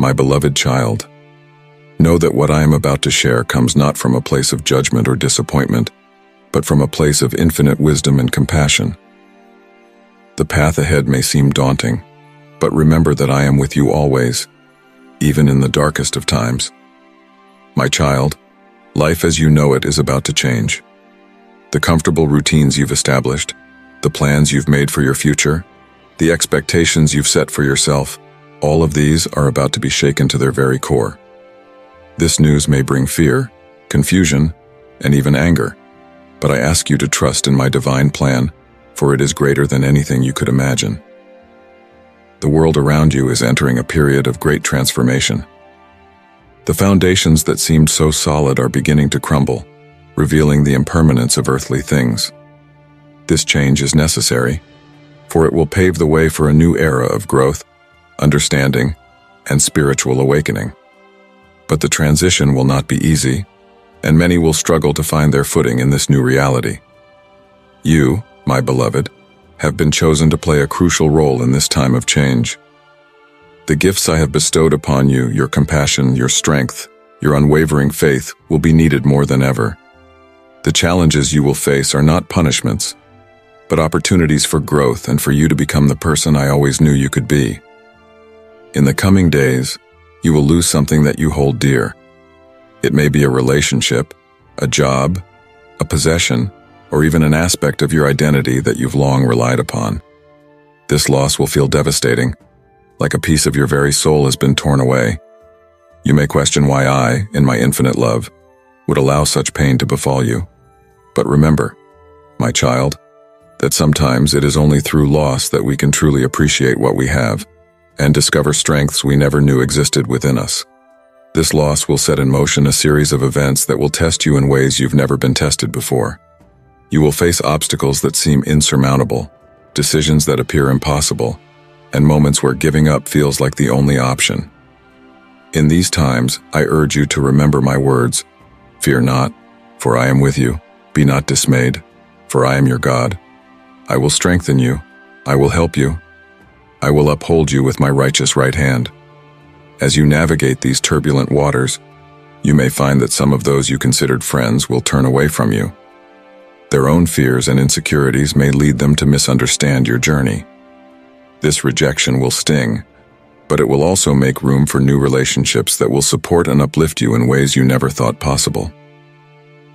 my beloved child. Know that what I am about to share comes not from a place of judgment or disappointment, but from a place of infinite wisdom and compassion. The path ahead may seem daunting, but remember that I am with you always, even in the darkest of times. My child, life as you know it is about to change. The comfortable routines you've established, the plans you've made for your future, the expectations you've set for yourself, all of these are about to be shaken to their very core. This news may bring fear, confusion, and even anger, but I ask you to trust in my divine plan, for it is greater than anything you could imagine. The world around you is entering a period of great transformation. The foundations that seemed so solid are beginning to crumble, revealing the impermanence of earthly things. This change is necessary, for it will pave the way for a new era of growth, understanding, and spiritual awakening. But the transition will not be easy, and many will struggle to find their footing in this new reality. You, my beloved, have been chosen to play a crucial role in this time of change. The gifts I have bestowed upon you, your compassion, your strength, your unwavering faith, will be needed more than ever. The challenges you will face are not punishments, but opportunities for growth and for you to become the person I always knew you could be. In the coming days, you will lose something that you hold dear. It may be a relationship, a job, a possession, or even an aspect of your identity that you've long relied upon. This loss will feel devastating, like a piece of your very soul has been torn away. You may question why I, in my infinite love, would allow such pain to befall you. But remember, my child, that sometimes it is only through loss that we can truly appreciate what we have and discover strengths we never knew existed within us. This loss will set in motion a series of events that will test you in ways you've never been tested before. You will face obstacles that seem insurmountable, decisions that appear impossible, and moments where giving up feels like the only option. In these times, I urge you to remember my words, Fear not, for I am with you. Be not dismayed, for I am your God. I will strengthen you. I will help you. I will uphold you with my righteous right hand. As you navigate these turbulent waters, you may find that some of those you considered friends will turn away from you. Their own fears and insecurities may lead them to misunderstand your journey. This rejection will sting, but it will also make room for new relationships that will support and uplift you in ways you never thought possible.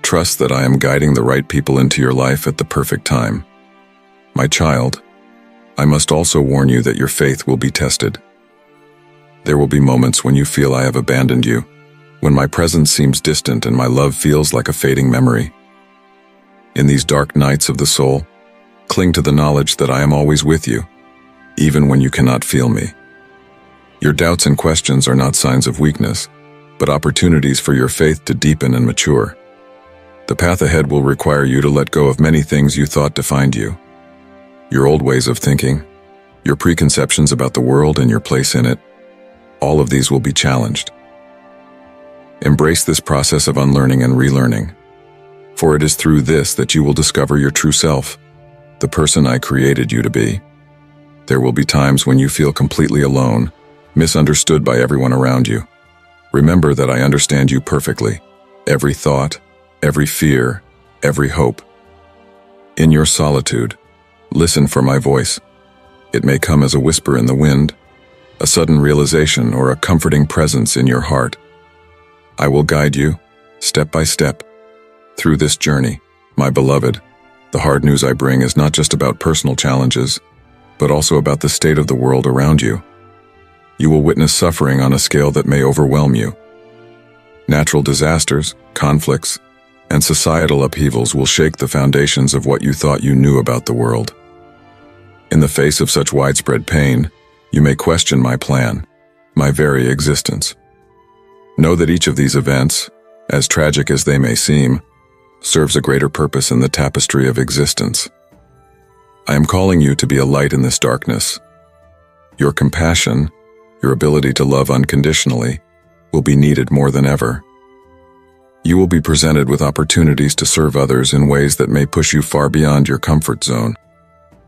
Trust that I am guiding the right people into your life at the perfect time. My child, I must also warn you that your faith will be tested. There will be moments when you feel I have abandoned you, when my presence seems distant and my love feels like a fading memory. In these dark nights of the soul, cling to the knowledge that I am always with you, even when you cannot feel me. Your doubts and questions are not signs of weakness, but opportunities for your faith to deepen and mature. The path ahead will require you to let go of many things you thought defined you. Your old ways of thinking, your preconceptions about the world and your place in it, all of these will be challenged. Embrace this process of unlearning and relearning for it is through this that you will discover your true self, the person I created you to be. There will be times when you feel completely alone, misunderstood by everyone around you. Remember that I understand you perfectly, every thought, every fear, every hope. In your solitude, listen for my voice. It may come as a whisper in the wind, a sudden realization or a comforting presence in your heart. I will guide you, step by step, through this journey, my beloved, the hard news I bring is not just about personal challenges, but also about the state of the world around you. You will witness suffering on a scale that may overwhelm you. Natural disasters, conflicts, and societal upheavals will shake the foundations of what you thought you knew about the world. In the face of such widespread pain, you may question my plan, my very existence. Know that each of these events, as tragic as they may seem, serves a greater purpose in the tapestry of existence. I am calling you to be a light in this darkness. Your compassion, your ability to love unconditionally, will be needed more than ever. You will be presented with opportunities to serve others in ways that may push you far beyond your comfort zone.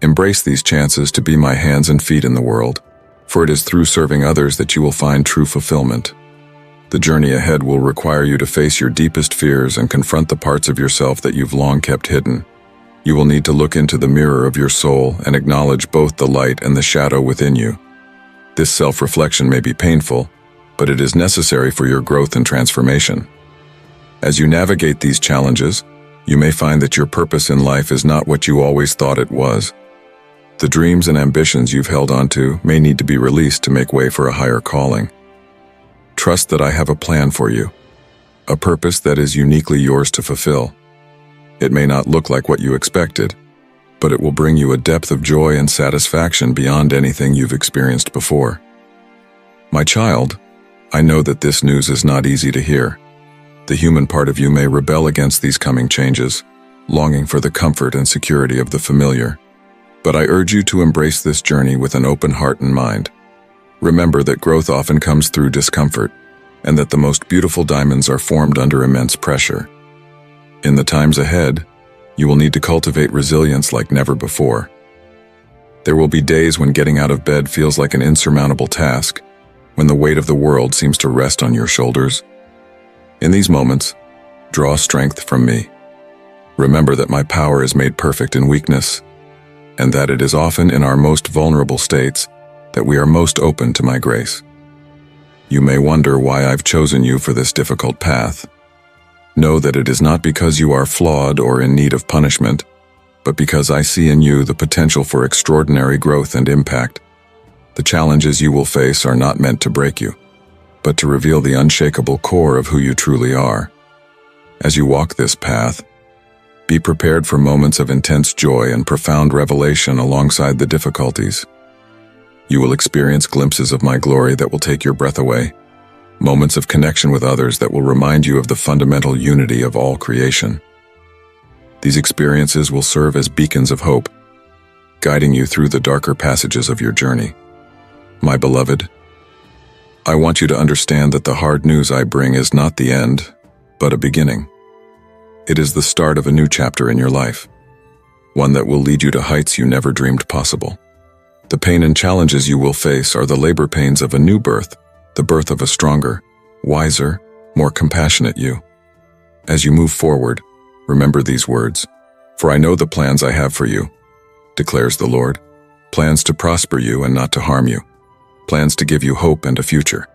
Embrace these chances to be my hands and feet in the world, for it is through serving others that you will find true fulfillment. The journey ahead will require you to face your deepest fears and confront the parts of yourself that you've long kept hidden. You will need to look into the mirror of your soul and acknowledge both the light and the shadow within you. This self-reflection may be painful, but it is necessary for your growth and transformation. As you navigate these challenges, you may find that your purpose in life is not what you always thought it was. The dreams and ambitions you've held onto may need to be released to make way for a higher calling. Trust that I have a plan for you, a purpose that is uniquely yours to fulfill. It may not look like what you expected, but it will bring you a depth of joy and satisfaction beyond anything you've experienced before. My child, I know that this news is not easy to hear. The human part of you may rebel against these coming changes, longing for the comfort and security of the familiar. But I urge you to embrace this journey with an open heart and mind. Remember that growth often comes through discomfort, and that the most beautiful diamonds are formed under immense pressure. In the times ahead, you will need to cultivate resilience like never before. There will be days when getting out of bed feels like an insurmountable task, when the weight of the world seems to rest on your shoulders. In these moments, draw strength from me. Remember that my power is made perfect in weakness, and that it is often in our most vulnerable states that we are most open to my grace. You may wonder why I've chosen you for this difficult path. Know that it is not because you are flawed or in need of punishment, but because I see in you the potential for extraordinary growth and impact. The challenges you will face are not meant to break you, but to reveal the unshakable core of who you truly are. As you walk this path, be prepared for moments of intense joy and profound revelation alongside the difficulties. You will experience glimpses of my glory that will take your breath away, moments of connection with others that will remind you of the fundamental unity of all creation. These experiences will serve as beacons of hope, guiding you through the darker passages of your journey. My beloved, I want you to understand that the hard news I bring is not the end, but a beginning. It is the start of a new chapter in your life, one that will lead you to heights you never dreamed possible. The pain and challenges you will face are the labor pains of a new birth, the birth of a stronger, wiser, more compassionate you. As you move forward, remember these words, For I know the plans I have for you, declares the Lord, plans to prosper you and not to harm you plans to give you hope and a future.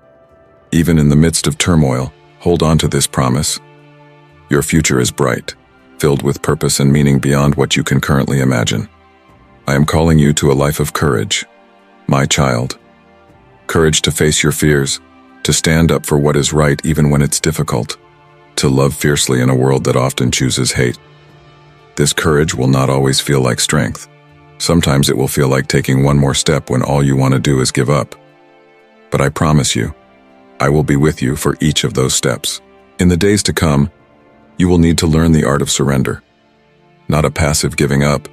Even in the midst of turmoil, hold on to this promise. Your future is bright, filled with purpose and meaning beyond what you can currently imagine. I am calling you to a life of courage, my child. Courage to face your fears, to stand up for what is right even when it's difficult, to love fiercely in a world that often chooses hate. This courage will not always feel like strength. Sometimes it will feel like taking one more step when all you want to do is give up. But I promise you, I will be with you for each of those steps. In the days to come, you will need to learn the art of surrender. Not a passive giving up,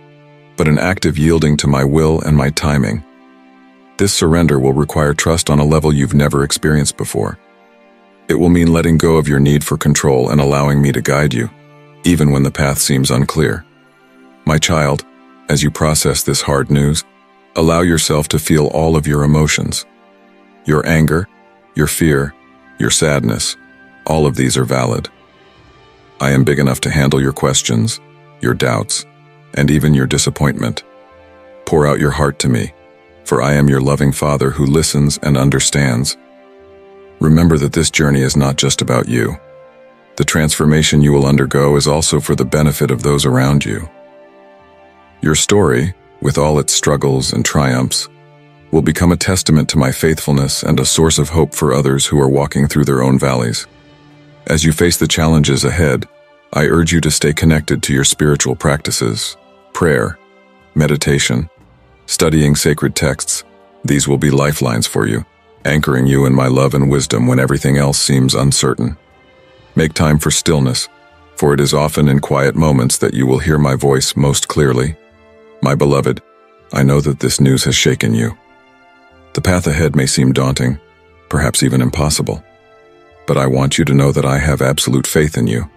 but an active yielding to my will and my timing. This surrender will require trust on a level you've never experienced before. It will mean letting go of your need for control and allowing me to guide you, even when the path seems unclear. My child, as you process this hard news, allow yourself to feel all of your emotions your anger, your fear, your sadness, all of these are valid. I am big enough to handle your questions, your doubts, and even your disappointment. Pour out your heart to me, for I am your loving Father who listens and understands. Remember that this journey is not just about you. The transformation you will undergo is also for the benefit of those around you. Your story, with all its struggles and triumphs, will become a testament to my faithfulness and a source of hope for others who are walking through their own valleys. As you face the challenges ahead, I urge you to stay connected to your spiritual practices, prayer, meditation, studying sacred texts. These will be lifelines for you, anchoring you in my love and wisdom when everything else seems uncertain. Make time for stillness, for it is often in quiet moments that you will hear my voice most clearly. My beloved, I know that this news has shaken you. The path ahead may seem daunting, perhaps even impossible. But I want you to know that I have absolute faith in you.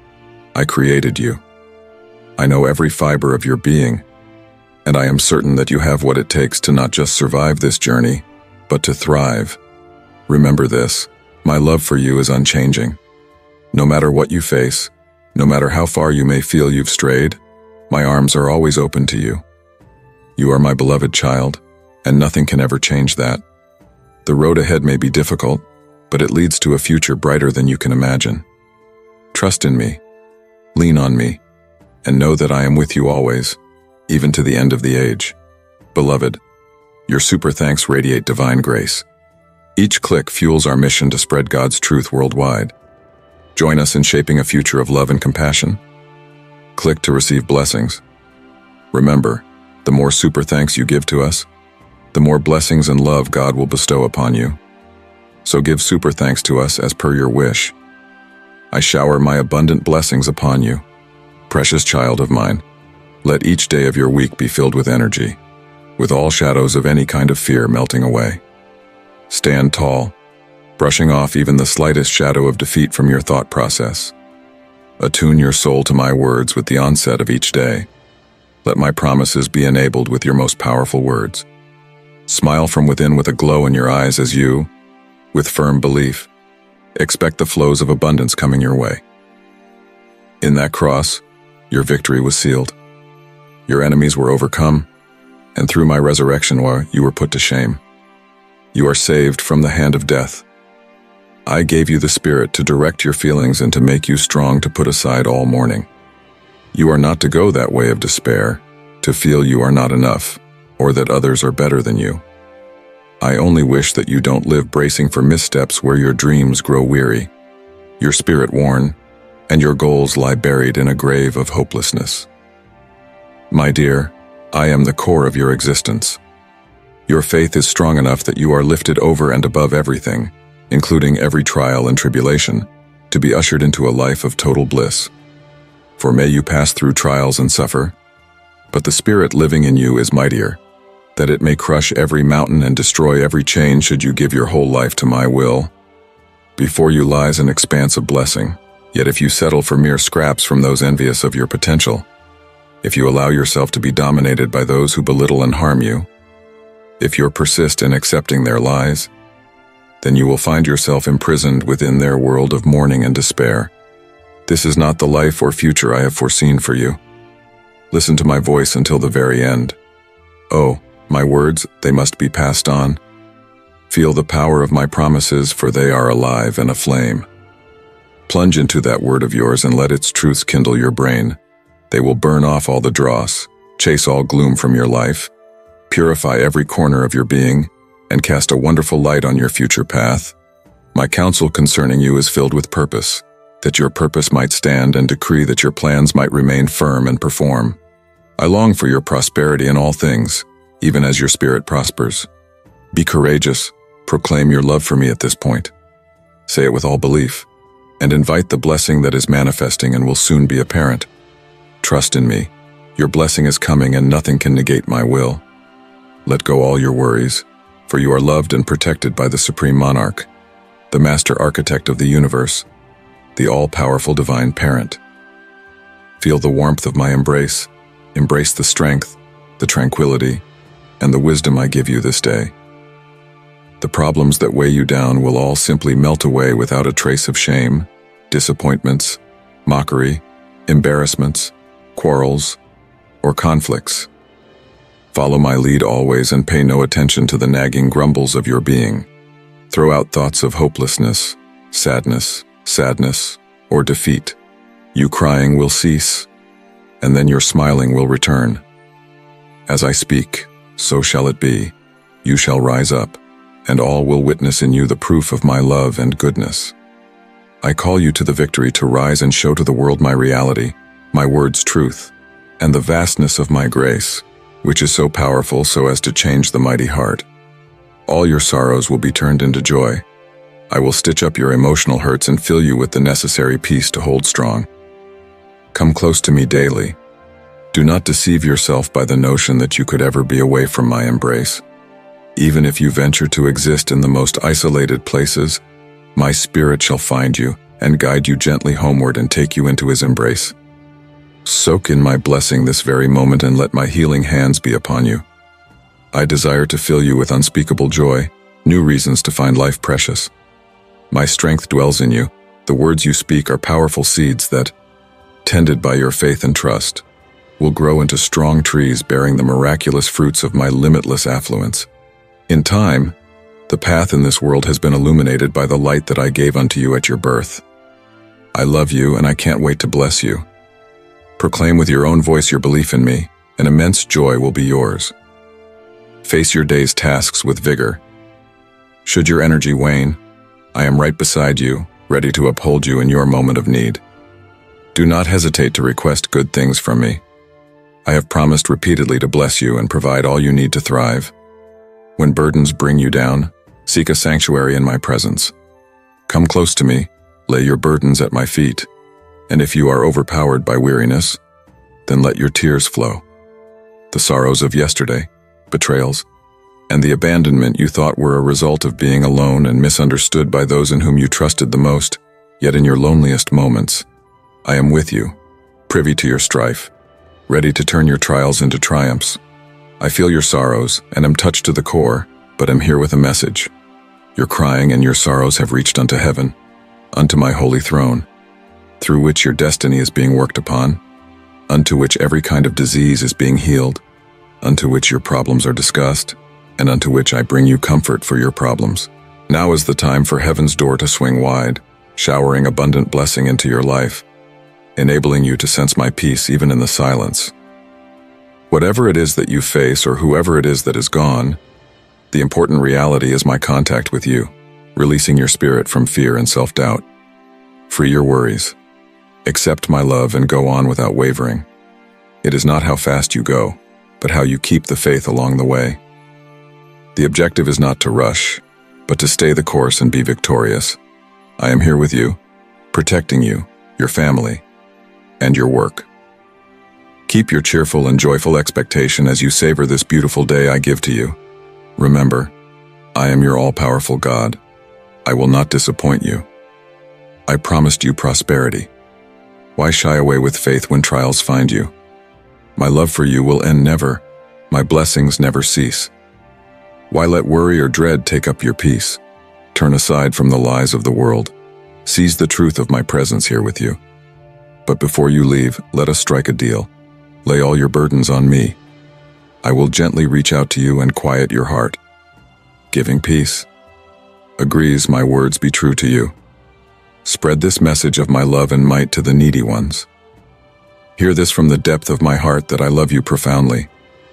I created you. I know every fiber of your being, and I am certain that you have what it takes to not just survive this journey, but to thrive. Remember this, my love for you is unchanging. No matter what you face, no matter how far you may feel you've strayed, my arms are always open to you. You are my beloved child, and nothing can ever change that. The road ahead may be difficult, but it leads to a future brighter than you can imagine. Trust in me, lean on me, and know that I am with you always, even to the end of the age. Beloved, your super thanks radiate divine grace. Each click fuels our mission to spread God's truth worldwide. Join us in shaping a future of love and compassion. Click to receive blessings. Remember, the more super thanks you give to us, the more blessings and love God will bestow upon you. So give super thanks to us as per your wish. I shower my abundant blessings upon you. Precious child of mine, let each day of your week be filled with energy, with all shadows of any kind of fear melting away. Stand tall, brushing off even the slightest shadow of defeat from your thought process. Attune your soul to my words with the onset of each day. Let my promises be enabled with your most powerful words. Smile from within with a glow in your eyes as you, with firm belief, expect the flows of abundance coming your way. In that cross, your victory was sealed. Your enemies were overcome, and through my resurrection you were put to shame. You are saved from the hand of death. I gave you the Spirit to direct your feelings and to make you strong to put aside all mourning. You are not to go that way of despair, to feel you are not enough, or that others are better than you. I only wish that you don't live bracing for missteps where your dreams grow weary, your spirit worn, and your goals lie buried in a grave of hopelessness. My dear, I am the core of your existence. Your faith is strong enough that you are lifted over and above everything, including every trial and tribulation, to be ushered into a life of total bliss. For may you pass through trials and suffer, but the Spirit living in you is mightier, that it may crush every mountain and destroy every chain should you give your whole life to my will. Before you lies an expanse of blessing, yet if you settle for mere scraps from those envious of your potential, if you allow yourself to be dominated by those who belittle and harm you, if you persist in accepting their lies, then you will find yourself imprisoned within their world of mourning and despair. This is not the life or future I have foreseen for you. Listen to my voice until the very end. Oh, my words, they must be passed on. Feel the power of my promises, for they are alive and aflame. Plunge into that word of yours and let its truths kindle your brain. They will burn off all the dross, chase all gloom from your life, purify every corner of your being, and cast a wonderful light on your future path. My counsel concerning you is filled with purpose, that your purpose might stand and decree that your plans might remain firm and perform. I long for your prosperity in all things, even as your spirit prospers. Be courageous, proclaim your love for me at this point. Say it with all belief, and invite the blessing that is manifesting and will soon be apparent. Trust in me. Your blessing is coming and nothing can negate my will. Let go all your worries, for you are loved and protected by the Supreme Monarch, the Master Architect of the universe, the all-powerful Divine Parent. Feel the warmth of my embrace, embrace the strength, the tranquility, and the wisdom I give you this day. The problems that weigh you down will all simply melt away without a trace of shame, disappointments, mockery, embarrassments, quarrels, or conflicts. Follow my lead always and pay no attention to the nagging grumbles of your being. Throw out thoughts of hopelessness, sadness, sadness, or defeat. You crying will cease, and then your smiling will return. As I speak, so shall it be. You shall rise up, and all will witness in you the proof of my love and goodness. I call you to the victory to rise and show to the world my reality, my word's truth, and the vastness of my grace, which is so powerful so as to change the mighty heart. All your sorrows will be turned into joy. I will stitch up your emotional hurts and fill you with the necessary peace to hold strong. Come close to me daily, do not deceive yourself by the notion that you could ever be away from my embrace. Even if you venture to exist in the most isolated places, my spirit shall find you and guide you gently homeward and take you into his embrace. Soak in my blessing this very moment and let my healing hands be upon you. I desire to fill you with unspeakable joy, new reasons to find life precious. My strength dwells in you. The words you speak are powerful seeds that, tended by your faith and trust, will grow into strong trees bearing the miraculous fruits of my limitless affluence. In time, the path in this world has been illuminated by the light that I gave unto you at your birth. I love you and I can't wait to bless you. Proclaim with your own voice your belief in me, and immense joy will be yours. Face your day's tasks with vigor. Should your energy wane, I am right beside you, ready to uphold you in your moment of need. Do not hesitate to request good things from me. I have promised repeatedly to bless you and provide all you need to thrive. When burdens bring you down, seek a sanctuary in my presence. Come close to me, lay your burdens at my feet, and if you are overpowered by weariness, then let your tears flow. The sorrows of yesterday, betrayals, and the abandonment you thought were a result of being alone and misunderstood by those in whom you trusted the most, yet in your loneliest moments, I am with you, privy to your strife, ready to turn your trials into triumphs. I feel your sorrows and am touched to the core, but am here with a message. Your crying and your sorrows have reached unto heaven, unto my holy throne, through which your destiny is being worked upon, unto which every kind of disease is being healed, unto which your problems are discussed, and unto which I bring you comfort for your problems. Now is the time for heaven's door to swing wide, showering abundant blessing into your life, enabling you to sense my peace even in the silence. Whatever it is that you face or whoever it is that is gone, the important reality is my contact with you, releasing your spirit from fear and self-doubt. Free your worries. Accept my love and go on without wavering. It is not how fast you go, but how you keep the faith along the way. The objective is not to rush, but to stay the course and be victorious. I am here with you, protecting you, your family, and your work. Keep your cheerful and joyful expectation as you savor this beautiful day I give to you. Remember, I am your all-powerful God. I will not disappoint you. I promised you prosperity. Why shy away with faith when trials find you? My love for you will end never. My blessings never cease. Why let worry or dread take up your peace? Turn aside from the lies of the world. Seize the truth of my presence here with you. But before you leave, let us strike a deal. Lay all your burdens on me. I will gently reach out to you and quiet your heart. Giving peace. Agrees my words be true to you. Spread this message of my love and might to the needy ones. Hear this from the depth of my heart that I love you profoundly,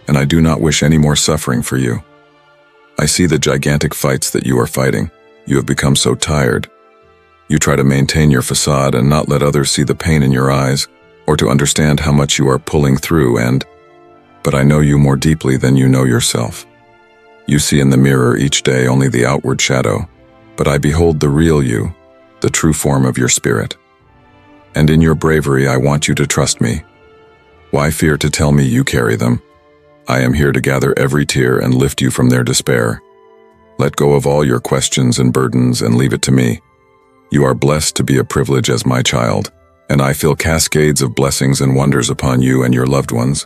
and I do not wish any more suffering for you. I see the gigantic fights that you are fighting. You have become so tired, you try to maintain your facade and not let others see the pain in your eyes, or to understand how much you are pulling through and, but I know you more deeply than you know yourself. You see in the mirror each day only the outward shadow, but I behold the real you, the true form of your spirit. And in your bravery I want you to trust me. Why fear to tell me you carry them? I am here to gather every tear and lift you from their despair. Let go of all your questions and burdens and leave it to me. You are blessed to be a privilege as my child, and I feel cascades of blessings and wonders upon you and your loved ones.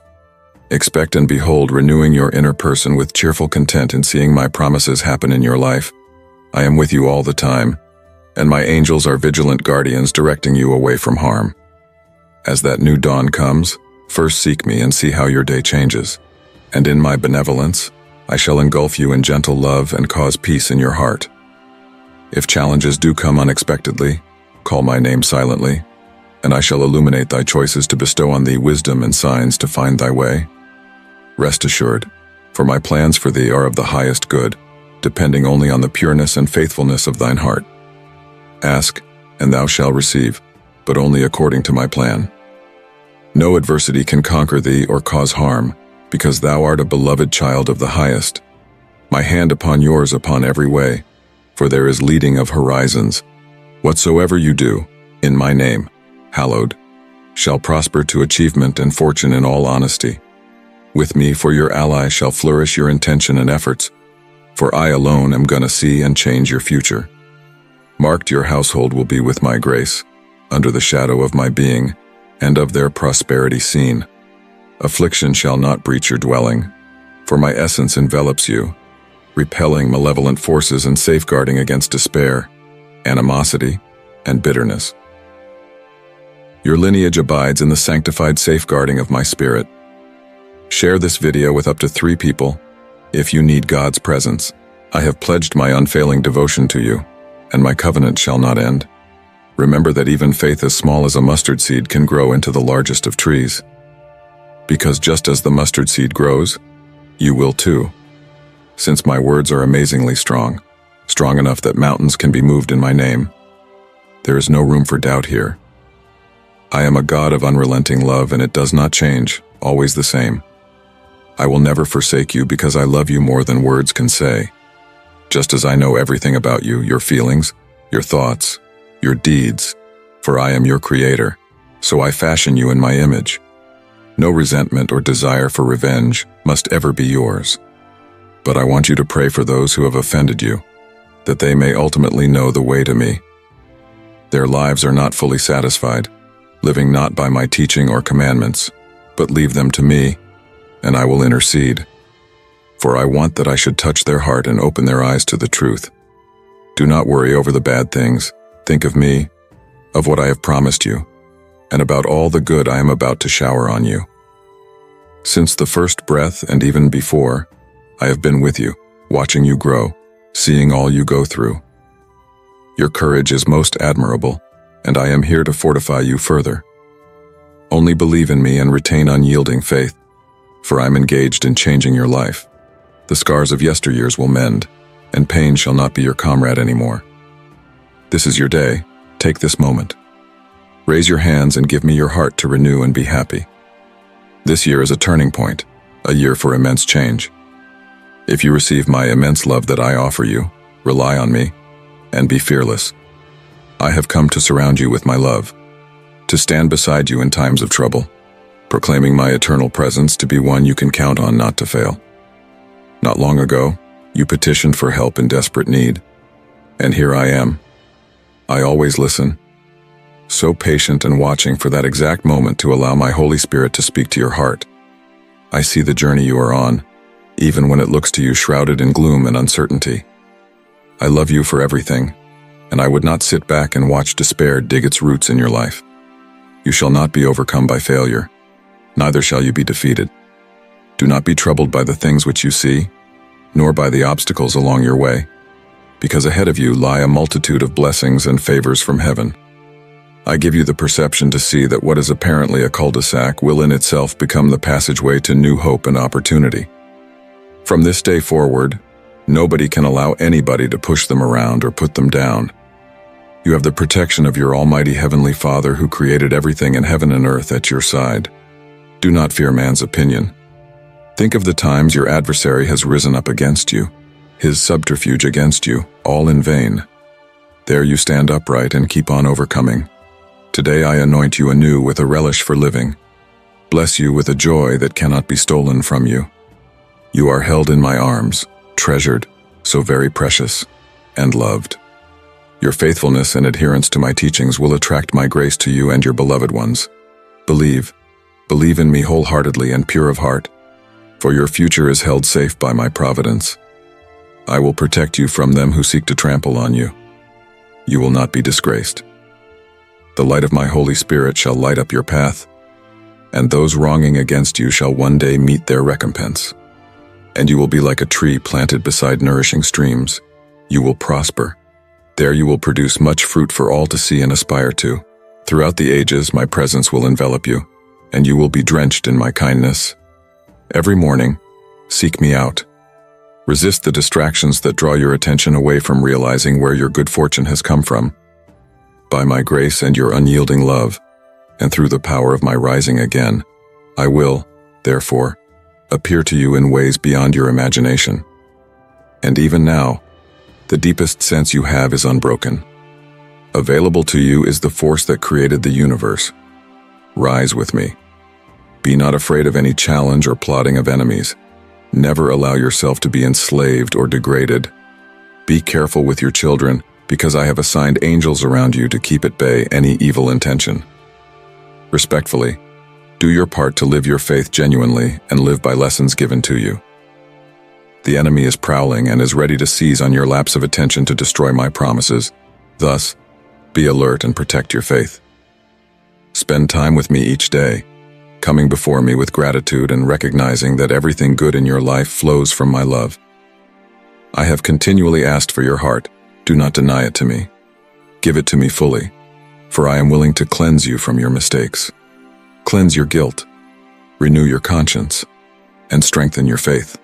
Expect and behold renewing your inner person with cheerful content in seeing my promises happen in your life. I am with you all the time, and my angels are vigilant guardians directing you away from harm. As that new dawn comes, first seek me and see how your day changes. And in my benevolence, I shall engulf you in gentle love and cause peace in your heart. If challenges do come unexpectedly, call my name silently, and I shall illuminate thy choices to bestow on thee wisdom and signs to find thy way. Rest assured, for my plans for thee are of the highest good, depending only on the pureness and faithfulness of thine heart. Ask, and thou shalt receive, but only according to my plan. No adversity can conquer thee or cause harm, because thou art a beloved child of the highest. My hand upon yours upon every way, for there is leading of horizons. Whatsoever you do, in my name, hallowed, shall prosper to achievement and fortune in all honesty. With me for your ally shall flourish your intention and efforts, for I alone am gonna see and change your future. Marked your household will be with my grace, under the shadow of my being, and of their prosperity seen. Affliction shall not breach your dwelling, for my essence envelops you, repelling malevolent forces and safeguarding against despair, animosity, and bitterness. Your lineage abides in the sanctified safeguarding of my spirit. Share this video with up to three people if you need God's presence. I have pledged my unfailing devotion to you, and my covenant shall not end. Remember that even faith as small as a mustard seed can grow into the largest of trees. Because just as the mustard seed grows, you will too. Since my words are amazingly strong, strong enough that mountains can be moved in my name, there is no room for doubt here. I am a God of unrelenting love and it does not change, always the same. I will never forsake you because I love you more than words can say. Just as I know everything about you, your feelings, your thoughts, your deeds, for I am your creator, so I fashion you in my image. No resentment or desire for revenge must ever be yours. But I want you to pray for those who have offended you, that they may ultimately know the way to me. Their lives are not fully satisfied, living not by my teaching or commandments, but leave them to me, and I will intercede. For I want that I should touch their heart and open their eyes to the truth. Do not worry over the bad things. Think of me, of what I have promised you, and about all the good I am about to shower on you. Since the first breath and even before, I have been with you, watching you grow, seeing all you go through. Your courage is most admirable, and I am here to fortify you further. Only believe in me and retain unyielding faith, for I'm engaged in changing your life. The scars of yesteryears will mend, and pain shall not be your comrade anymore. This is your day. Take this moment. Raise your hands and give me your heart to renew and be happy. This year is a turning point, a year for immense change. If you receive my immense love that I offer you, rely on me, and be fearless. I have come to surround you with my love, to stand beside you in times of trouble, proclaiming my eternal presence to be one you can count on not to fail. Not long ago, you petitioned for help in desperate need, and here I am. I always listen, so patient and watching for that exact moment to allow my Holy Spirit to speak to your heart. I see the journey you are on, even when it looks to you shrouded in gloom and uncertainty. I love you for everything, and I would not sit back and watch despair dig its roots in your life. You shall not be overcome by failure, neither shall you be defeated. Do not be troubled by the things which you see, nor by the obstacles along your way, because ahead of you lie a multitude of blessings and favors from heaven. I give you the perception to see that what is apparently a cul-de-sac will in itself become the passageway to new hope and opportunity. From this day forward, nobody can allow anybody to push them around or put them down. You have the protection of your almighty heavenly Father who created everything in heaven and earth at your side. Do not fear man's opinion. Think of the times your adversary has risen up against you, his subterfuge against you, all in vain. There you stand upright and keep on overcoming. Today I anoint you anew with a relish for living. Bless you with a joy that cannot be stolen from you. You are held in my arms, treasured, so very precious, and loved. Your faithfulness and adherence to my teachings will attract my grace to you and your beloved ones. Believe, believe in me wholeheartedly and pure of heart, for your future is held safe by my providence. I will protect you from them who seek to trample on you. You will not be disgraced. The light of my Holy Spirit shall light up your path, and those wronging against you shall one day meet their recompense. And you will be like a tree planted beside nourishing streams. You will prosper. There you will produce much fruit for all to see and aspire to. Throughout the ages, my presence will envelop you, and you will be drenched in my kindness. Every morning, seek me out. Resist the distractions that draw your attention away from realizing where your good fortune has come from by my grace and your unyielding love, and through the power of my rising again, I will, therefore, appear to you in ways beyond your imagination. And even now, the deepest sense you have is unbroken. Available to you is the force that created the universe. Rise with me. Be not afraid of any challenge or plotting of enemies. Never allow yourself to be enslaved or degraded. Be careful with your children because I have assigned angels around you to keep at bay any evil intention. Respectfully, do your part to live your faith genuinely and live by lessons given to you. The enemy is prowling and is ready to seize on your lapse of attention to destroy my promises. Thus, be alert and protect your faith. Spend time with me each day, coming before me with gratitude and recognizing that everything good in your life flows from my love. I have continually asked for your heart. Do not deny it to me. Give it to me fully, for I am willing to cleanse you from your mistakes. Cleanse your guilt, renew your conscience, and strengthen your faith.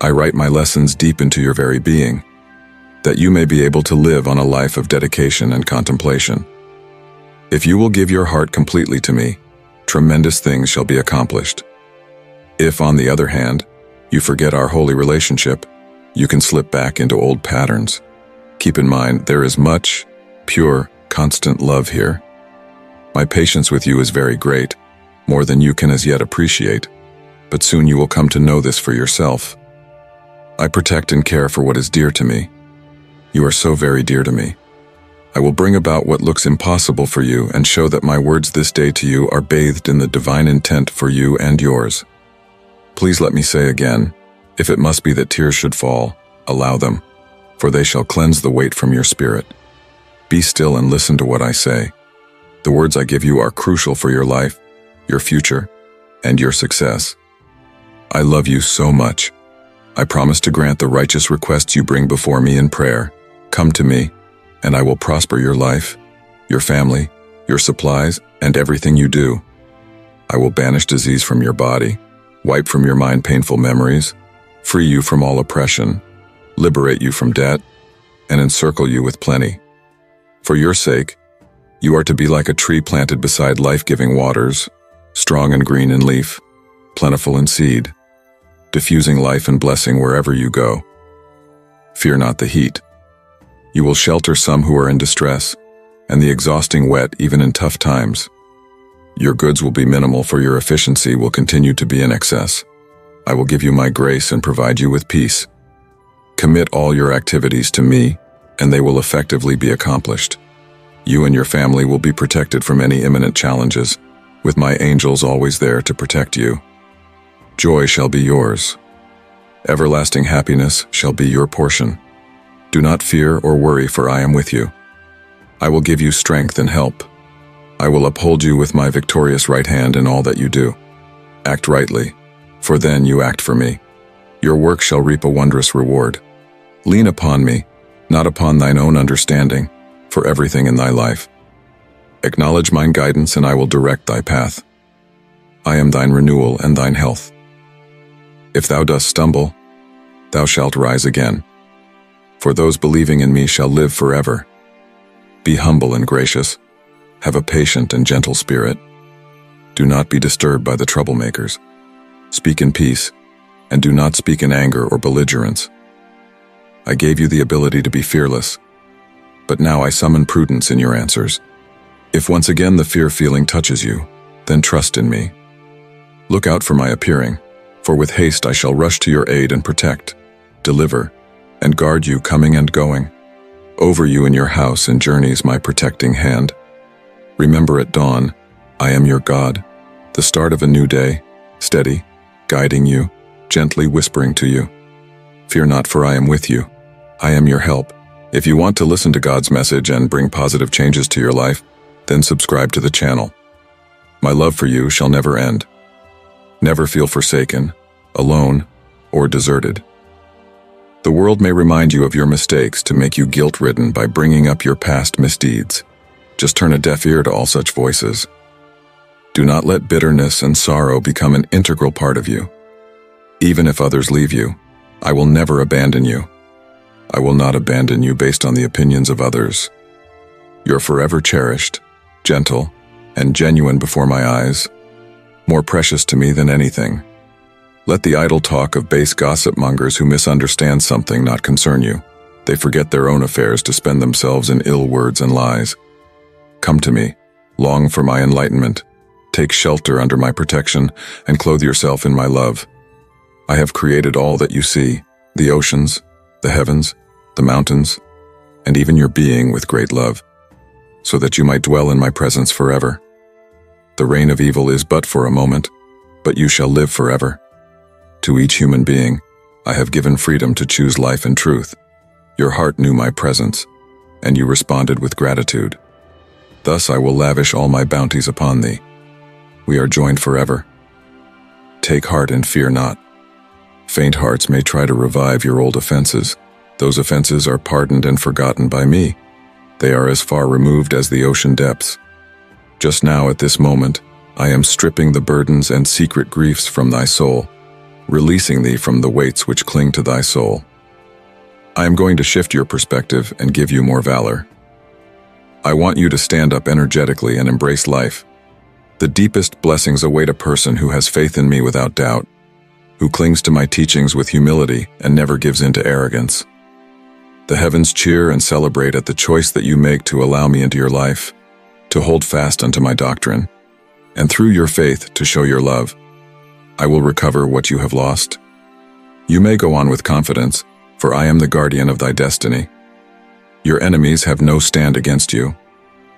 I write my lessons deep into your very being, that you may be able to live on a life of dedication and contemplation. If you will give your heart completely to me, tremendous things shall be accomplished. If, on the other hand, you forget our holy relationship, you can slip back into old patterns. Keep in mind, there is much, pure, constant love here. My patience with you is very great, more than you can as yet appreciate, but soon you will come to know this for yourself. I protect and care for what is dear to me. You are so very dear to me. I will bring about what looks impossible for you and show that my words this day to you are bathed in the divine intent for you and yours. Please let me say again, if it must be that tears should fall, allow them, for they shall cleanse the weight from your spirit. Be still and listen to what I say. The words I give you are crucial for your life, your future, and your success. I love you so much. I promise to grant the righteous requests you bring before me in prayer. Come to me, and I will prosper your life, your family, your supplies, and everything you do. I will banish disease from your body, wipe from your mind painful memories, free you from all oppression, liberate you from debt, and encircle you with plenty. For your sake, you are to be like a tree planted beside life-giving waters, strong and green in leaf, plentiful in seed, diffusing life and blessing wherever you go. Fear not the heat. You will shelter some who are in distress, and the exhausting wet even in tough times. Your goods will be minimal for your efficiency will continue to be in excess. I will give you my grace and provide you with peace. Commit all your activities to me, and they will effectively be accomplished. You and your family will be protected from any imminent challenges, with my angels always there to protect you. Joy shall be yours. Everlasting happiness shall be your portion. Do not fear or worry, for I am with you. I will give you strength and help. I will uphold you with my victorious right hand in all that you do. Act rightly, for then you act for me. Your work shall reap a wondrous reward. Lean upon me, not upon thine own understanding, for everything in thy life. Acknowledge mine guidance, and I will direct thy path. I am thine renewal and thine health. If thou dost stumble, thou shalt rise again. For those believing in me shall live forever. Be humble and gracious. Have a patient and gentle spirit. Do not be disturbed by the troublemakers. Speak in peace, and do not speak in anger or belligerence. I gave you the ability to be fearless, but now I summon prudence in your answers. If once again the fear feeling touches you, then trust in me. Look out for my appearing, for with haste I shall rush to your aid and protect, deliver, and guard you coming and going. Over you in your house and journeys my protecting hand. Remember at dawn, I am your God, the start of a new day, steady, guiding you, gently whispering to you, Fear not, for I am with you. I am your help. If you want to listen to God's message and bring positive changes to your life, then subscribe to the channel. My love for you shall never end. Never feel forsaken, alone, or deserted. The world may remind you of your mistakes to make you guilt-ridden by bringing up your past misdeeds. Just turn a deaf ear to all such voices. Do not let bitterness and sorrow become an integral part of you. Even if others leave you, I will never abandon you. I will not abandon you based on the opinions of others. You're forever cherished, gentle, and genuine before my eyes, more precious to me than anything. Let the idle talk of base gossip mongers who misunderstand something not concern you. They forget their own affairs to spend themselves in ill words and lies. Come to me, long for my enlightenment, Take shelter under my protection and clothe yourself in my love. I have created all that you see, the oceans, the heavens, the mountains, and even your being with great love, so that you might dwell in my presence forever. The reign of evil is but for a moment, but you shall live forever. To each human being, I have given freedom to choose life and truth. Your heart knew my presence, and you responded with gratitude. Thus I will lavish all my bounties upon thee. We are joined forever. Take heart and fear not. Faint hearts may try to revive your old offenses. Those offenses are pardoned and forgotten by me. They are as far removed as the ocean depths. Just now, at this moment, I am stripping the burdens and secret griefs from thy soul, releasing thee from the weights which cling to thy soul. I am going to shift your perspective and give you more valor. I want you to stand up energetically and embrace life. The deepest blessings await a person who has faith in me without doubt, who clings to my teachings with humility and never gives in to arrogance. The heavens cheer and celebrate at the choice that you make to allow me into your life, to hold fast unto my doctrine, and through your faith to show your love. I will recover what you have lost. You may go on with confidence, for I am the guardian of thy destiny. Your enemies have no stand against you.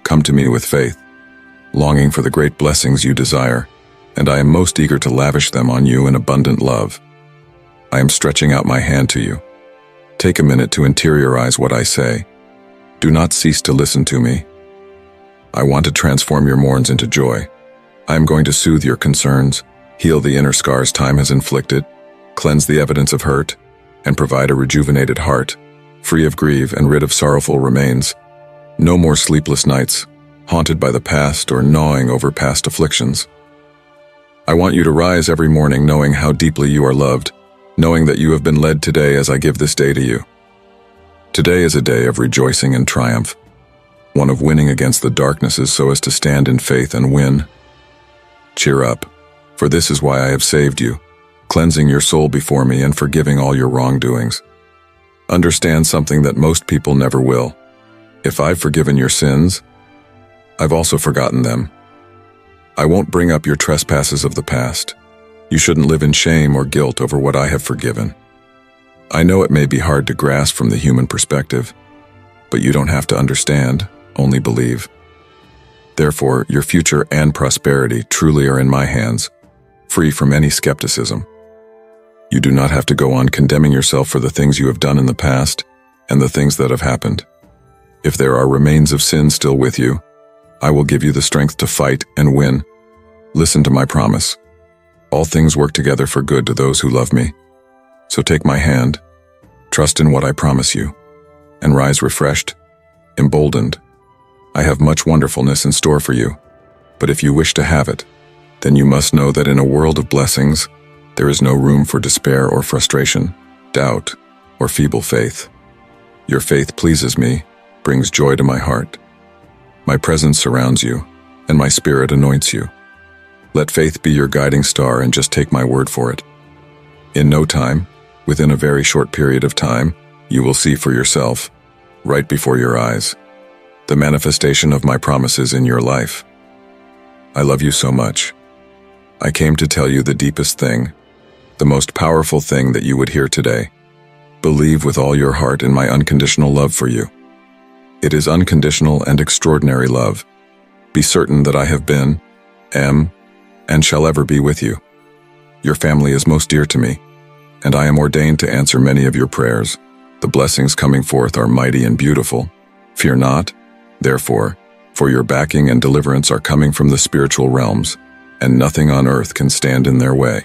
Come to me with faith, longing for the great blessings you desire, and I am most eager to lavish them on you in abundant love. I am stretching out my hand to you. Take a minute to interiorize what I say. Do not cease to listen to me. I want to transform your mourns into joy. I am going to soothe your concerns, heal the inner scars time has inflicted, cleanse the evidence of hurt, and provide a rejuvenated heart, free of grief and rid of sorrowful remains. No more sleepless nights, haunted by the past or gnawing over past afflictions. I want you to rise every morning knowing how deeply you are loved, knowing that you have been led today as I give this day to you. Today is a day of rejoicing and triumph, one of winning against the darknesses so as to stand in faith and win. Cheer up, for this is why I have saved you, cleansing your soul before me and forgiving all your wrongdoings. Understand something that most people never will. If I've forgiven your sins, I've also forgotten them. I won't bring up your trespasses of the past. You shouldn't live in shame or guilt over what I have forgiven. I know it may be hard to grasp from the human perspective, but you don't have to understand, only believe. Therefore, your future and prosperity truly are in my hands, free from any skepticism. You do not have to go on condemning yourself for the things you have done in the past and the things that have happened. If there are remains of sin still with you, I will give you the strength to fight and win. Listen to my promise. All things work together for good to those who love me. So take my hand, trust in what I promise you, and rise refreshed, emboldened, I have much wonderfulness in store for you, but if you wish to have it, then you must know that in a world of blessings, there is no room for despair or frustration, doubt, or feeble faith. Your faith pleases me, brings joy to my heart. My presence surrounds you, and my spirit anoints you. Let faith be your guiding star and just take my word for it. In no time, within a very short period of time, you will see for yourself, right before your eyes, the manifestation of my promises in your life. I love you so much. I came to tell you the deepest thing, the most powerful thing that you would hear today. Believe with all your heart in my unconditional love for you. It is unconditional and extraordinary love. Be certain that I have been, am, and shall ever be with you. Your family is most dear to me, and I am ordained to answer many of your prayers. The blessings coming forth are mighty and beautiful. Fear not, Therefore, for your backing and deliverance are coming from the spiritual realms, and nothing on earth can stand in their way.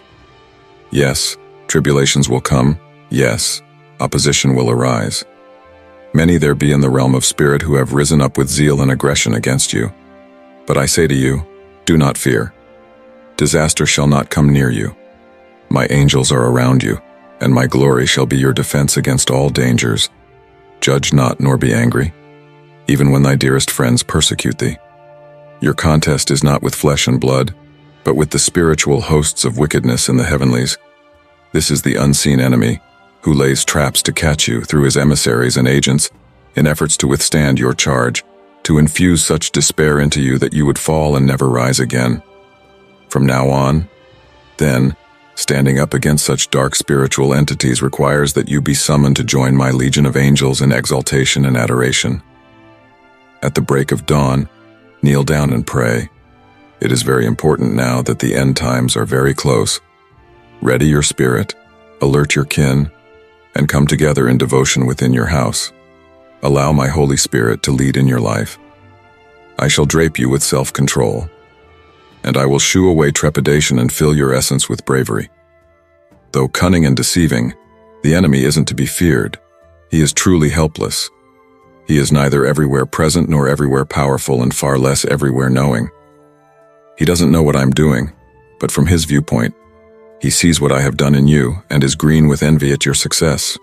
Yes, tribulations will come, yes, opposition will arise. Many there be in the realm of spirit who have risen up with zeal and aggression against you. But I say to you, do not fear. Disaster shall not come near you. My angels are around you, and my glory shall be your defense against all dangers. Judge not nor be angry even when thy dearest friends persecute thee. Your contest is not with flesh and blood, but with the spiritual hosts of wickedness in the heavenlies. This is the unseen enemy, who lays traps to catch you through his emissaries and agents in efforts to withstand your charge, to infuse such despair into you that you would fall and never rise again. From now on, then, standing up against such dark spiritual entities requires that you be summoned to join my legion of angels in exaltation and adoration. At the break of dawn, kneel down and pray. It is very important now that the end times are very close. Ready your spirit, alert your kin, and come together in devotion within your house. Allow my Holy Spirit to lead in your life. I shall drape you with self-control, and I will shoo away trepidation and fill your essence with bravery. Though cunning and deceiving, the enemy isn't to be feared. He is truly helpless. He is neither everywhere present nor everywhere powerful and far less everywhere knowing. He doesn't know what I'm doing, but from his viewpoint, he sees what I have done in you and is green with envy at your success.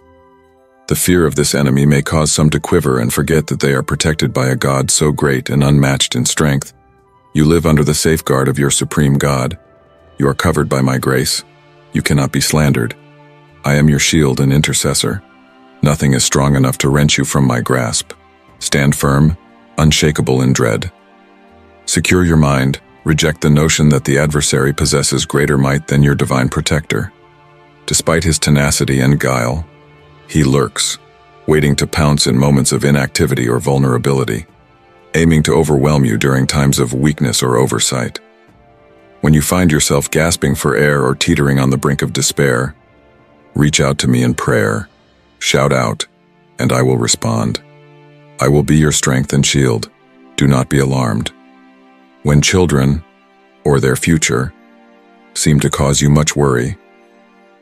The fear of this enemy may cause some to quiver and forget that they are protected by a God so great and unmatched in strength. You live under the safeguard of your supreme God. You are covered by my grace. You cannot be slandered. I am your shield and intercessor. Nothing is strong enough to wrench you from my grasp. Stand firm, unshakable in dread. Secure your mind, Reject the notion that the adversary possesses greater might than your divine protector. Despite his tenacity and guile, he lurks, waiting to pounce in moments of inactivity or vulnerability, aiming to overwhelm you during times of weakness or oversight. When you find yourself gasping for air or teetering on the brink of despair, reach out to me in prayer, shout out, and I will respond. I will be your strength and shield. Do not be alarmed. When children, or their future, seem to cause you much worry,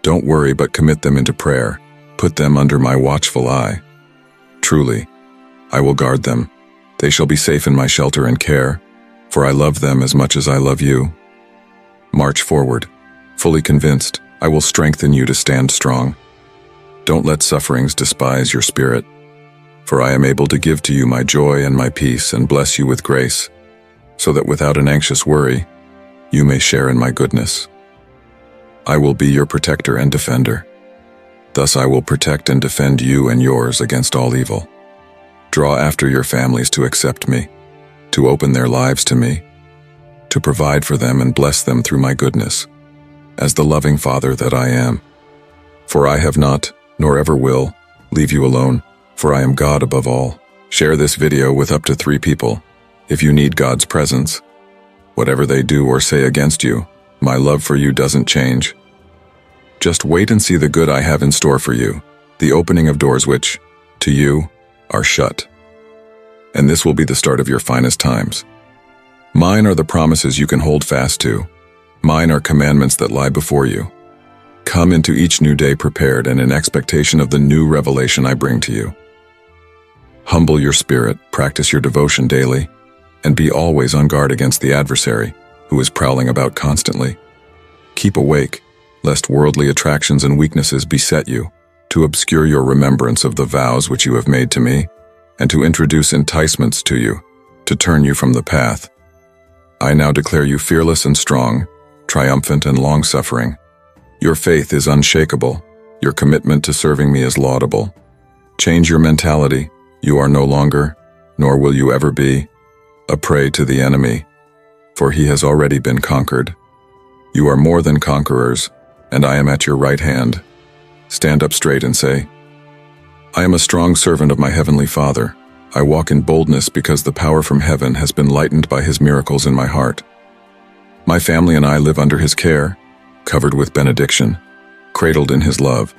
don't worry but commit them into prayer. Put them under my watchful eye. Truly, I will guard them. They shall be safe in my shelter and care, for I love them as much as I love you. March forward, fully convinced I will strengthen you to stand strong. Don't let sufferings despise your spirit, for I am able to give to you my joy and my peace and bless you with grace so that without an anxious worry, you may share in my goodness. I will be your protector and defender. Thus I will protect and defend you and yours against all evil. Draw after your families to accept me, to open their lives to me, to provide for them and bless them through my goodness, as the loving Father that I am. For I have not, nor ever will, leave you alone, for I am God above all. Share this video with up to three people if you need God's presence. Whatever they do or say against you, my love for you doesn't change. Just wait and see the good I have in store for you, the opening of doors which, to you, are shut. And this will be the start of your finest times. Mine are the promises you can hold fast to. Mine are commandments that lie before you. Come into each new day prepared and in expectation of the new revelation I bring to you. Humble your spirit, practice your devotion daily, and be always on guard against the adversary, who is prowling about constantly. Keep awake, lest worldly attractions and weaknesses beset you, to obscure your remembrance of the vows which you have made to me, and to introduce enticements to you, to turn you from the path. I now declare you fearless and strong, triumphant and long-suffering. Your faith is unshakable, your commitment to serving me is laudable. Change your mentality, you are no longer, nor will you ever be, a prey to the enemy, for he has already been conquered. You are more than conquerors, and I am at your right hand. Stand up straight and say, I am a strong servant of my heavenly Father. I walk in boldness because the power from heaven has been lightened by his miracles in my heart. My family and I live under his care, covered with benediction, cradled in his love.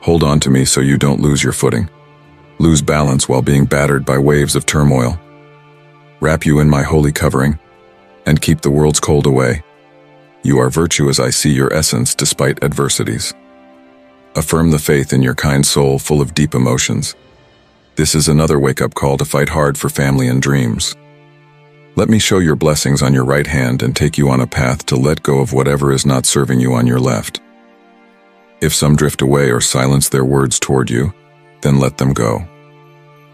Hold on to me so you don't lose your footing. Lose balance while being battered by waves of turmoil wrap you in my holy covering, and keep the world's cold away. You are virtue as I see your essence despite adversities. Affirm the faith in your kind soul full of deep emotions. This is another wake-up call to fight hard for family and dreams. Let me show your blessings on your right hand and take you on a path to let go of whatever is not serving you on your left. If some drift away or silence their words toward you, then let them go.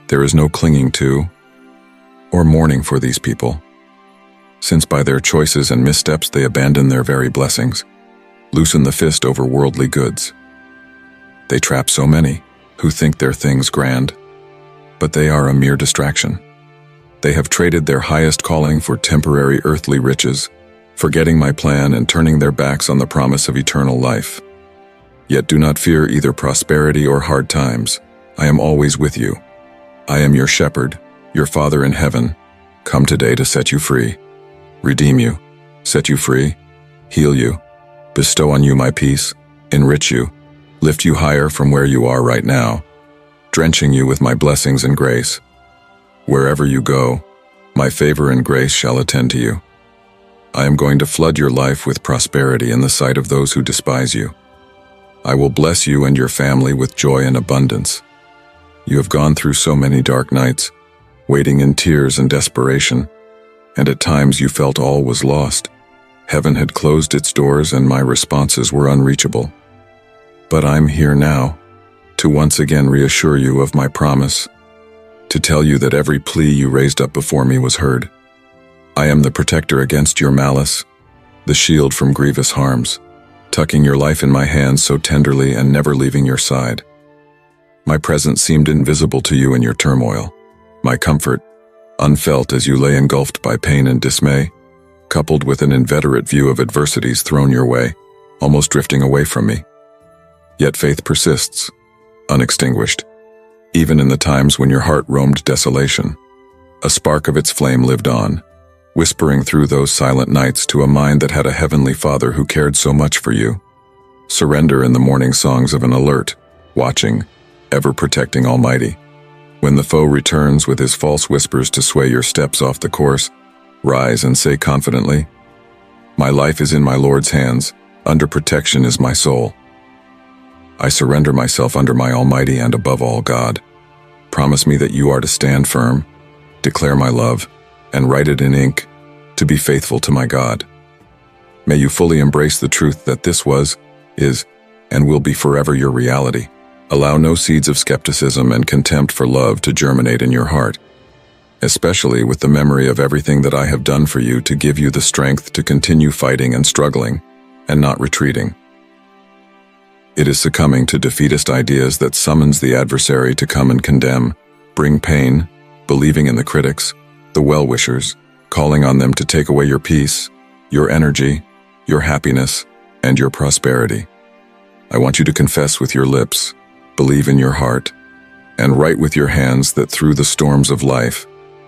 There is no clinging to or mourning for these people, since by their choices and missteps they abandon their very blessings, loosen the fist over worldly goods. They trap so many who think their things grand, but they are a mere distraction. They have traded their highest calling for temporary earthly riches, forgetting my plan and turning their backs on the promise of eternal life. Yet do not fear either prosperity or hard times. I am always with you. I am your shepherd, your Father in heaven, come today to set you free, redeem you, set you free, heal you, bestow on you my peace, enrich you, lift you higher from where you are right now, drenching you with my blessings and grace. Wherever you go, my favor and grace shall attend to you. I am going to flood your life with prosperity in the sight of those who despise you. I will bless you and your family with joy and abundance. You have gone through so many dark nights, waiting in tears and desperation, and at times you felt all was lost. Heaven had closed its doors and my responses were unreachable. But I'm here now, to once again reassure you of my promise, to tell you that every plea you raised up before me was heard. I am the protector against your malice, the shield from grievous harms, tucking your life in my hands so tenderly and never leaving your side. My presence seemed invisible to you in your turmoil. My comfort, unfelt as you lay engulfed by pain and dismay, coupled with an inveterate view of adversities thrown your way, almost drifting away from me. Yet faith persists, unextinguished, even in the times when your heart roamed desolation. A spark of its flame lived on, whispering through those silent nights to a mind that had a heavenly Father who cared so much for you. Surrender in the morning songs of an alert, watching, ever protecting Almighty. When the foe returns with his false whispers to sway your steps off the course, rise and say confidently, My life is in my Lord's hands, under protection is my soul. I surrender myself under my Almighty and above all God. Promise me that you are to stand firm, declare my love, and write it in ink, to be faithful to my God. May you fully embrace the truth that this was, is, and will be forever your reality. Allow no seeds of skepticism and contempt for love to germinate in your heart, especially with the memory of everything that I have done for you to give you the strength to continue fighting and struggling, and not retreating. It is succumbing to defeatist ideas that summons the adversary to come and condemn, bring pain, believing in the critics, the well-wishers, calling on them to take away your peace, your energy, your happiness, and your prosperity. I want you to confess with your lips, believe in your heart, and write with your hands that through the storms of life,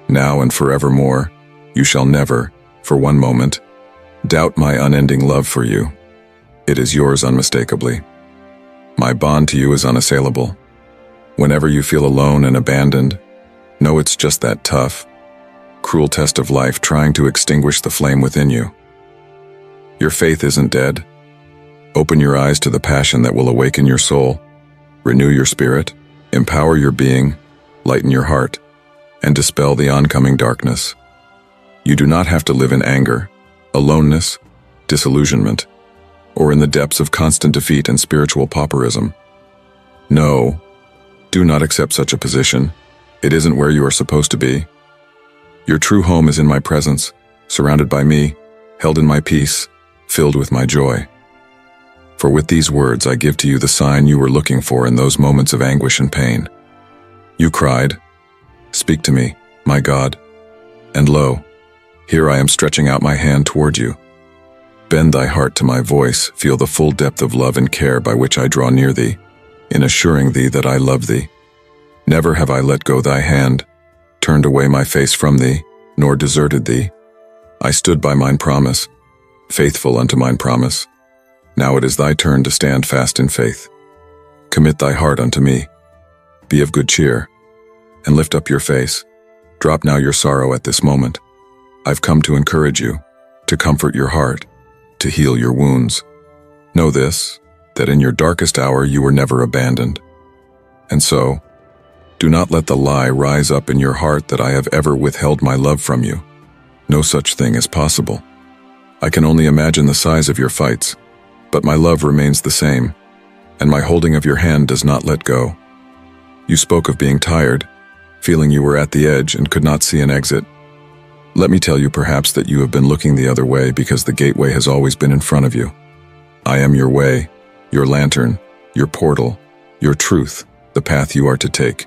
now and forevermore, you shall never, for one moment, doubt my unending love for you. It is yours unmistakably. My bond to you is unassailable. Whenever you feel alone and abandoned, know it's just that tough, cruel test of life trying to extinguish the flame within you. Your faith isn't dead. Open your eyes to the passion that will awaken your soul, renew your spirit, empower your being, lighten your heart, and dispel the oncoming darkness. You do not have to live in anger, aloneness, disillusionment, or in the depths of constant defeat and spiritual pauperism. No, do not accept such a position. It isn't where you are supposed to be. Your true home is in my presence, surrounded by me, held in my peace, filled with my joy. For with these words I give to you the sign you were looking for in those moments of anguish and pain. You cried, Speak to me, my God. And lo, here I am stretching out my hand toward you. Bend thy heart to my voice, feel the full depth of love and care by which I draw near thee, in assuring thee that I love thee. Never have I let go thy hand, turned away my face from thee, nor deserted thee. I stood by mine promise, faithful unto mine promise. Now it is thy turn to stand fast in faith. Commit thy heart unto me. Be of good cheer, and lift up your face. Drop now your sorrow at this moment. I've come to encourage you, to comfort your heart, to heal your wounds. Know this, that in your darkest hour you were never abandoned. And so, do not let the lie rise up in your heart that I have ever withheld my love from you. No such thing is possible. I can only imagine the size of your fights, but my love remains the same, and my holding of your hand does not let go. You spoke of being tired, feeling you were at the edge and could not see an exit. Let me tell you perhaps that you have been looking the other way because the gateway has always been in front of you. I am your way, your lantern, your portal, your truth, the path you are to take.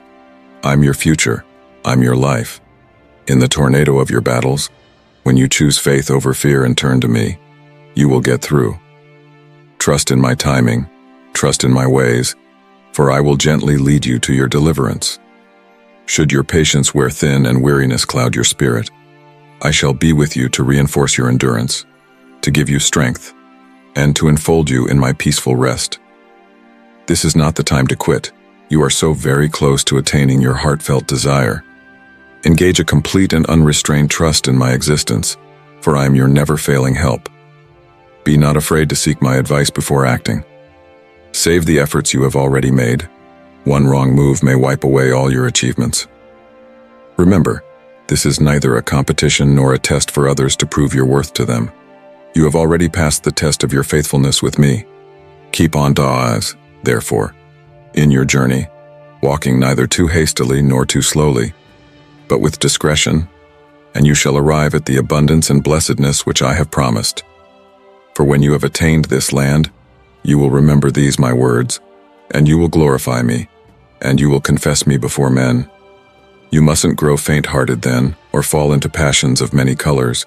I'm your future. I'm your life. In the tornado of your battles, when you choose faith over fear and turn to me, you will get through. Trust in my timing, trust in my ways, for I will gently lead you to your deliverance. Should your patience wear thin and weariness cloud your spirit, I shall be with you to reinforce your endurance, to give you strength, and to enfold you in my peaceful rest. This is not the time to quit. You are so very close to attaining your heartfelt desire. Engage a complete and unrestrained trust in my existence, for I am your never-failing help. Be not afraid to seek my advice before acting. Save the efforts you have already made. One wrong move may wipe away all your achievements. Remember, this is neither a competition nor a test for others to prove your worth to them. You have already passed the test of your faithfulness with me. Keep on Dawes, therefore, in your journey, walking neither too hastily nor too slowly, but with discretion, and you shall arrive at the abundance and blessedness which I have promised. For when you have attained this land, you will remember these my words, and you will glorify me, and you will confess me before men. You mustn't grow faint-hearted then, or fall into passions of many colors,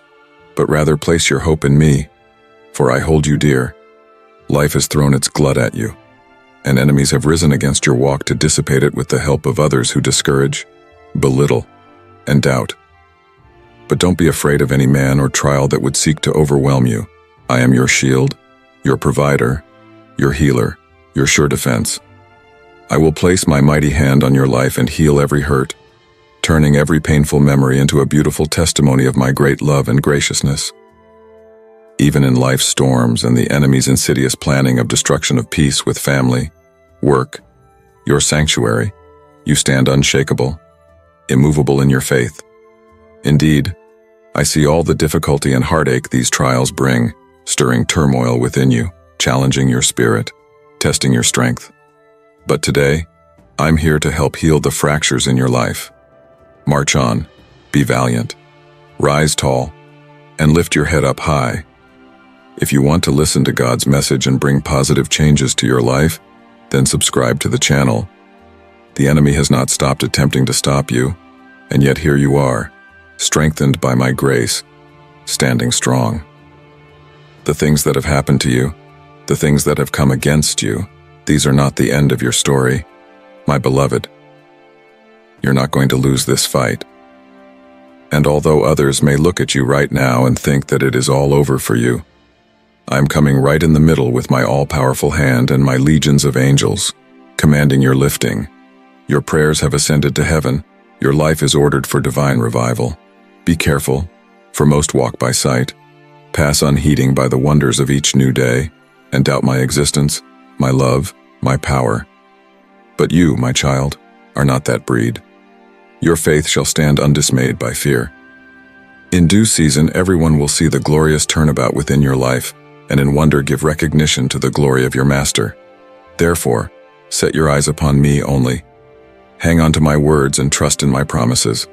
but rather place your hope in me, for I hold you dear. Life has thrown its glut at you, and enemies have risen against your walk to dissipate it with the help of others who discourage, belittle, and doubt. But don't be afraid of any man or trial that would seek to overwhelm you. I am your shield, your provider, your healer, your sure defense. I will place my mighty hand on your life and heal every hurt, turning every painful memory into a beautiful testimony of my great love and graciousness. Even in life's storms and the enemy's insidious planning of destruction of peace with family, work, your sanctuary, you stand unshakable, immovable in your faith. Indeed, I see all the difficulty and heartache these trials bring, stirring turmoil within you, challenging your spirit, testing your strength. But today, I'm here to help heal the fractures in your life. March on, be valiant, rise tall, and lift your head up high. If you want to listen to God's message and bring positive changes to your life, then subscribe to the channel. The enemy has not stopped attempting to stop you, and yet here you are, strengthened by my grace, standing strong. The things that have happened to you, the things that have come against you, these are not the end of your story. My beloved, you're not going to lose this fight. And although others may look at you right now and think that it is all over for you, I'm coming right in the middle with my all-powerful hand and my legions of angels, commanding your lifting. Your prayers have ascended to heaven. Your life is ordered for divine revival. Be careful, for most walk by sight, pass unheeding by the wonders of each new day, and doubt my existence, my love, my power. But you, my child, are not that breed. Your faith shall stand undismayed by fear. In due season, everyone will see the glorious turnabout within your life, and in wonder give recognition to the glory of your Master. Therefore, set your eyes upon me only. Hang on to my words and trust in my promises.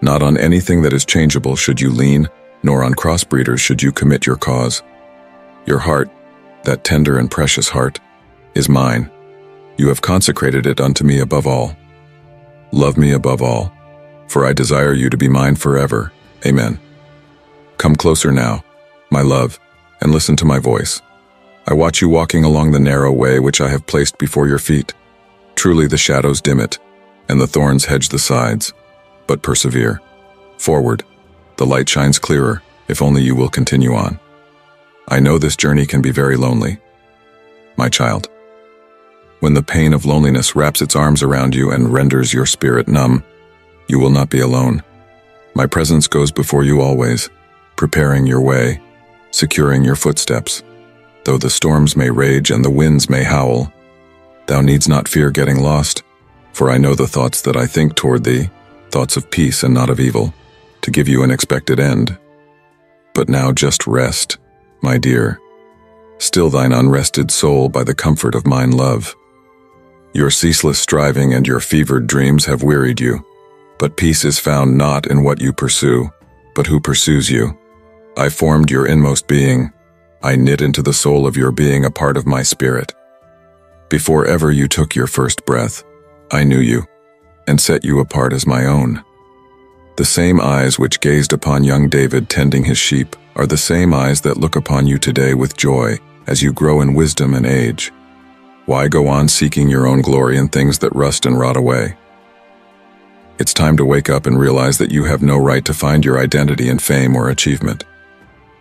Not on anything that is changeable should you lean, nor on crossbreeders should you commit your cause. Your heart, that tender and precious heart, is mine. You have consecrated it unto me above all. Love me above all, for I desire you to be mine forever. Amen. Come closer now, my love, and listen to my voice. I watch you walking along the narrow way which I have placed before your feet. Truly the shadows dim it, and the thorns hedge the sides. But persevere. Forward. The light shines clearer, if only you will continue on. I know this journey can be very lonely. My child. When the pain of loneliness wraps its arms around you and renders your spirit numb, you will not be alone. My presence goes before you always, preparing your way, securing your footsteps. Though the storms may rage and the winds may howl, thou needs not fear getting lost, for I know the thoughts that I think toward thee, thoughts of peace and not of evil, to give you an expected end. But now just rest, my dear. Still thine unrested soul by the comfort of mine love. Your ceaseless striving and your fevered dreams have wearied you, but peace is found not in what you pursue, but who pursues you. I formed your inmost being. I knit into the soul of your being a part of my spirit. Before ever you took your first breath, I knew you, and set you apart as my own. The same eyes which gazed upon young David tending his sheep are the same eyes that look upon you today with joy as you grow in wisdom and age. Why go on seeking your own glory in things that rust and rot away? It's time to wake up and realize that you have no right to find your identity in fame or achievement.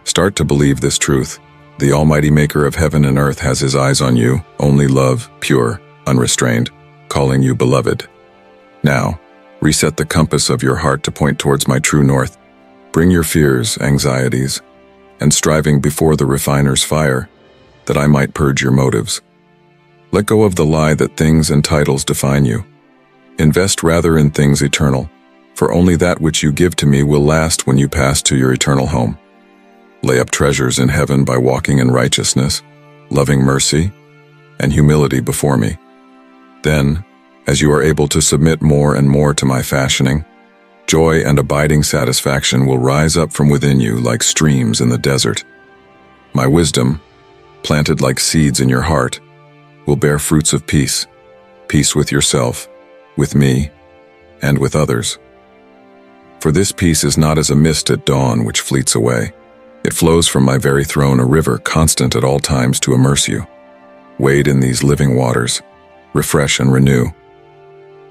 Start to believe this truth. The almighty maker of heaven and earth has his eyes on you, only love, pure, unrestrained, calling you beloved. Now, reset the compass of your heart to point towards my true north. Bring your fears, anxieties, and striving before the refiner's fire, that I might purge your motives. Let go of the lie that things and titles define you. Invest rather in things eternal, for only that which you give to me will last when you pass to your eternal home. Lay up treasures in heaven by walking in righteousness, loving mercy, and humility before me. Then, as you are able to submit more and more to my fashioning, joy and abiding satisfaction will rise up from within you like streams in the desert. My wisdom, planted like seeds in your heart, will bear fruits of peace, peace with yourself, with me, and with others. For this peace is not as a mist at dawn which fleets away. It flows from my very throne, a river constant at all times to immerse you. Wade in these living waters, refresh and renew.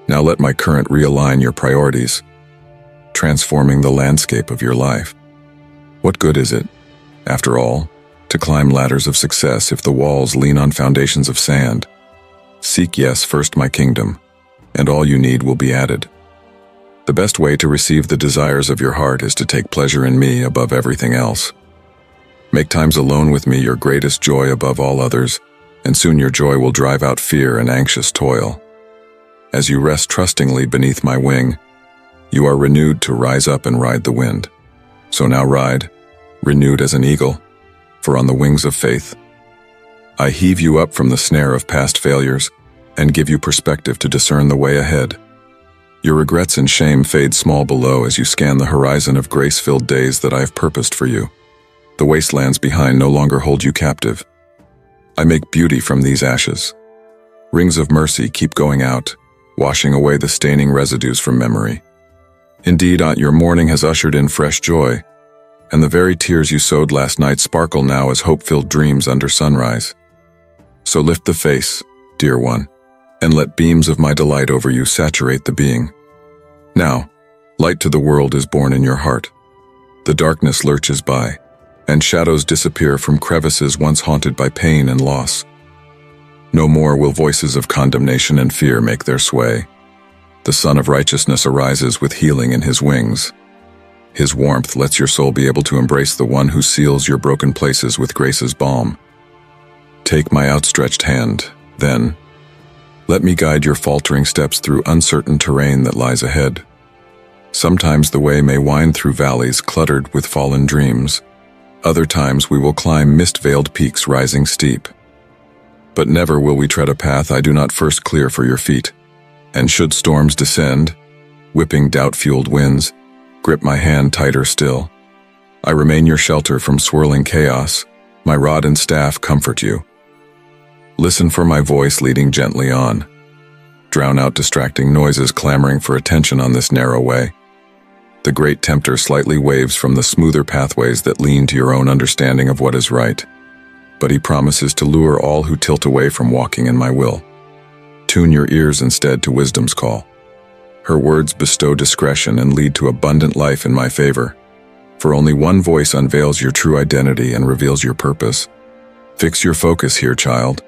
Now let my current realign your priorities, transforming the landscape of your life. What good is it, after all, to climb ladders of success if the walls lean on foundations of sand? Seek yes first my kingdom, and all you need will be added. The best way to receive the desires of your heart is to take pleasure in me above everything else. Make times alone with me your greatest joy above all others, and soon your joy will drive out fear and anxious toil. As you rest trustingly beneath my wing, you are renewed to rise up and ride the wind. So now ride, renewed as an eagle, for on the wings of faith, I heave you up from the snare of past failures and give you perspective to discern the way ahead. Your regrets and shame fade small below as you scan the horizon of grace-filled days that I have purposed for you. The wastelands behind no longer hold you captive. I make beauty from these ashes. Rings of mercy keep going out, washing away the staining residues from memory. Indeed, Aunt, your morning has ushered in fresh joy, and the very tears you sowed last night sparkle now as hope-filled dreams under sunrise. So lift the face, dear one, and let beams of my delight over you saturate the being. Now, light to the world is born in your heart. The darkness lurches by, and shadows disappear from crevices once haunted by pain and loss. No more will voices of condemnation and fear make their sway. The Sun of Righteousness arises with healing in his wings. His warmth lets your soul be able to embrace the one who seals your broken places with grace's balm. Take my outstretched hand, then. Let me guide your faltering steps through uncertain terrain that lies ahead. Sometimes the way may wind through valleys cluttered with fallen dreams, other times we will climb mist-veiled peaks rising steep. But never will we tread a path I do not first clear for your feet. And should storms descend, whipping doubt-fueled winds, grip my hand tighter still. I remain your shelter from swirling chaos, my rod and staff comfort you. Listen for my voice leading gently on. Drown out distracting noises clamoring for attention on this narrow way. The great tempter slightly waves from the smoother pathways that lean to your own understanding of what is right. But he promises to lure all who tilt away from walking in my will. Tune your ears instead to wisdom's call. Her words bestow discretion and lead to abundant life in my favor. For only one voice unveils your true identity and reveals your purpose. Fix your focus here, child.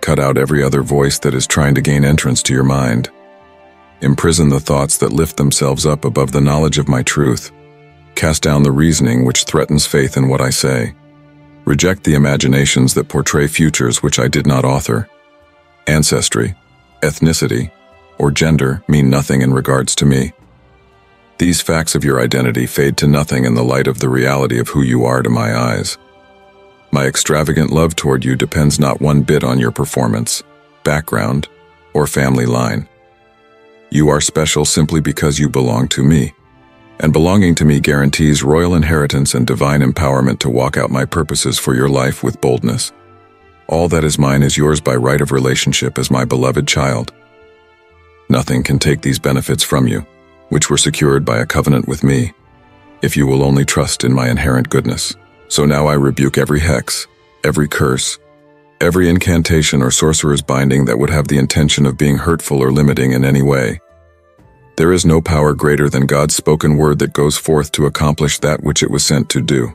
Cut out every other voice that is trying to gain entrance to your mind. Imprison the thoughts that lift themselves up above the knowledge of my truth. Cast down the reasoning which threatens faith in what I say. Reject the imaginations that portray futures which I did not author. Ancestry, ethnicity, or gender mean nothing in regards to me. These facts of your identity fade to nothing in the light of the reality of who you are to my eyes. My extravagant love toward you depends not one bit on your performance, background, or family line. You are special simply because you belong to me. And belonging to me guarantees royal inheritance and divine empowerment to walk out my purposes for your life with boldness. All that is mine is yours by right of relationship as my beloved child. Nothing can take these benefits from you, which were secured by a covenant with me, if you will only trust in my inherent goodness. So now I rebuke every hex, every curse, every incantation or sorcerer's binding that would have the intention of being hurtful or limiting in any way. There is no power greater than God's spoken word that goes forth to accomplish that which it was sent to do.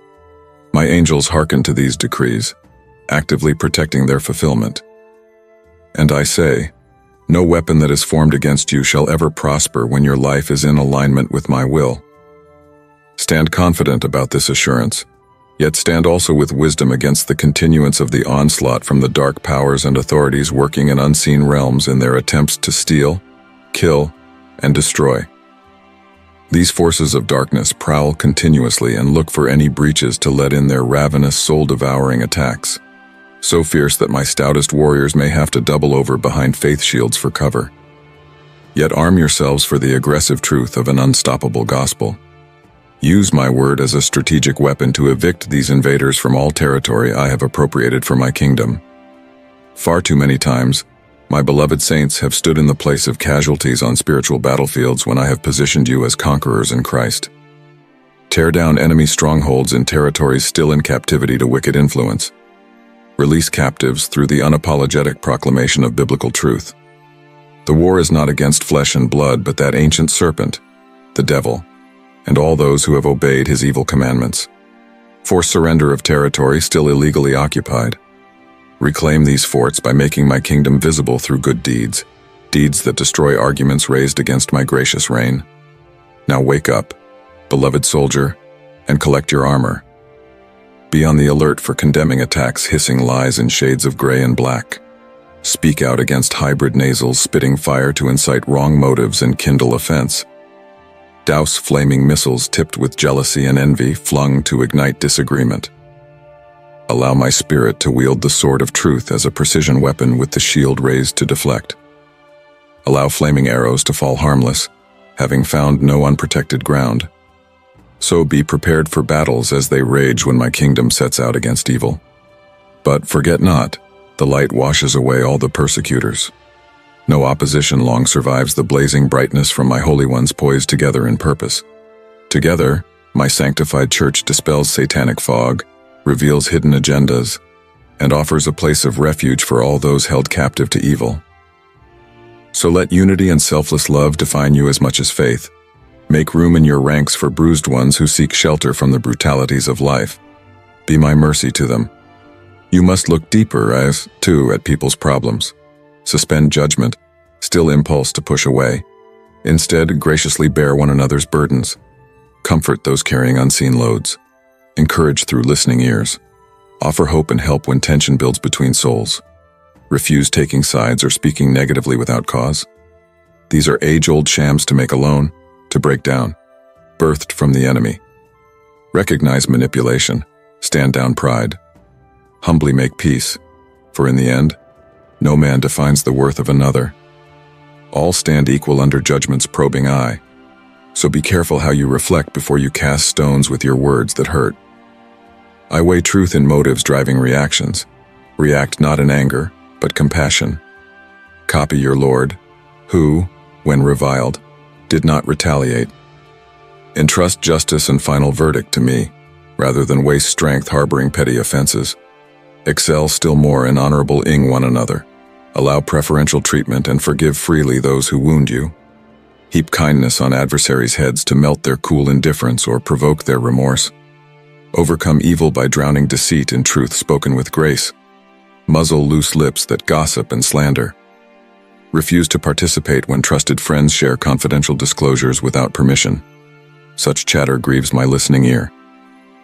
My angels hearken to these decrees, actively protecting their fulfillment. And I say, no weapon that is formed against you shall ever prosper when your life is in alignment with my will. Stand confident about this assurance, yet stand also with wisdom against the continuance of the onslaught from the dark powers and authorities working in unseen realms in their attempts to steal, kill, and destroy. These forces of darkness prowl continuously and look for any breaches to let in their ravenous, soul-devouring attacks, so fierce that my stoutest warriors may have to double over behind faith shields for cover. Yet arm yourselves for the aggressive truth of an unstoppable gospel. Use my word as a strategic weapon to evict these invaders from all territory I have appropriated for my kingdom. Far too many times, my beloved saints have stood in the place of casualties on spiritual battlefields when I have positioned you as conquerors in Christ. Tear down enemy strongholds in territories still in captivity to wicked influence. Release captives through the unapologetic proclamation of biblical truth. The war is not against flesh and blood, but that ancient serpent, the devil, and all those who have obeyed his evil commandments. Force surrender of territory still illegally occupied. Reclaim these forts by making my kingdom visible through good deeds, deeds that destroy arguments raised against my gracious reign. Now wake up, beloved soldier, and collect your armor. Be on the alert for condemning attacks hissing lies in shades of gray and black. Speak out against hybrid nasals spitting fire to incite wrong motives and kindle offense douse flaming missiles tipped with jealousy and envy flung to ignite disagreement. Allow my spirit to wield the sword of truth as a precision weapon with the shield raised to deflect. Allow flaming arrows to fall harmless, having found no unprotected ground. So be prepared for battles as they rage when my kingdom sets out against evil. But forget not, the light washes away all the persecutors. No opposition long survives the blazing brightness from my holy ones poised together in purpose. Together, my sanctified church dispels satanic fog, reveals hidden agendas, and offers a place of refuge for all those held captive to evil. So let unity and selfless love define you as much as faith. Make room in your ranks for bruised ones who seek shelter from the brutalities of life. Be my mercy to them. You must look deeper as, too, at people's problems suspend judgment, still impulse to push away. Instead, graciously bear one another's burdens. Comfort those carrying unseen loads. Encourage through listening ears. Offer hope and help when tension builds between souls. Refuse taking sides or speaking negatively without cause. These are age-old shams to make alone, to break down, birthed from the enemy. Recognize manipulation, stand down pride. Humbly make peace, for in the end, no man defines the worth of another. All stand equal under judgment's probing eye. So be careful how you reflect before you cast stones with your words that hurt. I weigh truth in motives driving reactions. React not in anger, but compassion. Copy your Lord, who, when reviled, did not retaliate. Entrust justice and final verdict to me, rather than waste strength harboring petty offenses. Excel still more in honorable ing one another. Allow preferential treatment and forgive freely those who wound you. Heap kindness on adversaries' heads to melt their cool indifference or provoke their remorse. Overcome evil by drowning deceit in truth spoken with grace. Muzzle loose lips that gossip and slander. Refuse to participate when trusted friends share confidential disclosures without permission. Such chatter grieves my listening ear.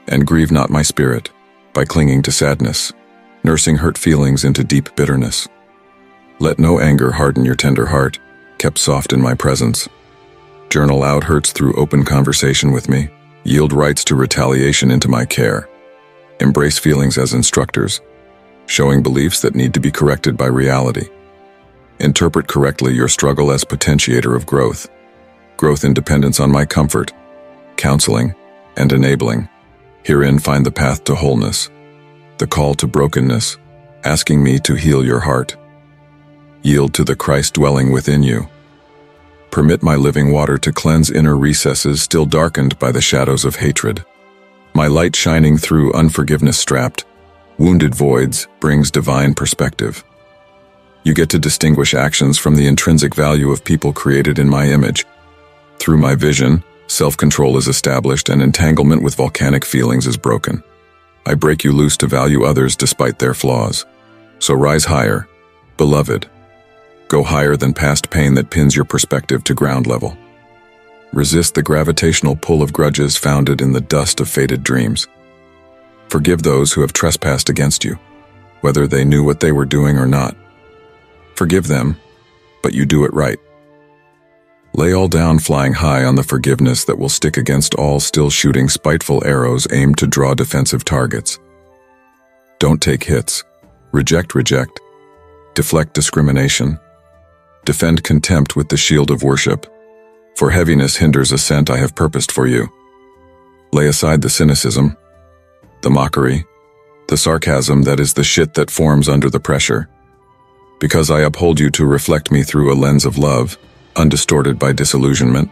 And grieve not my spirit by clinging to sadness, nursing hurt feelings into deep bitterness. Let no anger harden your tender heart, kept soft in my presence. Journal out hurts through open conversation with me. Yield rights to retaliation into my care. Embrace feelings as instructors, showing beliefs that need to be corrected by reality. Interpret correctly your struggle as potentiator of growth. Growth in dependence on my comfort, counseling, and enabling. Herein find the path to wholeness, the call to brokenness, asking me to heal your heart. Yield to the Christ dwelling within you. Permit my living water to cleanse inner recesses still darkened by the shadows of hatred. My light shining through unforgiveness strapped, wounded voids brings divine perspective. You get to distinguish actions from the intrinsic value of people created in my image. Through my vision, self-control is established and entanglement with volcanic feelings is broken. I break you loose to value others despite their flaws. So rise higher, beloved. Go higher than past pain that pins your perspective to ground level. Resist the gravitational pull of grudges founded in the dust of faded dreams. Forgive those who have trespassed against you, whether they knew what they were doing or not. Forgive them, but you do it right. Lay all down flying high on the forgiveness that will stick against all still shooting spiteful arrows aimed to draw defensive targets. Don't take hits. Reject reject. Deflect discrimination. Defend contempt with the shield of worship. For heaviness hinders ascent I have purposed for you. Lay aside the cynicism, the mockery, the sarcasm that is the shit that forms under the pressure. Because I uphold you to reflect me through a lens of love, undistorted by disillusionment.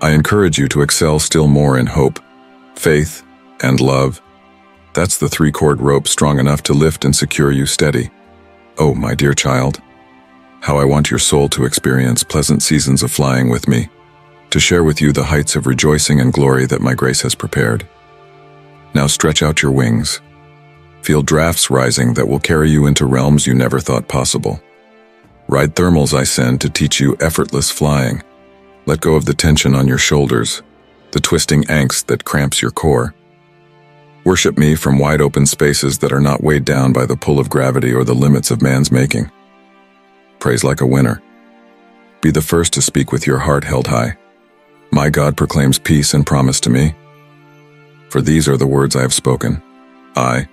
I encourage you to excel still more in hope, faith, and love. That's the three-cord rope strong enough to lift and secure you steady. Oh, my dear child, how I want your soul to experience pleasant seasons of flying with me, to share with you the heights of rejoicing and glory that my grace has prepared. Now stretch out your wings. Feel drafts rising that will carry you into realms you never thought possible. Ride thermals I send to teach you effortless flying. Let go of the tension on your shoulders, the twisting angst that cramps your core. Worship me from wide open spaces that are not weighed down by the pull of gravity or the limits of man's making. Praise like a winner. Be the first to speak with your heart held high. My God proclaims peace and promise to me. For these are the words I have spoken. I,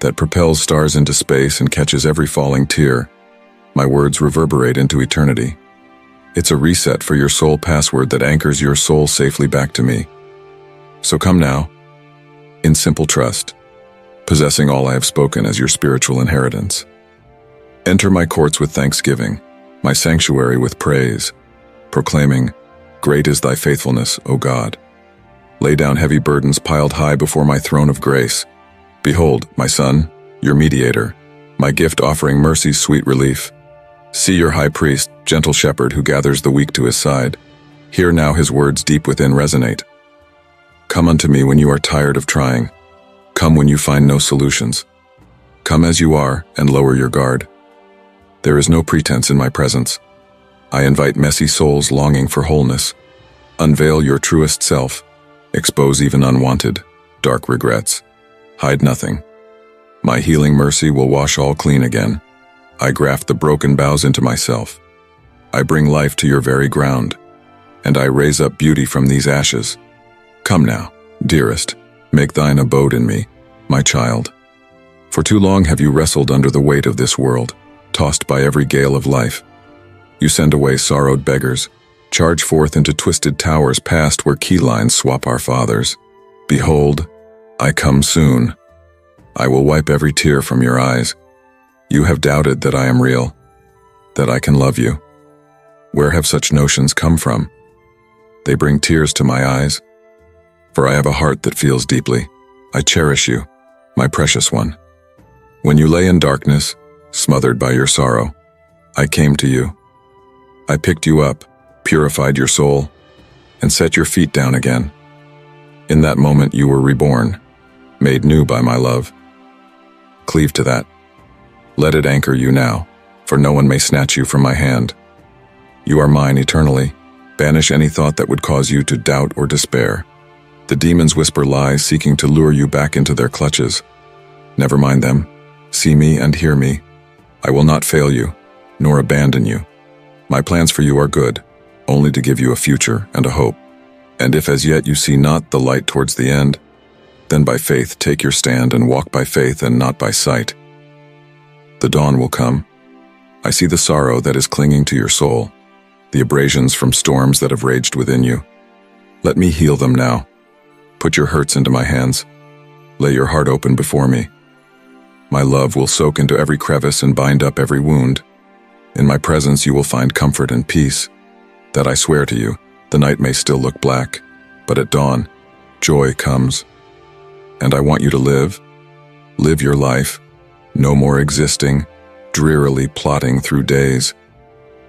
that propels stars into space and catches every falling tear, my words reverberate into eternity. It's a reset for your soul password that anchors your soul safely back to me. So come now, in simple trust, possessing all I have spoken as your spiritual inheritance. Enter my courts with thanksgiving, my sanctuary with praise, proclaiming, Great is thy faithfulness, O God. Lay down heavy burdens piled high before my throne of grace. Behold, my son, your mediator, my gift offering mercy's sweet relief. See your high priest, gentle shepherd who gathers the weak to his side. Hear now his words deep within resonate. Come unto me when you are tired of trying. Come when you find no solutions. Come as you are and lower your guard. There is no pretense in my presence. I invite messy souls longing for wholeness. Unveil your truest self. Expose even unwanted, dark regrets. Hide nothing. My healing mercy will wash all clean again. I graft the broken boughs into myself. I bring life to your very ground, and I raise up beauty from these ashes. Come now, dearest, make thine abode in me, my child. For too long have you wrestled under the weight of this world, tossed by every gale of life. You send away sorrowed beggars, charge forth into twisted towers past where key lines swap our fathers. Behold, I come soon. I will wipe every tear from your eyes, you have doubted that I am real, that I can love you. Where have such notions come from? They bring tears to my eyes, for I have a heart that feels deeply. I cherish you, my precious one. When you lay in darkness, smothered by your sorrow, I came to you. I picked you up, purified your soul, and set your feet down again. In that moment you were reborn, made new by my love. Cleave to that. Let it anchor you now, for no one may snatch you from my hand. You are mine eternally. Banish any thought that would cause you to doubt or despair. The demons whisper lies seeking to lure you back into their clutches. Never mind them. See me and hear me. I will not fail you, nor abandon you. My plans for you are good, only to give you a future and a hope. And if as yet you see not the light towards the end, then by faith take your stand and walk by faith and not by sight. The dawn will come. I see the sorrow that is clinging to your soul, the abrasions from storms that have raged within you. Let me heal them now. Put your hurts into my hands. Lay your heart open before me. My love will soak into every crevice and bind up every wound. In my presence you will find comfort and peace. That I swear to you, the night may still look black, but at dawn, joy comes. And I want you to live. Live your life no more existing, drearily plodding through days.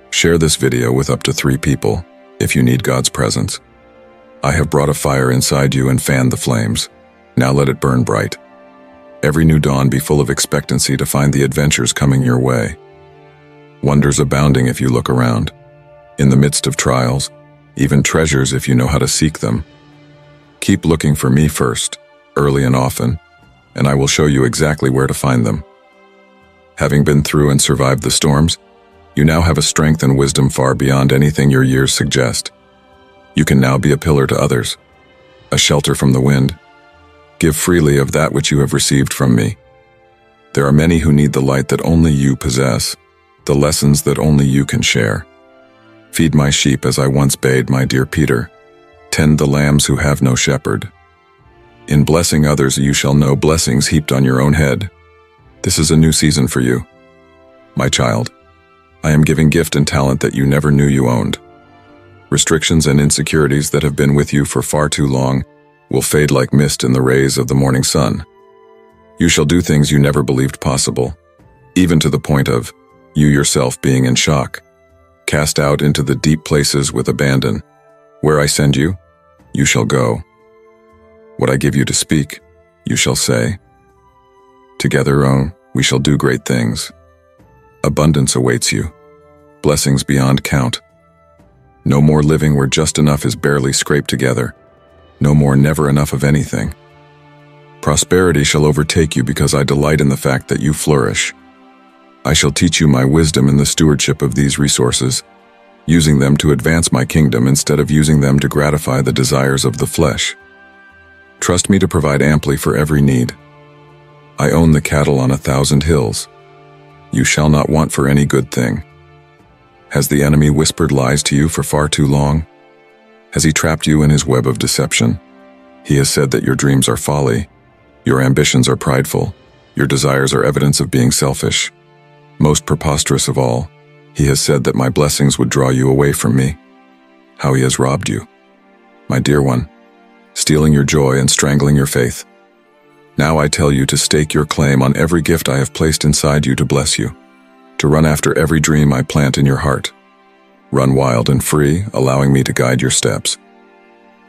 Share this video with up to three people if you need God's presence. I have brought a fire inside you and fanned the flames. Now let it burn bright. Every new dawn be full of expectancy to find the adventures coming your way. Wonders abounding if you look around. In the midst of trials, even treasures if you know how to seek them. Keep looking for me first, early and often, and I will show you exactly where to find them. Having been through and survived the storms, you now have a strength and wisdom far beyond anything your years suggest. You can now be a pillar to others, a shelter from the wind. Give freely of that which you have received from me. There are many who need the light that only you possess, the lessons that only you can share. Feed my sheep as I once bade my dear Peter. Tend the lambs who have no shepherd. In blessing others you shall know blessings heaped on your own head. This is a new season for you. My child, I am giving gift and talent that you never knew you owned. Restrictions and insecurities that have been with you for far too long will fade like mist in the rays of the morning sun. You shall do things you never believed possible, even to the point of you yourself being in shock cast out into the deep places with abandon. Where I send you, you shall go. What I give you to speak, you shall say. Together, oh, we shall do great things. Abundance awaits you, blessings beyond count. No more living where just enough is barely scraped together, no more never enough of anything. Prosperity shall overtake you because I delight in the fact that you flourish. I shall teach you my wisdom in the stewardship of these resources, using them to advance my kingdom instead of using them to gratify the desires of the flesh. Trust me to provide amply for every need. I own the cattle on a thousand hills. You shall not want for any good thing. Has the enemy whispered lies to you for far too long? Has he trapped you in his web of deception? He has said that your dreams are folly, your ambitions are prideful, your desires are evidence of being selfish. Most preposterous of all, he has said that my blessings would draw you away from me. How he has robbed you. My dear one, stealing your joy and strangling your faith. Now I tell you to stake your claim on every gift I have placed inside you to bless you, to run after every dream I plant in your heart. Run wild and free, allowing me to guide your steps.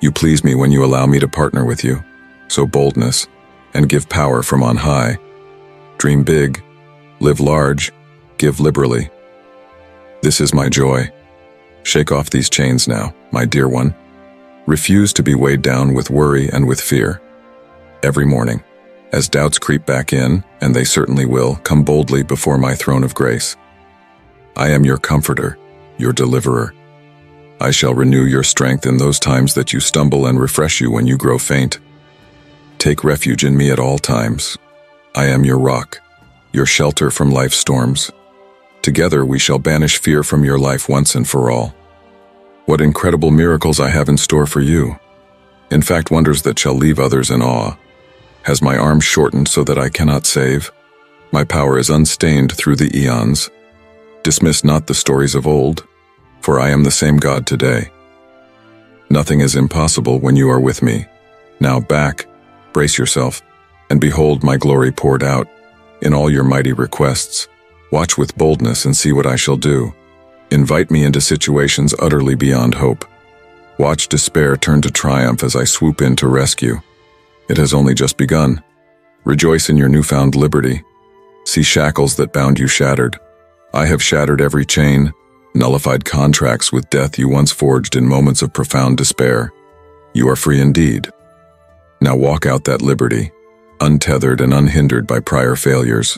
You please me when you allow me to partner with you, so boldness, and give power from on high. Dream big, live large, give liberally. This is my joy. Shake off these chains now, my dear one. Refuse to be weighed down with worry and with fear. Every morning, as doubts creep back in, and they certainly will, come boldly before my throne of grace. I am your comforter, your deliverer. I shall renew your strength in those times that you stumble and refresh you when you grow faint. Take refuge in me at all times. I am your rock, your shelter from life's storms. Together we shall banish fear from your life once and for all. What incredible miracles I have in store for you. In fact, wonders that shall leave others in awe. Has my arm shortened so that I cannot save? My power is unstained through the eons. Dismiss not the stories of old, for I am the same God today. Nothing is impossible when you are with me. Now back, brace yourself, and behold my glory poured out in all your mighty requests. Watch with boldness and see what I shall do. Invite me into situations utterly beyond hope. Watch despair turn to triumph as I swoop in to rescue. It has only just begun. Rejoice in your newfound liberty. See shackles that bound you shattered. I have shattered every chain, nullified contracts with death you once forged in moments of profound despair. You are free indeed. Now walk out that liberty, untethered and unhindered by prior failures.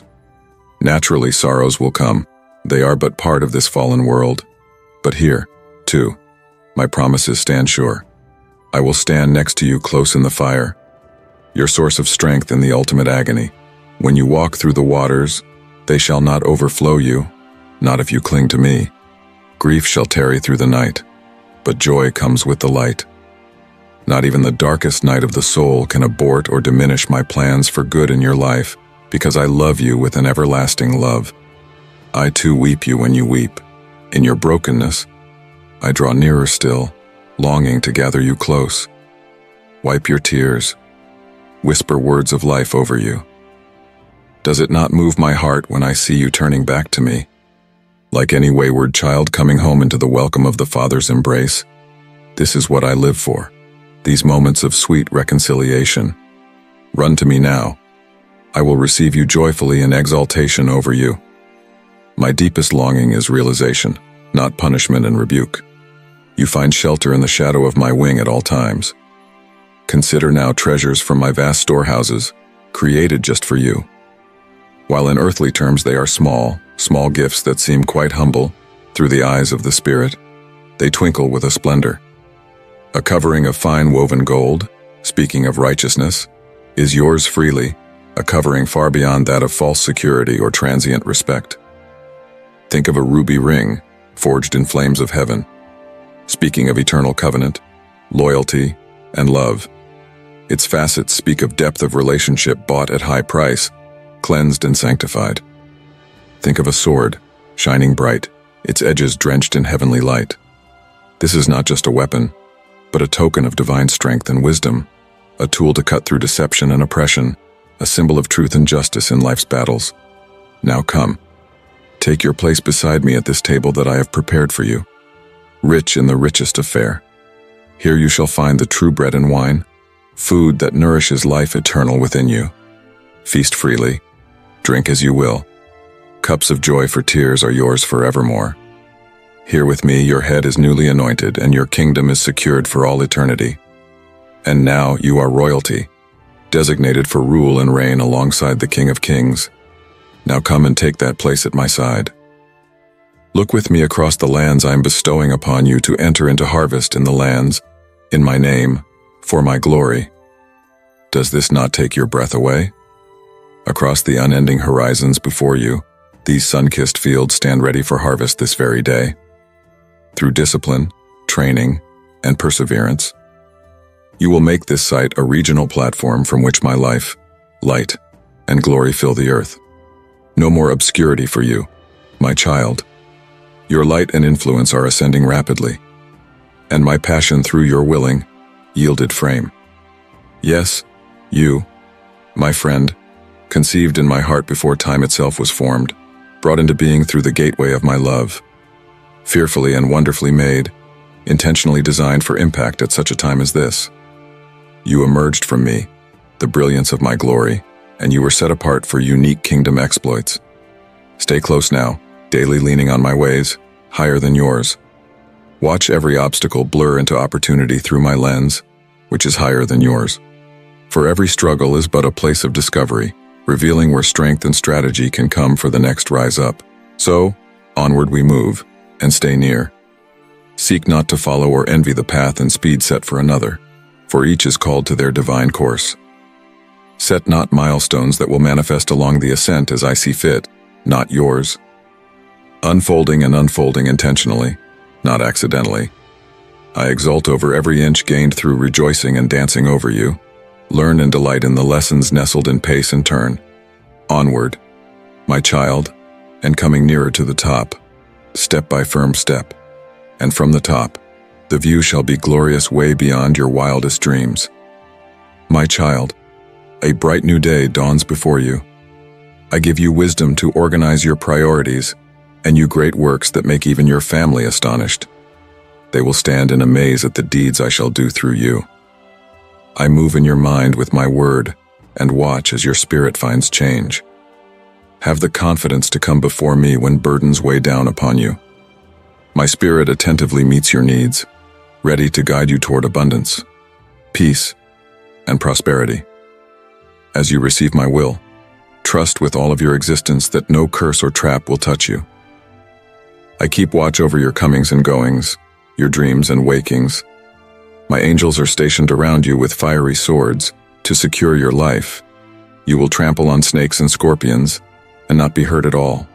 Naturally, sorrows will come. They are but part of this fallen world. But here, too, my promises stand sure. I will stand next to you close in the fire, your source of strength in the ultimate agony. When you walk through the waters, they shall not overflow you, not if you cling to me. Grief shall tarry through the night, but joy comes with the light. Not even the darkest night of the soul can abort or diminish my plans for good in your life, because I love you with an everlasting love. I too weep you when you weep. In your brokenness, I draw nearer still, longing to gather you close. Wipe your tears. Whisper words of life over you. Does it not move my heart when I see you turning back to me? Like any wayward child coming home into the welcome of the Father's embrace, this is what I live for these moments of sweet reconciliation. Run to me now. I will receive you joyfully in exaltation over you. My deepest longing is realization, not punishment and rebuke. You find shelter in the shadow of my wing at all times. Consider now treasures from my vast storehouses, created just for you. While in earthly terms they are small, small gifts that seem quite humble, through the eyes of the Spirit, they twinkle with a splendor. A covering of fine woven gold, speaking of righteousness, is yours freely, a covering far beyond that of false security or transient respect. Think of a ruby ring, forged in flames of heaven, speaking of eternal covenant, loyalty, and love. Its facets speak of depth of relationship bought at high price, cleansed and sanctified. Think of a sword, shining bright, its edges drenched in heavenly light. This is not just a weapon, but a token of divine strength and wisdom, a tool to cut through deception and oppression, a symbol of truth and justice in life's battles. Now come, take your place beside me at this table that I have prepared for you rich in the richest of fare. Here you shall find the true bread and wine, food that nourishes life eternal within you. Feast freely, drink as you will. Cups of joy for tears are yours forevermore. Here with me your head is newly anointed and your kingdom is secured for all eternity. And now you are royalty, designated for rule and reign alongside the King of Kings. Now come and take that place at my side. Look with me across the lands I am bestowing upon you to enter into harvest in the lands, in my name, for my glory. Does this not take your breath away? Across the unending horizons before you, these sun-kissed fields stand ready for harvest this very day. Through discipline, training, and perseverance, you will make this site a regional platform from which my life, light, and glory fill the earth. No more obscurity for you, my child. Your light and influence are ascending rapidly, and my passion through your willing, yielded frame. Yes, you, my friend, conceived in my heart before time itself was formed, brought into being through the gateway of my love, fearfully and wonderfully made, intentionally designed for impact at such a time as this. You emerged from me, the brilliance of my glory, and you were set apart for unique kingdom exploits. Stay close now, daily leaning on my ways, higher than yours. Watch every obstacle blur into opportunity through my lens, which is higher than yours. For every struggle is but a place of discovery, revealing where strength and strategy can come for the next rise up. So, onward we move, and stay near. Seek not to follow or envy the path and speed set for another, for each is called to their divine course. Set not milestones that will manifest along the ascent as I see fit, not yours, unfolding and unfolding intentionally, not accidentally. I exult over every inch gained through rejoicing and dancing over you, learn and delight in the lessons nestled in pace and turn. Onward, my child, and coming nearer to the top, step by firm step, and from the top, the view shall be glorious way beyond your wildest dreams. My child, a bright new day dawns before you. I give you wisdom to organize your priorities and you great works that make even your family astonished. They will stand in amaze at the deeds I shall do through you. I move in your mind with my word, and watch as your spirit finds change. Have the confidence to come before me when burdens weigh down upon you. My spirit attentively meets your needs, ready to guide you toward abundance, peace, and prosperity. As you receive my will, trust with all of your existence that no curse or trap will touch you. I keep watch over your comings and goings, your dreams and wakings. My angels are stationed around you with fiery swords to secure your life. You will trample on snakes and scorpions and not be hurt at all.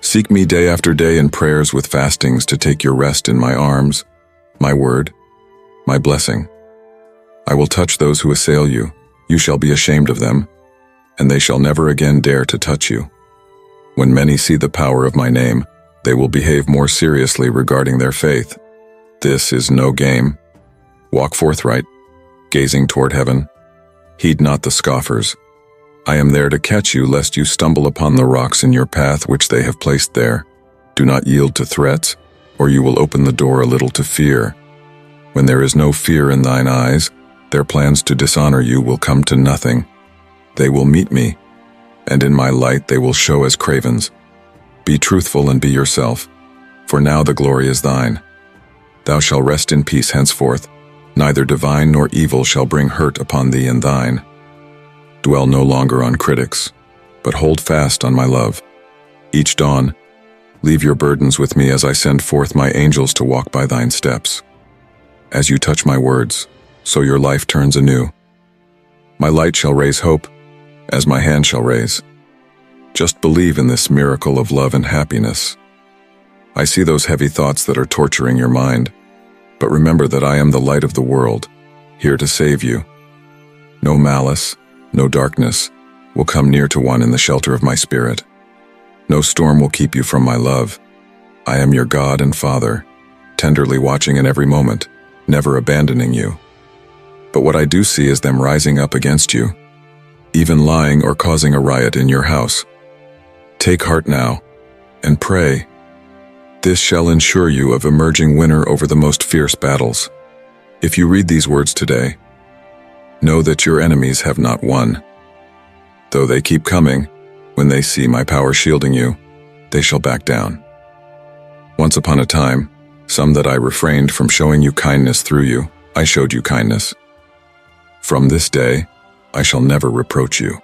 Seek me day after day in prayers with fastings to take your rest in my arms, my word, my blessing. I will touch those who assail you. You shall be ashamed of them, and they shall never again dare to touch you. When many see the power of my name, they will behave more seriously regarding their faith. This is no game. Walk forthright, gazing toward heaven. Heed not the scoffers. I am there to catch you lest you stumble upon the rocks in your path which they have placed there. Do not yield to threats, or you will open the door a little to fear. When there is no fear in thine eyes, their plans to dishonor you will come to nothing. they will meet me, and in my light they will show as cravens. Be truthful and be yourself, for now the glory is thine. Thou shalt rest in peace henceforth, neither divine nor evil shall bring hurt upon thee and thine. Dwell no longer on critics, but hold fast on my love. Each dawn, leave your burdens with me as I send forth my angels to walk by thine steps. As you touch my words, so your life turns anew. My light shall raise hope, as my hand shall raise. Just believe in this miracle of love and happiness. I see those heavy thoughts that are torturing your mind, but remember that I am the light of the world, here to save you. No malice, no darkness will come near to one in the shelter of my spirit. No storm will keep you from my love. I am your God and Father, tenderly watching in every moment, never abandoning you. But what I do see is them rising up against you, even lying or causing a riot in your house. Take heart now, and pray. This shall ensure you of emerging winner over the most fierce battles. If you read these words today, know that your enemies have not won. Though they keep coming, when they see my power shielding you, they shall back down. Once upon a time, some that I refrained from showing you kindness through you, I showed you kindness. From this day, I shall never reproach you.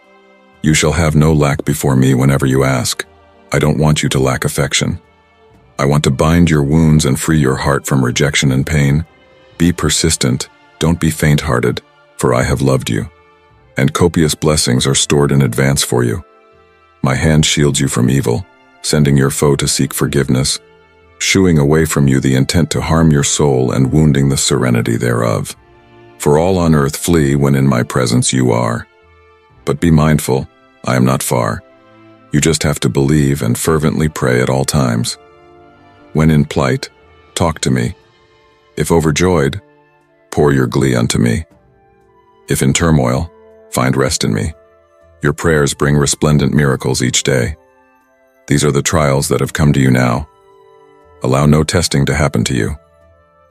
You shall have no lack before me whenever you ask. I don't want you to lack affection. I want to bind your wounds and free your heart from rejection and pain. Be persistent, don't be faint-hearted, for I have loved you. And copious blessings are stored in advance for you. My hand shields you from evil, sending your foe to seek forgiveness, shooing away from you the intent to harm your soul and wounding the serenity thereof. For all on earth flee when in my presence you are. But be mindful, I am not far. You just have to believe and fervently pray at all times. When in plight, talk to me. If overjoyed, pour your glee unto me. If in turmoil, find rest in me. Your prayers bring resplendent miracles each day. These are the trials that have come to you now. Allow no testing to happen to you.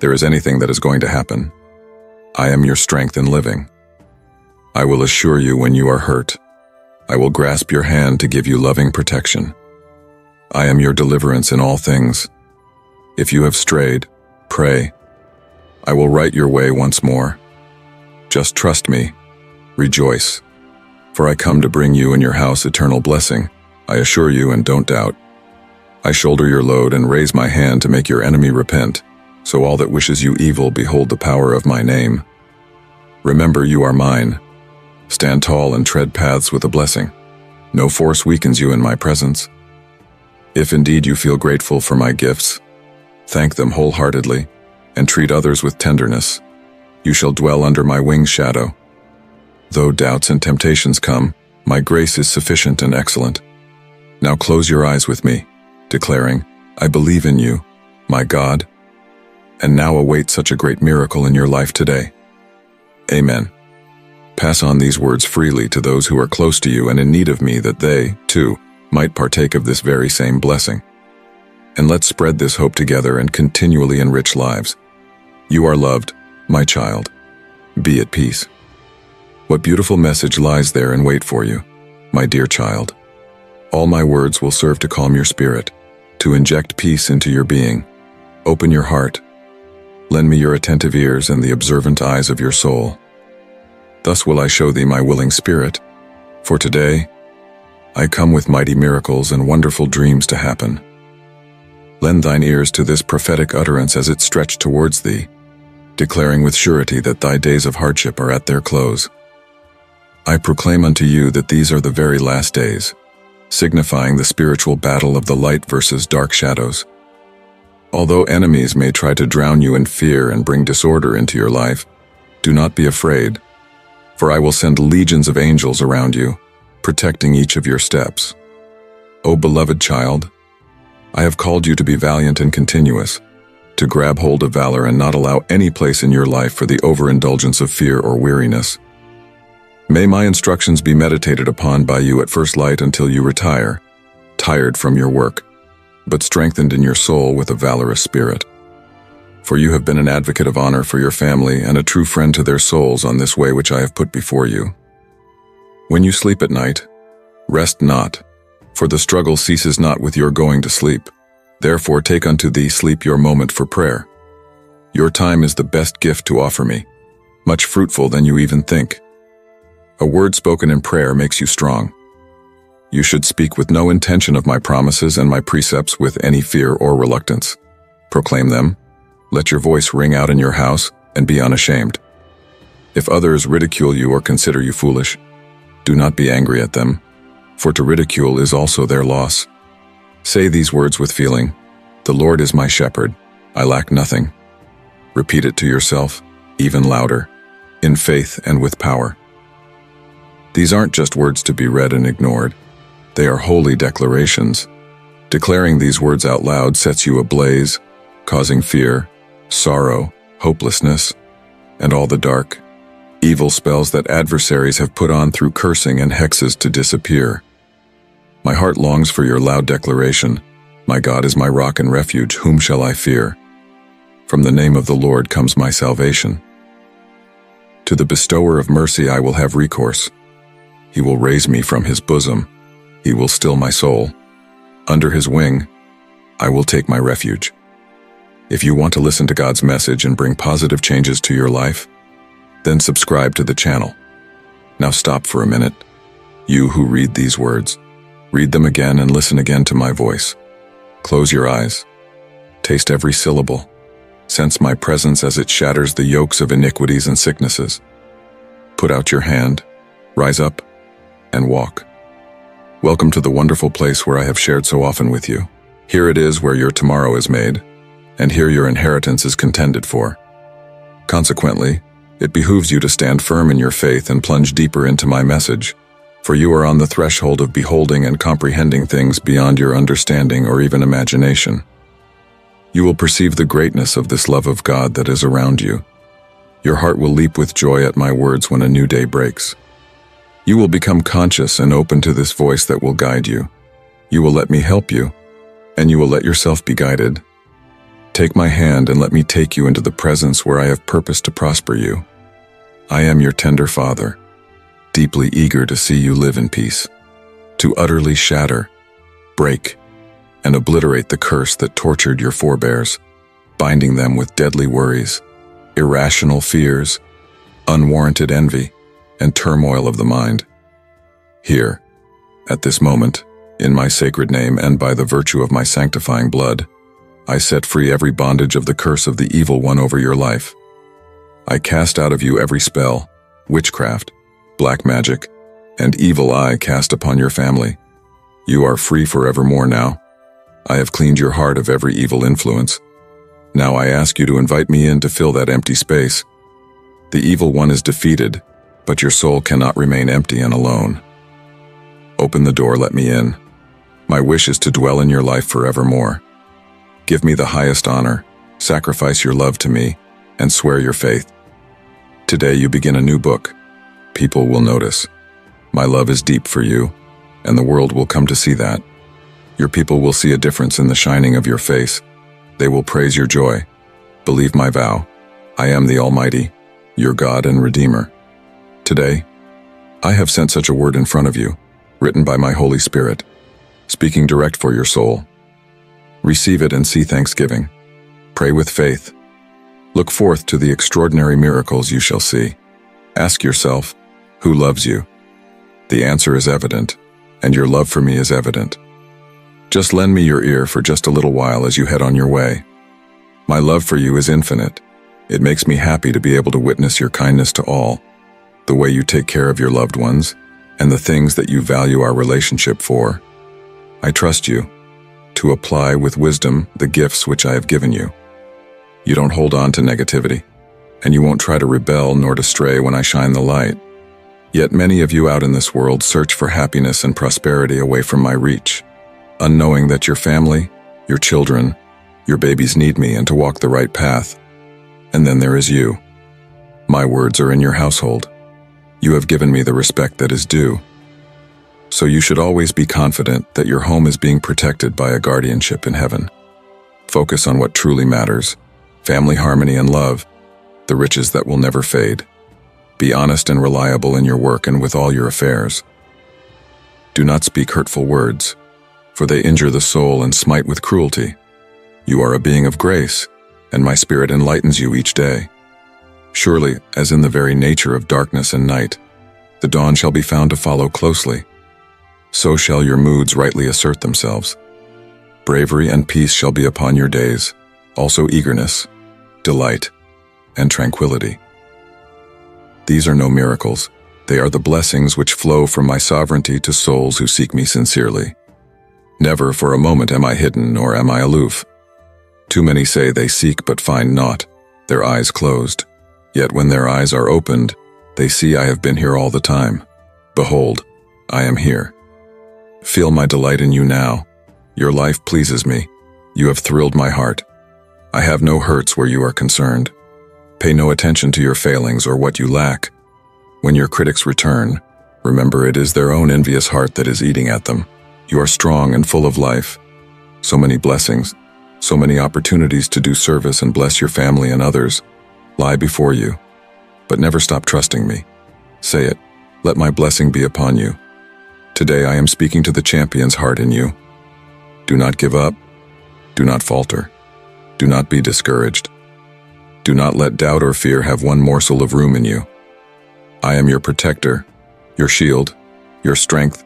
There is anything that is going to happen. I am your strength in living. I will assure you when you are hurt. I will grasp your hand to give you loving protection. I am your deliverance in all things. If you have strayed, pray. I will right your way once more. Just trust me. Rejoice. For I come to bring you and your house eternal blessing. I assure you and don't doubt. I shoulder your load and raise my hand to make your enemy repent so all that wishes you evil behold the power of my name. Remember you are mine. Stand tall and tread paths with a blessing. No force weakens you in my presence. If indeed you feel grateful for my gifts, thank them wholeheartedly, and treat others with tenderness. You shall dwell under my wing's shadow. Though doubts and temptations come, my grace is sufficient and excellent. Now close your eyes with me, declaring, I believe in you, my God, and now await such a great miracle in your life today. Amen. Pass on these words freely to those who are close to you and in need of me that they, too, might partake of this very same blessing. And let's spread this hope together and continually enrich lives. You are loved, my child. Be at peace. What beautiful message lies there and wait for you, my dear child. All my words will serve to calm your spirit, to inject peace into your being. Open your heart, Lend me your attentive ears and the observant eyes of your soul. Thus will I show thee my willing spirit, for today I come with mighty miracles and wonderful dreams to happen. Lend thine ears to this prophetic utterance as it stretched towards thee, declaring with surety that thy days of hardship are at their close. I proclaim unto you that these are the very last days, signifying the spiritual battle of the light versus dark shadows. Although enemies may try to drown you in fear and bring disorder into your life, do not be afraid, for I will send legions of angels around you, protecting each of your steps. O beloved child, I have called you to be valiant and continuous, to grab hold of valor and not allow any place in your life for the overindulgence of fear or weariness. May my instructions be meditated upon by you at first light until you retire, tired from your work but strengthened in your soul with a valorous spirit. For you have been an advocate of honor for your family and a true friend to their souls on this way which I have put before you. When you sleep at night, rest not, for the struggle ceases not with your going to sleep. Therefore take unto thee sleep your moment for prayer. Your time is the best gift to offer me, much fruitful than you even think. A word spoken in prayer makes you strong. You should speak with no intention of my promises and my precepts with any fear or reluctance. Proclaim them, let your voice ring out in your house, and be unashamed. If others ridicule you or consider you foolish, do not be angry at them, for to ridicule is also their loss. Say these words with feeling, The Lord is my shepherd, I lack nothing. Repeat it to yourself, even louder, in faith and with power. These aren't just words to be read and ignored. They are holy declarations. Declaring these words out loud sets you ablaze, causing fear, sorrow, hopelessness, and all the dark, evil spells that adversaries have put on through cursing and hexes to disappear. My heart longs for your loud declaration, My God is my rock and refuge, whom shall I fear? From the name of the Lord comes my salvation. To the bestower of mercy I will have recourse. He will raise me from his bosom. He will still my soul. Under his wing, I will take my refuge. If you want to listen to God's message and bring positive changes to your life, then subscribe to the channel. Now stop for a minute. You who read these words, read them again and listen again to my voice. Close your eyes. Taste every syllable. Sense my presence as it shatters the yokes of iniquities and sicknesses. Put out your hand, rise up, and walk. Welcome to the wonderful place where I have shared so often with you. Here it is where your tomorrow is made, and here your inheritance is contended for. Consequently, it behooves you to stand firm in your faith and plunge deeper into my message, for you are on the threshold of beholding and comprehending things beyond your understanding or even imagination. You will perceive the greatness of this love of God that is around you. Your heart will leap with joy at my words when a new day breaks. You will become conscious and open to this voice that will guide you. You will let me help you, and you will let yourself be guided. Take my hand and let me take you into the presence where I have purpose to prosper you. I am your tender father, deeply eager to see you live in peace, to utterly shatter, break, and obliterate the curse that tortured your forebears, binding them with deadly worries, irrational fears, unwarranted envy, and turmoil of the mind. Here, at this moment, in my sacred name and by the virtue of my sanctifying blood, I set free every bondage of the curse of the evil one over your life. I cast out of you every spell, witchcraft, black magic, and evil eye cast upon your family. You are free forevermore now. I have cleaned your heart of every evil influence. Now I ask you to invite me in to fill that empty space. The evil one is defeated, but your soul cannot remain empty and alone. Open the door, let me in. My wish is to dwell in your life forevermore. Give me the highest honor, sacrifice your love to me, and swear your faith. Today you begin a new book. People will notice. My love is deep for you, and the world will come to see that. Your people will see a difference in the shining of your face. They will praise your joy. Believe my vow. I am the Almighty, your God and Redeemer. Today, I have sent such a word in front of you, written by my Holy Spirit, speaking direct for your soul. Receive it and see thanksgiving. Pray with faith. Look forth to the extraordinary miracles you shall see. Ask yourself, who loves you? The answer is evident, and your love for me is evident. Just lend me your ear for just a little while as you head on your way. My love for you is infinite. It makes me happy to be able to witness your kindness to all, the way you take care of your loved ones, and the things that you value our relationship for. I trust you, to apply with wisdom the gifts which I have given you. You don't hold on to negativity, and you won't try to rebel nor to stray when I shine the light. Yet many of you out in this world search for happiness and prosperity away from my reach, unknowing that your family, your children, your babies need me and to walk the right path. And then there is you. My words are in your household. You have given me the respect that is due, so you should always be confident that your home is being protected by a guardianship in heaven. Focus on what truly matters family harmony and love, the riches that will never fade. Be honest and reliable in your work and with all your affairs. Do not speak hurtful words, for they injure the soul and smite with cruelty. You are a being of grace, and my spirit enlightens you each day. Surely, as in the very nature of darkness and night, the dawn shall be found to follow closely. So shall your moods rightly assert themselves. Bravery and peace shall be upon your days, also eagerness, delight, and tranquility. These are no miracles, they are the blessings which flow from my sovereignty to souls who seek me sincerely. Never for a moment am I hidden nor am I aloof. Too many say they seek but find naught, their eyes closed. Yet when their eyes are opened, they see I have been here all the time. Behold, I am here. Feel my delight in you now. Your life pleases me. You have thrilled my heart. I have no hurts where you are concerned. Pay no attention to your failings or what you lack. When your critics return, remember it is their own envious heart that is eating at them. You are strong and full of life. So many blessings, so many opportunities to do service and bless your family and others lie before you. But never stop trusting me. Say it. Let my blessing be upon you. Today I am speaking to the champion's heart in you. Do not give up. Do not falter. Do not be discouraged. Do not let doubt or fear have one morsel of room in you. I am your protector, your shield, your strength,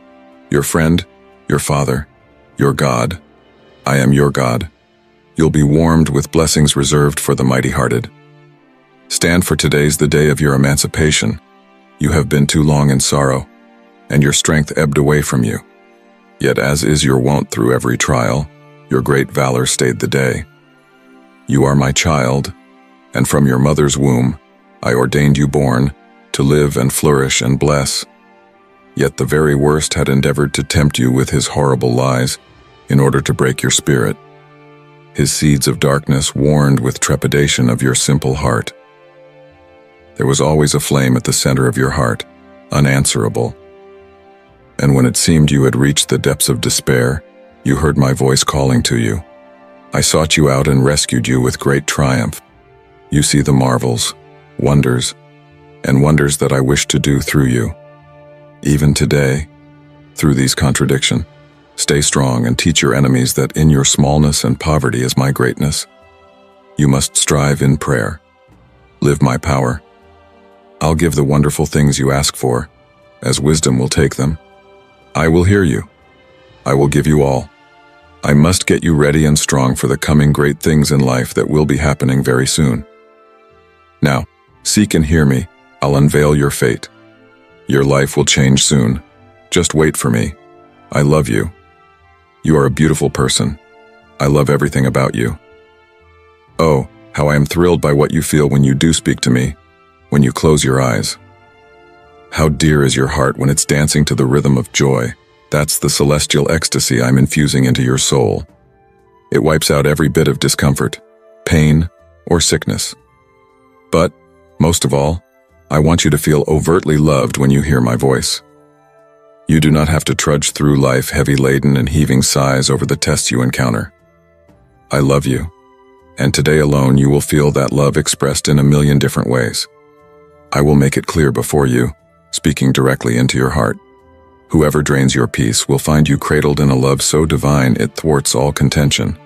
your friend, your father, your God. I am your God. You'll be warmed with blessings reserved for the mighty-hearted. Stand for today's the day of your emancipation. You have been too long in sorrow, and your strength ebbed away from you. Yet as is your wont through every trial, your great valor stayed the day. You are my child, and from your mother's womb I ordained you born to live and flourish and bless. Yet the very worst had endeavored to tempt you with his horrible lies in order to break your spirit. His seeds of darkness warned with trepidation of your simple heart. There was always a flame at the center of your heart, unanswerable. And when it seemed you had reached the depths of despair, you heard my voice calling to you. I sought you out and rescued you with great triumph. You see the marvels, wonders, and wonders that I wish to do through you. Even today, through these contradictions, Stay strong and teach your enemies that in your smallness and poverty is my greatness. You must strive in prayer. Live my power. I'll give the wonderful things you ask for, as wisdom will take them. I will hear you. I will give you all. I must get you ready and strong for the coming great things in life that will be happening very soon. Now, seek and hear me. I'll unveil your fate. Your life will change soon. Just wait for me. I love you. You are a beautiful person. I love everything about you. Oh, how I am thrilled by what you feel when you do speak to me, when you close your eyes. How dear is your heart when it's dancing to the rhythm of joy. That's the celestial ecstasy I'm infusing into your soul. It wipes out every bit of discomfort, pain, or sickness. But, most of all, I want you to feel overtly loved when you hear my voice. You do not have to trudge through life heavy laden and heaving sighs over the tests you encounter. I love you, and today alone you will feel that love expressed in a million different ways. I will make it clear before you, speaking directly into your heart. Whoever drains your peace will find you cradled in a love so divine it thwarts all contention.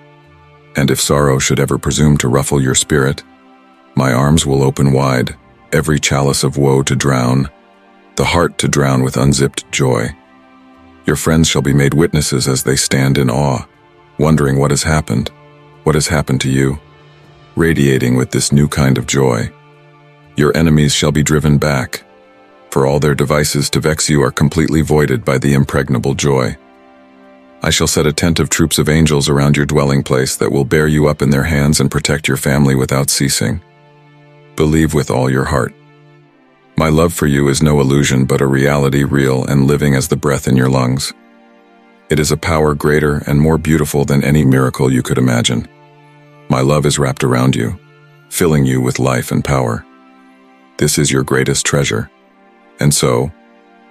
And if sorrow should ever presume to ruffle your spirit, my arms will open wide, every chalice of woe to drown, the heart to drown with unzipped joy. Your friends shall be made witnesses as they stand in awe, wondering what has happened, what has happened to you, radiating with this new kind of joy. Your enemies shall be driven back, for all their devices to vex you are completely voided by the impregnable joy. I shall set attentive troops of angels around your dwelling place that will bear you up in their hands and protect your family without ceasing. Believe with all your heart. My love for you is no illusion but a reality real and living as the breath in your lungs. It is a power greater and more beautiful than any miracle you could imagine. My love is wrapped around you, filling you with life and power. This is your greatest treasure. And so,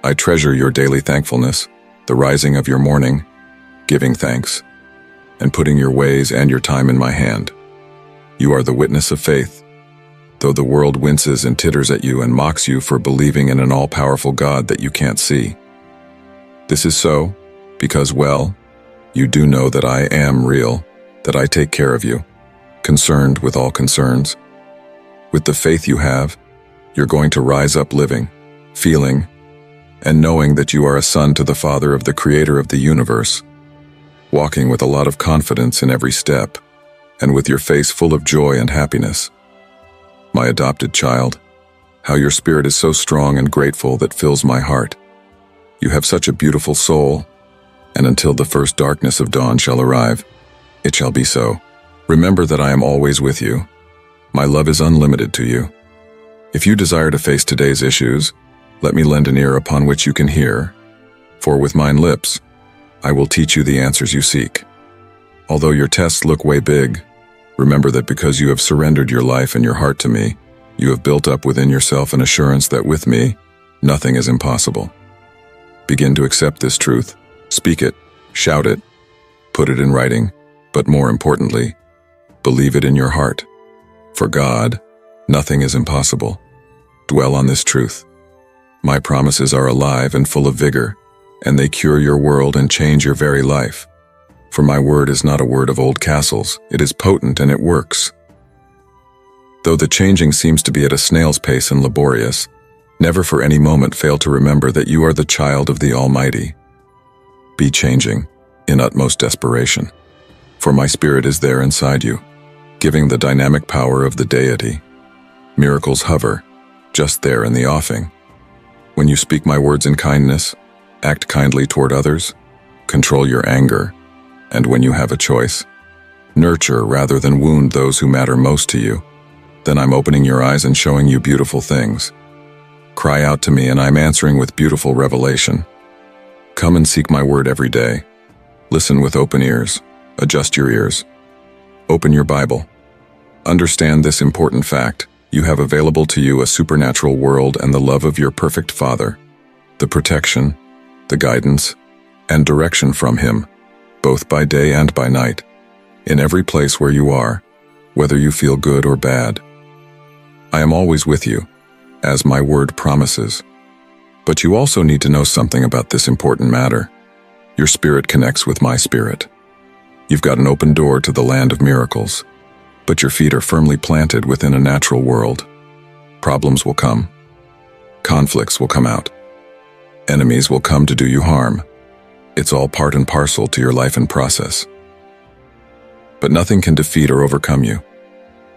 I treasure your daily thankfulness, the rising of your morning, giving thanks, and putting your ways and your time in my hand. You are the witness of faith, though the world winces and titters at you and mocks you for believing in an all-powerful God that you can't see. This is so because, well, you do know that I am real, that I take care of you, concerned with all concerns. With the faith you have, you're going to rise up living, feeling, and knowing that you are a son to the Father of the Creator of the universe, walking with a lot of confidence in every step, and with your face full of joy and happiness. My adopted child, how your spirit is so strong and grateful that fills my heart. You have such a beautiful soul, and until the first darkness of dawn shall arrive, it shall be so. Remember that I am always with you. My love is unlimited to you. If you desire to face today's issues, let me lend an ear upon which you can hear, for with mine lips, I will teach you the answers you seek. Although your tests look way big, remember that because you have surrendered your life and your heart to me, you have built up within yourself an assurance that with me, nothing is impossible. Begin to accept this truth, speak it, shout it, put it in writing, but more importantly, believe it in your heart. For God, nothing is impossible. Dwell on this truth. My promises are alive and full of vigor, and they cure your world and change your very life. For my word is not a word of old castles, it is potent and it works. Though the changing seems to be at a snail's pace and laborious, never for any moment fail to remember that you are the child of the Almighty. Be changing, in utmost desperation, for my spirit is there inside you, giving the dynamic power of the deity. Miracles hover, just there in the offing, when you speak my words in kindness, act kindly toward others, control your anger, and when you have a choice, nurture rather than wound those who matter most to you, then I'm opening your eyes and showing you beautiful things. Cry out to me and I'm answering with beautiful revelation. Come and seek my word every day. Listen with open ears. Adjust your ears. Open your Bible. Understand this important fact you have available to you a supernatural world and the love of your perfect Father, the protection, the guidance, and direction from Him, both by day and by night, in every place where you are, whether you feel good or bad. I am always with you, as my word promises. But you also need to know something about this important matter. Your spirit connects with my spirit. You've got an open door to the land of miracles but your feet are firmly planted within a natural world. Problems will come. Conflicts will come out. Enemies will come to do you harm. It's all part and parcel to your life and process. But nothing can defeat or overcome you.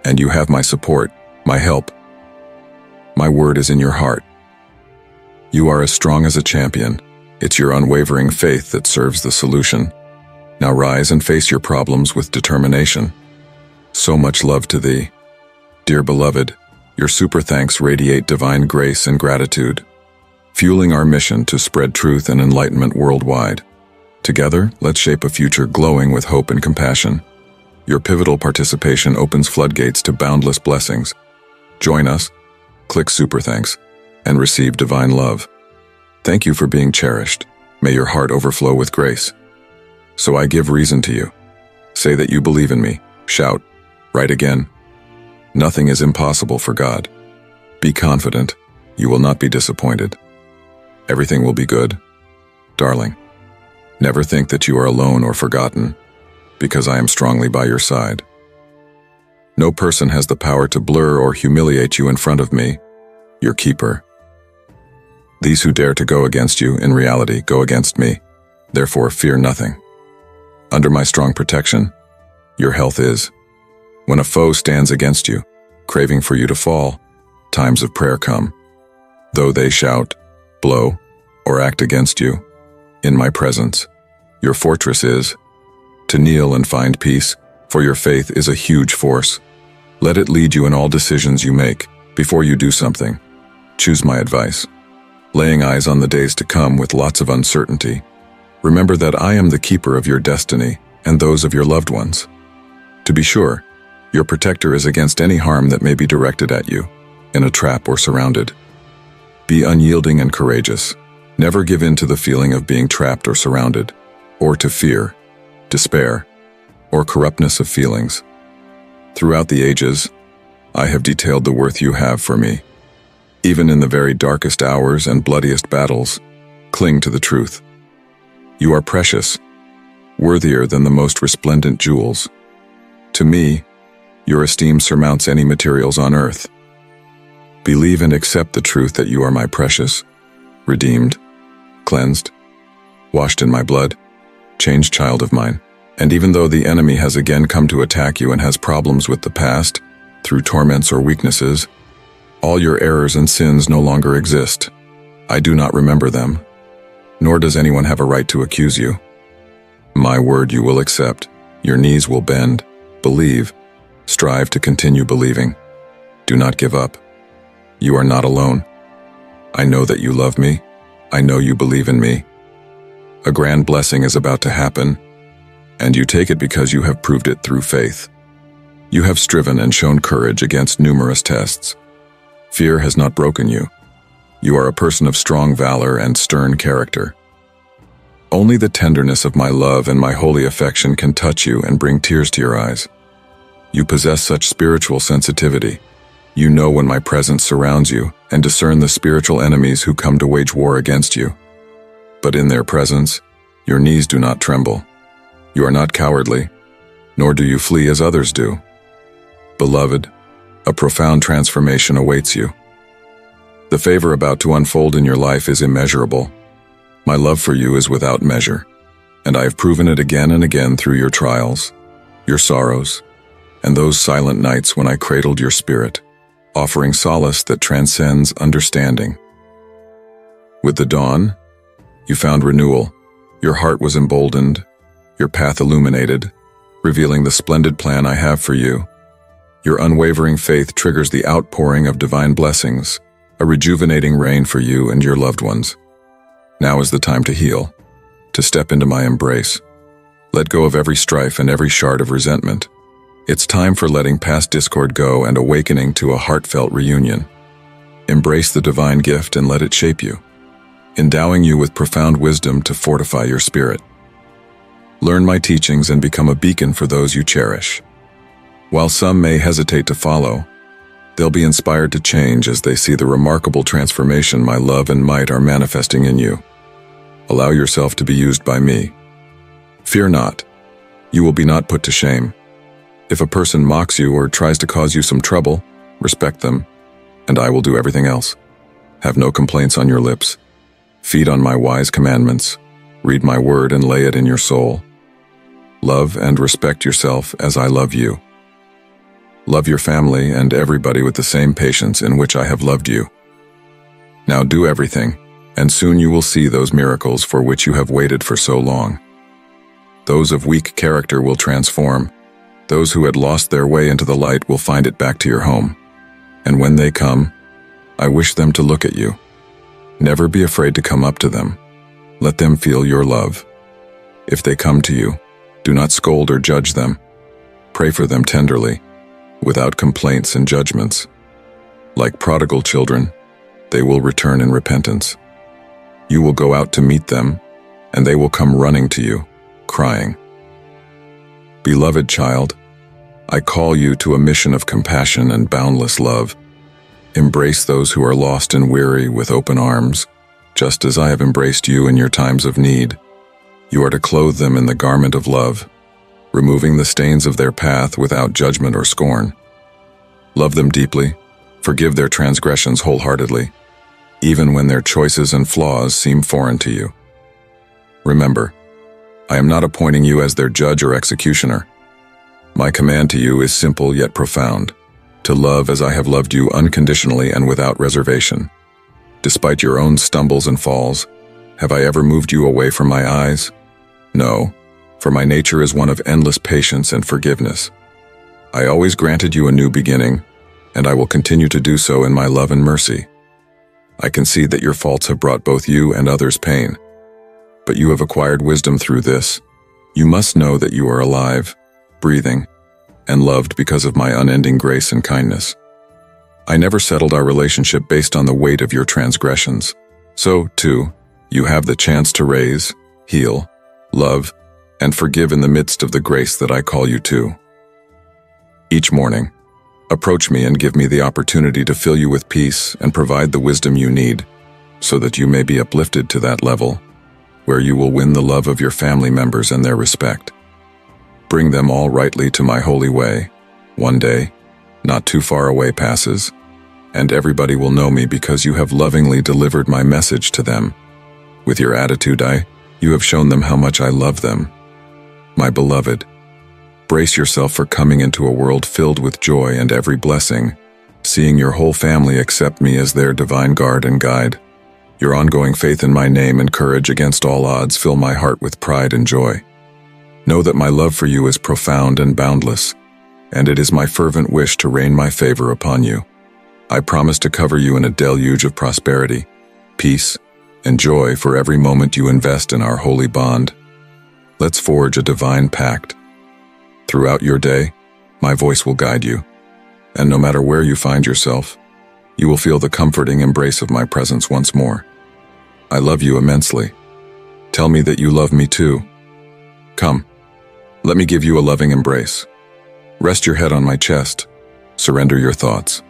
And you have my support, my help. My word is in your heart. You are as strong as a champion. It's your unwavering faith that serves the solution. Now rise and face your problems with determination. So much love to thee. Dear beloved, your super thanks radiate divine grace and gratitude, fueling our mission to spread truth and enlightenment worldwide. Together, let's shape a future glowing with hope and compassion. Your pivotal participation opens floodgates to boundless blessings. Join us, click super thanks, and receive divine love. Thank you for being cherished. May your heart overflow with grace. So I give reason to you. Say that you believe in me. Shout, Write again. Nothing is impossible for God. Be confident. You will not be disappointed. Everything will be good. Darling, never think that you are alone or forgotten, because I am strongly by your side. No person has the power to blur or humiliate you in front of me, your keeper. These who dare to go against you, in reality, go against me. Therefore, fear nothing. Under my strong protection, your health is, when a foe stands against you, craving for you to fall, times of prayer come. Though they shout, blow, or act against you, in my presence, your fortress is to kneel and find peace, for your faith is a huge force. Let it lead you in all decisions you make. Before you do something, choose my advice. Laying eyes on the days to come with lots of uncertainty, remember that I am the keeper of your destiny and those of your loved ones. To be sure, your protector is against any harm that may be directed at you, in a trap or surrounded. Be unyielding and courageous. Never give in to the feeling of being trapped or surrounded, or to fear, despair, or corruptness of feelings. Throughout the ages, I have detailed the worth you have for me. Even in the very darkest hours and bloodiest battles, cling to the truth. You are precious, worthier than the most resplendent jewels. To me, your esteem surmounts any materials on earth. Believe and accept the truth that you are my precious, redeemed, cleansed, washed in my blood, changed child of mine. And even though the enemy has again come to attack you and has problems with the past, through torments or weaknesses, all your errors and sins no longer exist. I do not remember them, nor does anyone have a right to accuse you. My word you will accept, your knees will bend, believe, strive to continue believing. Do not give up. You are not alone. I know that you love me. I know you believe in me. A grand blessing is about to happen, and you take it because you have proved it through faith. You have striven and shown courage against numerous tests. Fear has not broken you. You are a person of strong valor and stern character. Only the tenderness of my love and my holy affection can touch you and bring tears to your eyes. You possess such spiritual sensitivity. You know when my presence surrounds you and discern the spiritual enemies who come to wage war against you. But in their presence, your knees do not tremble. You are not cowardly, nor do you flee as others do. Beloved, a profound transformation awaits you. The favor about to unfold in your life is immeasurable. My love for you is without measure, and I have proven it again and again through your trials, your sorrows, and those silent nights when I cradled your spirit, offering solace that transcends understanding. With the dawn, you found renewal, your heart was emboldened, your path illuminated, revealing the splendid plan I have for you. Your unwavering faith triggers the outpouring of divine blessings, a rejuvenating rain for you and your loved ones. Now is the time to heal, to step into my embrace. Let go of every strife and every shard of resentment. It's time for letting past discord go and awakening to a heartfelt reunion. Embrace the divine gift and let it shape you, endowing you with profound wisdom to fortify your spirit. Learn my teachings and become a beacon for those you cherish. While some may hesitate to follow, they'll be inspired to change as they see the remarkable transformation my love and might are manifesting in you. Allow yourself to be used by me. Fear not. You will be not put to shame. If a person mocks you or tries to cause you some trouble, respect them, and I will do everything else. Have no complaints on your lips. Feed on my wise commandments. Read my word and lay it in your soul. Love and respect yourself as I love you. Love your family and everybody with the same patience in which I have loved you. Now do everything, and soon you will see those miracles for which you have waited for so long. Those of weak character will transform. Those who had lost their way into the light will find it back to your home. And when they come, I wish them to look at you. Never be afraid to come up to them. Let them feel your love. If they come to you, do not scold or judge them. Pray for them tenderly, without complaints and judgments. Like prodigal children, they will return in repentance. You will go out to meet them, and they will come running to you, crying. Beloved child, I call you to a mission of compassion and boundless love. Embrace those who are lost and weary with open arms, just as I have embraced you in your times of need. You are to clothe them in the garment of love, removing the stains of their path without judgment or scorn. Love them deeply, forgive their transgressions wholeheartedly, even when their choices and flaws seem foreign to you. Remember, I am not appointing you as their judge or executioner. My command to you is simple yet profound, to love as I have loved you unconditionally and without reservation. Despite your own stumbles and falls, have I ever moved you away from my eyes? No, for my nature is one of endless patience and forgiveness. I always granted you a new beginning, and I will continue to do so in my love and mercy. I can see that your faults have brought both you and others pain, but you have acquired wisdom through this. You must know that you are alive, breathing, and loved because of my unending grace and kindness. I never settled our relationship based on the weight of your transgressions. So, too, you have the chance to raise, heal, love, and forgive in the midst of the grace that I call you to. Each morning, Approach me and give me the opportunity to fill you with peace and provide the wisdom you need, so that you may be uplifted to that level, where you will win the love of your family members and their respect. Bring them all rightly to my holy way. One day, not too far away passes, and everybody will know me because you have lovingly delivered my message to them. With your attitude, I, you have shown them how much I love them. My beloved, brace yourself for coming into a world filled with joy and every blessing, seeing your whole family accept me as their divine guard and guide. Your ongoing faith in my name and courage against all odds fill my heart with pride and joy. Know that my love for you is profound and boundless, and it is my fervent wish to rain my favor upon you. I promise to cover you in a deluge of prosperity, peace, and joy for every moment you invest in our holy bond. Let's forge a divine pact. Throughout your day, my voice will guide you, and no matter where you find yourself, you will feel the comforting embrace of my presence once more. I love you immensely. Tell me that you love me too. Come, let me give you a loving embrace. Rest your head on my chest. Surrender your thoughts.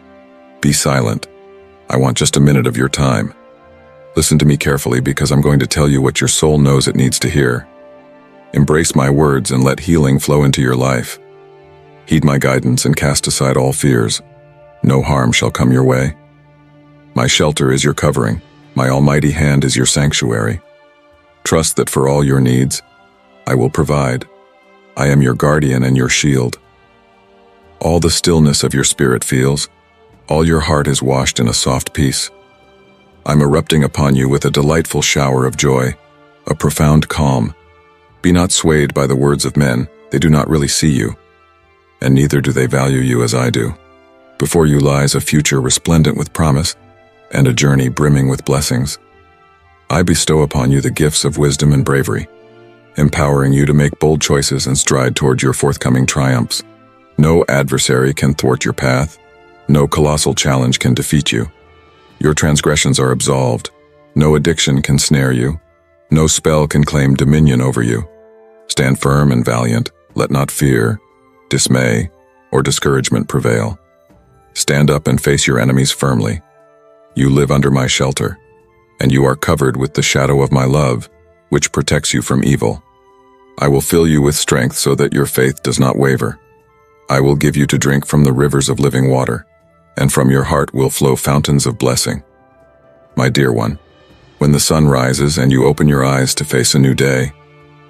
Be silent. I want just a minute of your time. Listen to me carefully because I'm going to tell you what your soul knows it needs to hear. Embrace my words and let healing flow into your life. Heed my guidance and cast aside all fears. No harm shall come your way. My shelter is your covering. My almighty hand is your sanctuary. Trust that for all your needs, I will provide. I am your guardian and your shield. All the stillness of your spirit feels, all your heart is washed in a soft peace. I'm erupting upon you with a delightful shower of joy, a profound calm. Be not swayed by the words of men, they do not really see you, and neither do they value you as I do. Before you lies a future resplendent with promise, and a journey brimming with blessings. I bestow upon you the gifts of wisdom and bravery, empowering you to make bold choices and stride toward your forthcoming triumphs. No adversary can thwart your path, no colossal challenge can defeat you. Your transgressions are absolved. No addiction can snare you. No spell can claim dominion over you. Stand firm and valiant. Let not fear, dismay, or discouragement prevail. Stand up and face your enemies firmly. You live under my shelter, and you are covered with the shadow of my love, which protects you from evil. I will fill you with strength so that your faith does not waver. I will give you to drink from the rivers of living water and from your heart will flow fountains of blessing. My dear one, when the sun rises and you open your eyes to face a new day,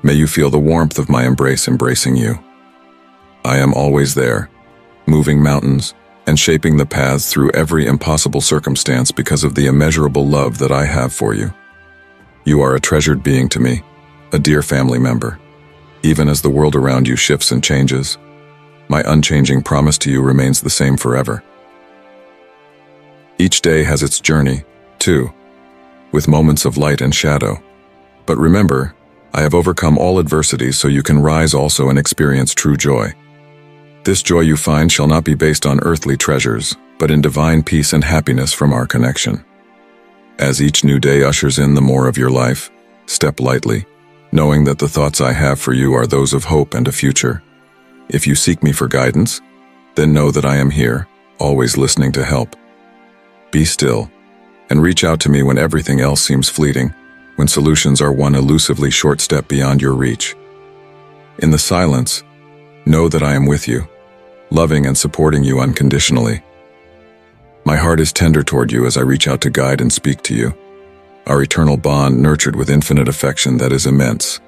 may you feel the warmth of my embrace embracing you. I am always there, moving mountains and shaping the paths through every impossible circumstance because of the immeasurable love that I have for you. You are a treasured being to me, a dear family member. Even as the world around you shifts and changes, my unchanging promise to you remains the same forever. Each day has its journey, too, with moments of light and shadow. But remember, I have overcome all adversity so you can rise also and experience true joy. This joy you find shall not be based on earthly treasures, but in divine peace and happiness from our connection. As each new day ushers in the more of your life, step lightly, knowing that the thoughts I have for you are those of hope and a future. If you seek me for guidance, then know that I am here, always listening to help. Be still, and reach out to me when everything else seems fleeting, when solutions are one elusively short step beyond your reach. In the silence, know that I am with you, loving and supporting you unconditionally. My heart is tender toward you as I reach out to guide and speak to you. Our eternal bond nurtured with infinite affection that is immense,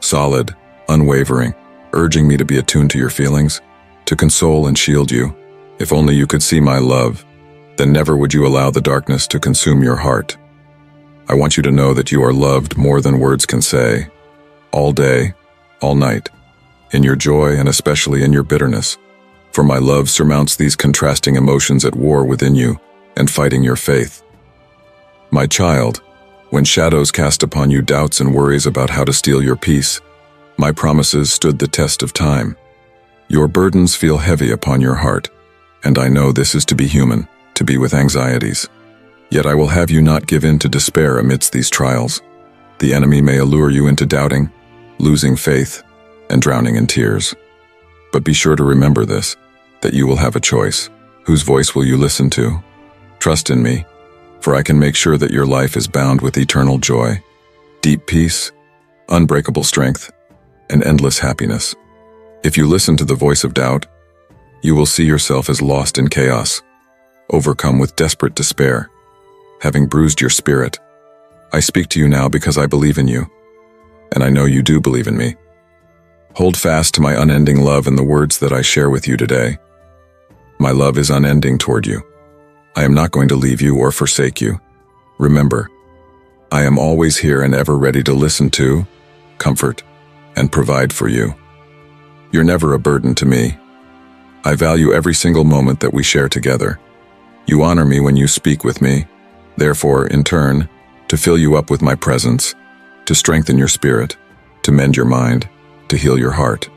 solid, unwavering, urging me to be attuned to your feelings, to console and shield you. If only you could see my love, then never would you allow the darkness to consume your heart. I want you to know that you are loved more than words can say, all day, all night, in your joy and especially in your bitterness, for my love surmounts these contrasting emotions at war within you and fighting your faith. My child, when shadows cast upon you doubts and worries about how to steal your peace, my promises stood the test of time. Your burdens feel heavy upon your heart, and I know this is to be human to be with anxieties. Yet I will have you not give in to despair amidst these trials. The enemy may allure you into doubting, losing faith, and drowning in tears. But be sure to remember this, that you will have a choice. Whose voice will you listen to? Trust in me, for I can make sure that your life is bound with eternal joy, deep peace, unbreakable strength, and endless happiness. If you listen to the voice of doubt, you will see yourself as lost in chaos, overcome with desperate despair, having bruised your spirit. I speak to you now because I believe in you, and I know you do believe in me. Hold fast to my unending love in the words that I share with you today. My love is unending toward you. I am not going to leave you or forsake you. Remember, I am always here and ever ready to listen to, comfort, and provide for you. You're never a burden to me. I value every single moment that we share together. You honor me when you speak with me, therefore, in turn, to fill you up with my presence, to strengthen your spirit, to mend your mind, to heal your heart.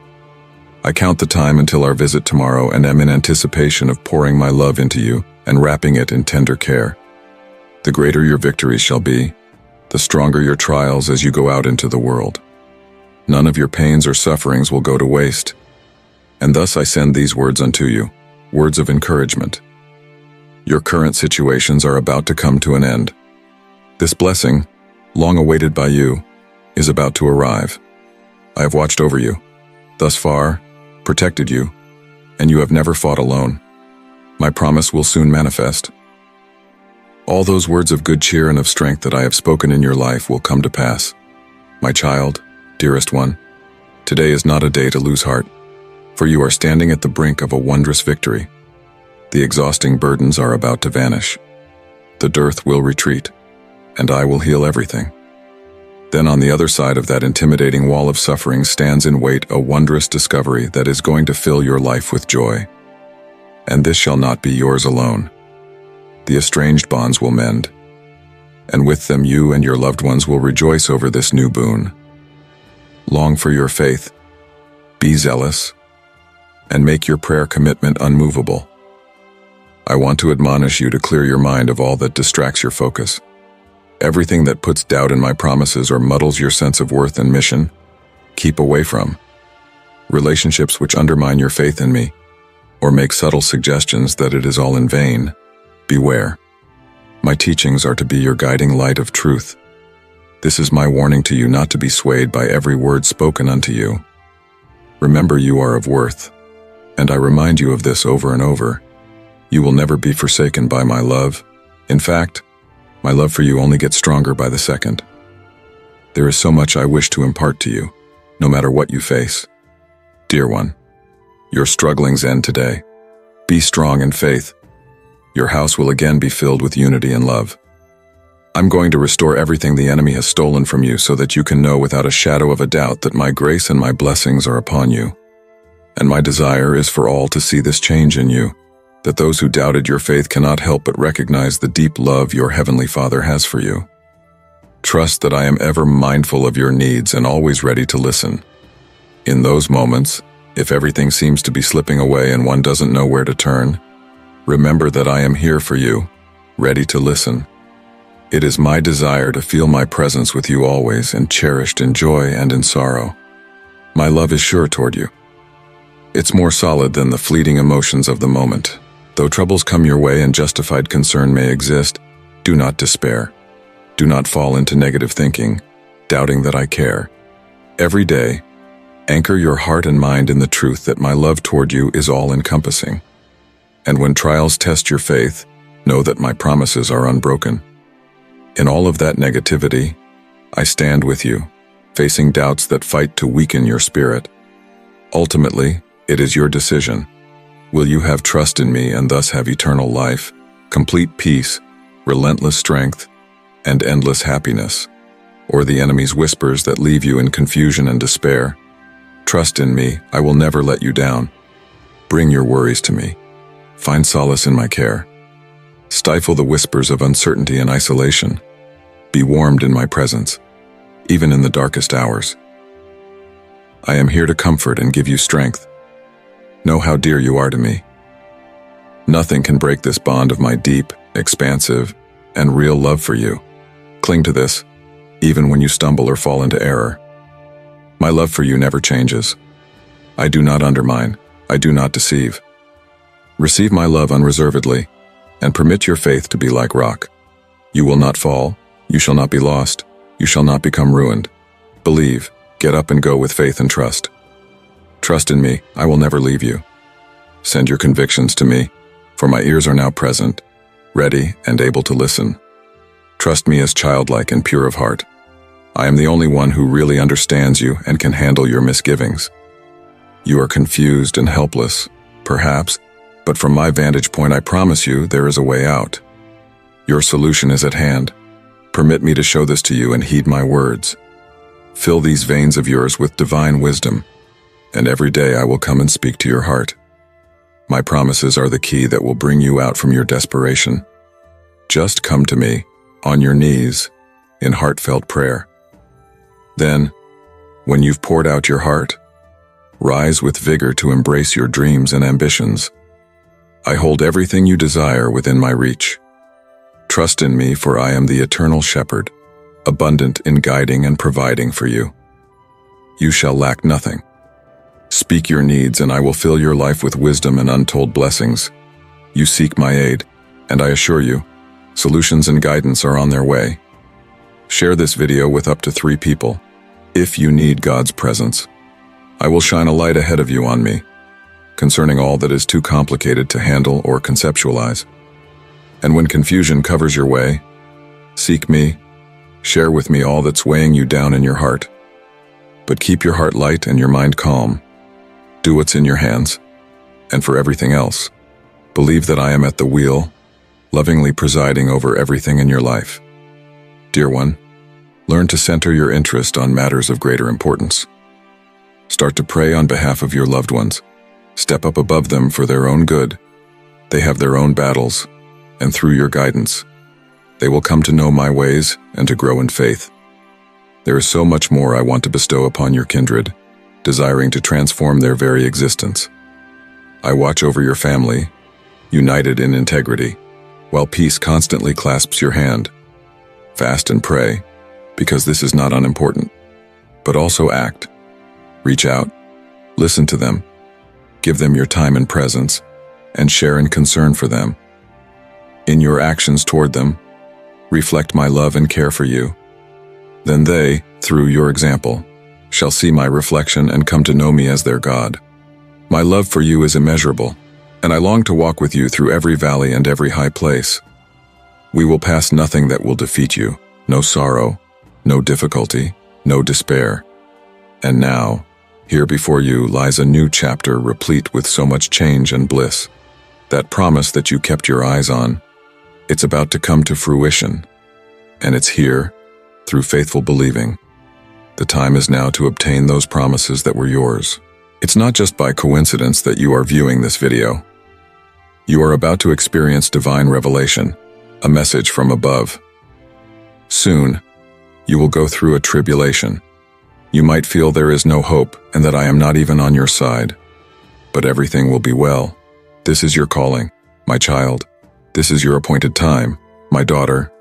I count the time until our visit tomorrow and am in anticipation of pouring my love into you and wrapping it in tender care. The greater your victories shall be, the stronger your trials as you go out into the world. None of your pains or sufferings will go to waste. And thus I send these words unto you, words of encouragement. Your current situations are about to come to an end. This blessing, long awaited by you, is about to arrive. I have watched over you. Thus far, protected you, and you have never fought alone. My promise will soon manifest. All those words of good cheer and of strength that I have spoken in your life will come to pass. My child, dearest one, today is not a day to lose heart, for you are standing at the brink of a wondrous victory. The exhausting burdens are about to vanish. The dearth will retreat, and I will heal everything. Then on the other side of that intimidating wall of suffering stands in wait a wondrous discovery that is going to fill your life with joy. And this shall not be yours alone. The estranged bonds will mend, and with them you and your loved ones will rejoice over this new boon. Long for your faith. Be zealous. And make your prayer commitment unmovable. I want to admonish you to clear your mind of all that distracts your focus. Everything that puts doubt in my promises or muddles your sense of worth and mission, keep away from. Relationships which undermine your faith in me, or make subtle suggestions that it is all in vain, beware. My teachings are to be your guiding light of truth, this is my warning to you not to be swayed by every word spoken unto you. Remember you are of worth, and I remind you of this over and over. You will never be forsaken by my love. In fact, my love for you only gets stronger by the second. There is so much I wish to impart to you, no matter what you face. Dear one, your strugglings end today. Be strong in faith. Your house will again be filled with unity and love. I'm going to restore everything the enemy has stolen from you so that you can know without a shadow of a doubt that my grace and my blessings are upon you. And my desire is for all to see this change in you, that those who doubted your faith cannot help but recognize the deep love your Heavenly Father has for you. Trust that I am ever mindful of your needs and always ready to listen. In those moments, if everything seems to be slipping away and one doesn't know where to turn, remember that I am here for you, ready to listen. It is my desire to feel my presence with you always and cherished in joy and in sorrow. My love is sure toward you. It's more solid than the fleeting emotions of the moment. Though troubles come your way and justified concern may exist, do not despair. Do not fall into negative thinking, doubting that I care. Every day, anchor your heart and mind in the truth that my love toward you is all-encompassing. And when trials test your faith, know that my promises are unbroken. In all of that negativity, I stand with you, facing doubts that fight to weaken your spirit. Ultimately, it is your decision. Will you have trust in me and thus have eternal life, complete peace, relentless strength, and endless happiness? Or the enemy's whispers that leave you in confusion and despair? Trust in me, I will never let you down. Bring your worries to me. Find solace in my care. Stifle the whispers of uncertainty and isolation. Be warmed in my presence, even in the darkest hours. I am here to comfort and give you strength. Know how dear you are to me. Nothing can break this bond of my deep, expansive, and real love for you. Cling to this, even when you stumble or fall into error. My love for you never changes. I do not undermine. I do not deceive. Receive my love unreservedly, and permit your faith to be like rock. You will not fall, you shall not be lost, you shall not become ruined. Believe, get up and go with faith and trust. Trust in me, I will never leave you. Send your convictions to me, for my ears are now present, ready and able to listen. Trust me as childlike and pure of heart. I am the only one who really understands you and can handle your misgivings. You are confused and helpless, perhaps, but from my vantage point I promise you there is a way out. Your solution is at hand. Permit me to show this to you and heed my words. Fill these veins of yours with divine wisdom, and every day I will come and speak to your heart. My promises are the key that will bring you out from your desperation. Just come to me, on your knees, in heartfelt prayer. Then, when you've poured out your heart, rise with vigor to embrace your dreams and ambitions. I hold everything you desire within my reach. Trust in me, for I am the eternal shepherd, abundant in guiding and providing for you. You shall lack nothing. Speak your needs, and I will fill your life with wisdom and untold blessings. You seek my aid, and I assure you, solutions and guidance are on their way. Share this video with up to three people, if you need God's presence. I will shine a light ahead of you on me, concerning all that is too complicated to handle or conceptualize. And when confusion covers your way, seek me, share with me all that's weighing you down in your heart. But keep your heart light and your mind calm. Do what's in your hands. And for everything else, believe that I am at the wheel, lovingly presiding over everything in your life. Dear one, learn to center your interest on matters of greater importance. Start to pray on behalf of your loved ones. Step up above them for their own good. They have their own battles, and through your guidance, they will come to know my ways and to grow in faith. There is so much more I want to bestow upon your kindred, desiring to transform their very existence. I watch over your family, united in integrity, while peace constantly clasps your hand. Fast and pray, because this is not unimportant. But also act. Reach out, listen to them, give them your time and presence, and share in concern for them. In your actions toward them, reflect my love and care for you. Then they, through your example, shall see my reflection and come to know me as their God. My love for you is immeasurable, and I long to walk with you through every valley and every high place. We will pass nothing that will defeat you, no sorrow, no difficulty, no despair. And now, here before you lies a new chapter replete with so much change and bliss. That promise that you kept your eyes on, it's about to come to fruition. And it's here, through faithful believing. The time is now to obtain those promises that were yours. It's not just by coincidence that you are viewing this video. You are about to experience divine revelation, a message from above. Soon, you will go through a tribulation. You might feel there is no hope and that I am not even on your side. But everything will be well. This is your calling, my child. This is your appointed time, my daughter.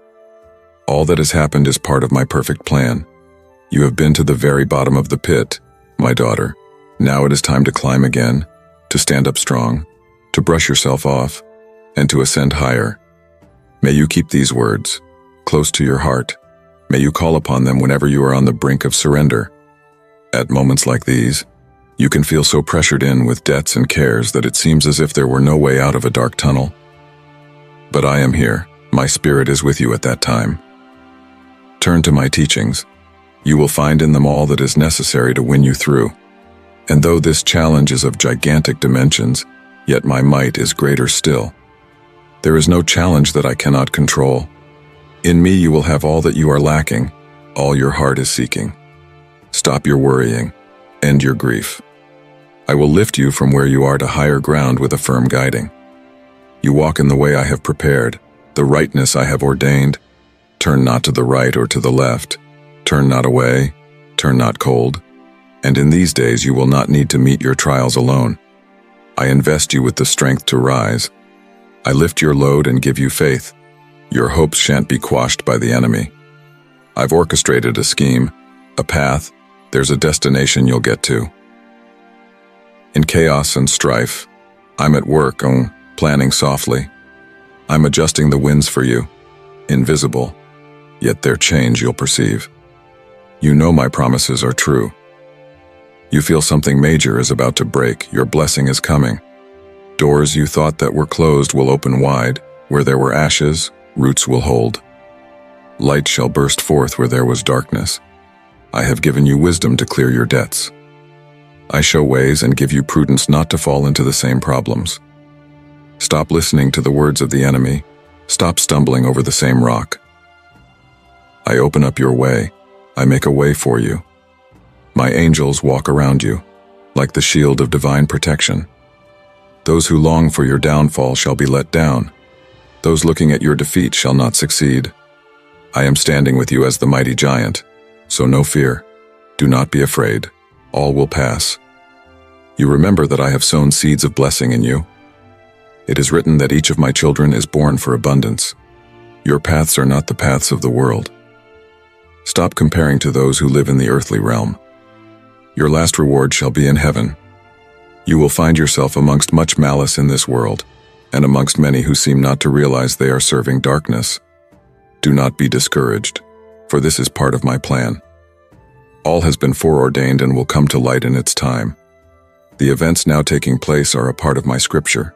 All that has happened is part of my perfect plan. You have been to the very bottom of the pit, my daughter. Now it is time to climb again, to stand up strong, to brush yourself off, and to ascend higher. May you keep these words close to your heart May you call upon them whenever you are on the brink of surrender. At moments like these, you can feel so pressured in with debts and cares that it seems as if there were no way out of a dark tunnel. But I am here. My spirit is with you at that time. Turn to my teachings. You will find in them all that is necessary to win you through. And though this challenge is of gigantic dimensions, yet my might is greater still. There is no challenge that I cannot control. In me you will have all that you are lacking, all your heart is seeking. Stop your worrying, end your grief. I will lift you from where you are to higher ground with a firm guiding. You walk in the way I have prepared, the rightness I have ordained. Turn not to the right or to the left. Turn not away, turn not cold. And in these days you will not need to meet your trials alone. I invest you with the strength to rise. I lift your load and give you faith. Your hopes shan't be quashed by the enemy. I've orchestrated a scheme, a path, there's a destination you'll get to. In chaos and strife, I'm at work on planning softly. I'm adjusting the winds for you, invisible, yet their change you'll perceive. You know my promises are true. You feel something major is about to break, your blessing is coming. Doors you thought that were closed will open wide, where there were ashes, roots will hold. Light shall burst forth where there was darkness. I have given you wisdom to clear your debts. I show ways and give you prudence not to fall into the same problems. Stop listening to the words of the enemy. Stop stumbling over the same rock. I open up your way. I make a way for you. My angels walk around you, like the shield of divine protection. Those who long for your downfall shall be let down. Those looking at your defeat shall not succeed. I am standing with you as the mighty giant, so no fear. Do not be afraid. All will pass. You remember that I have sown seeds of blessing in you. It is written that each of my children is born for abundance. Your paths are not the paths of the world. Stop comparing to those who live in the earthly realm. Your last reward shall be in heaven. You will find yourself amongst much malice in this world, and amongst many who seem not to realize they are serving darkness. Do not be discouraged, for this is part of my plan. All has been foreordained and will come to light in its time. The events now taking place are a part of my scripture.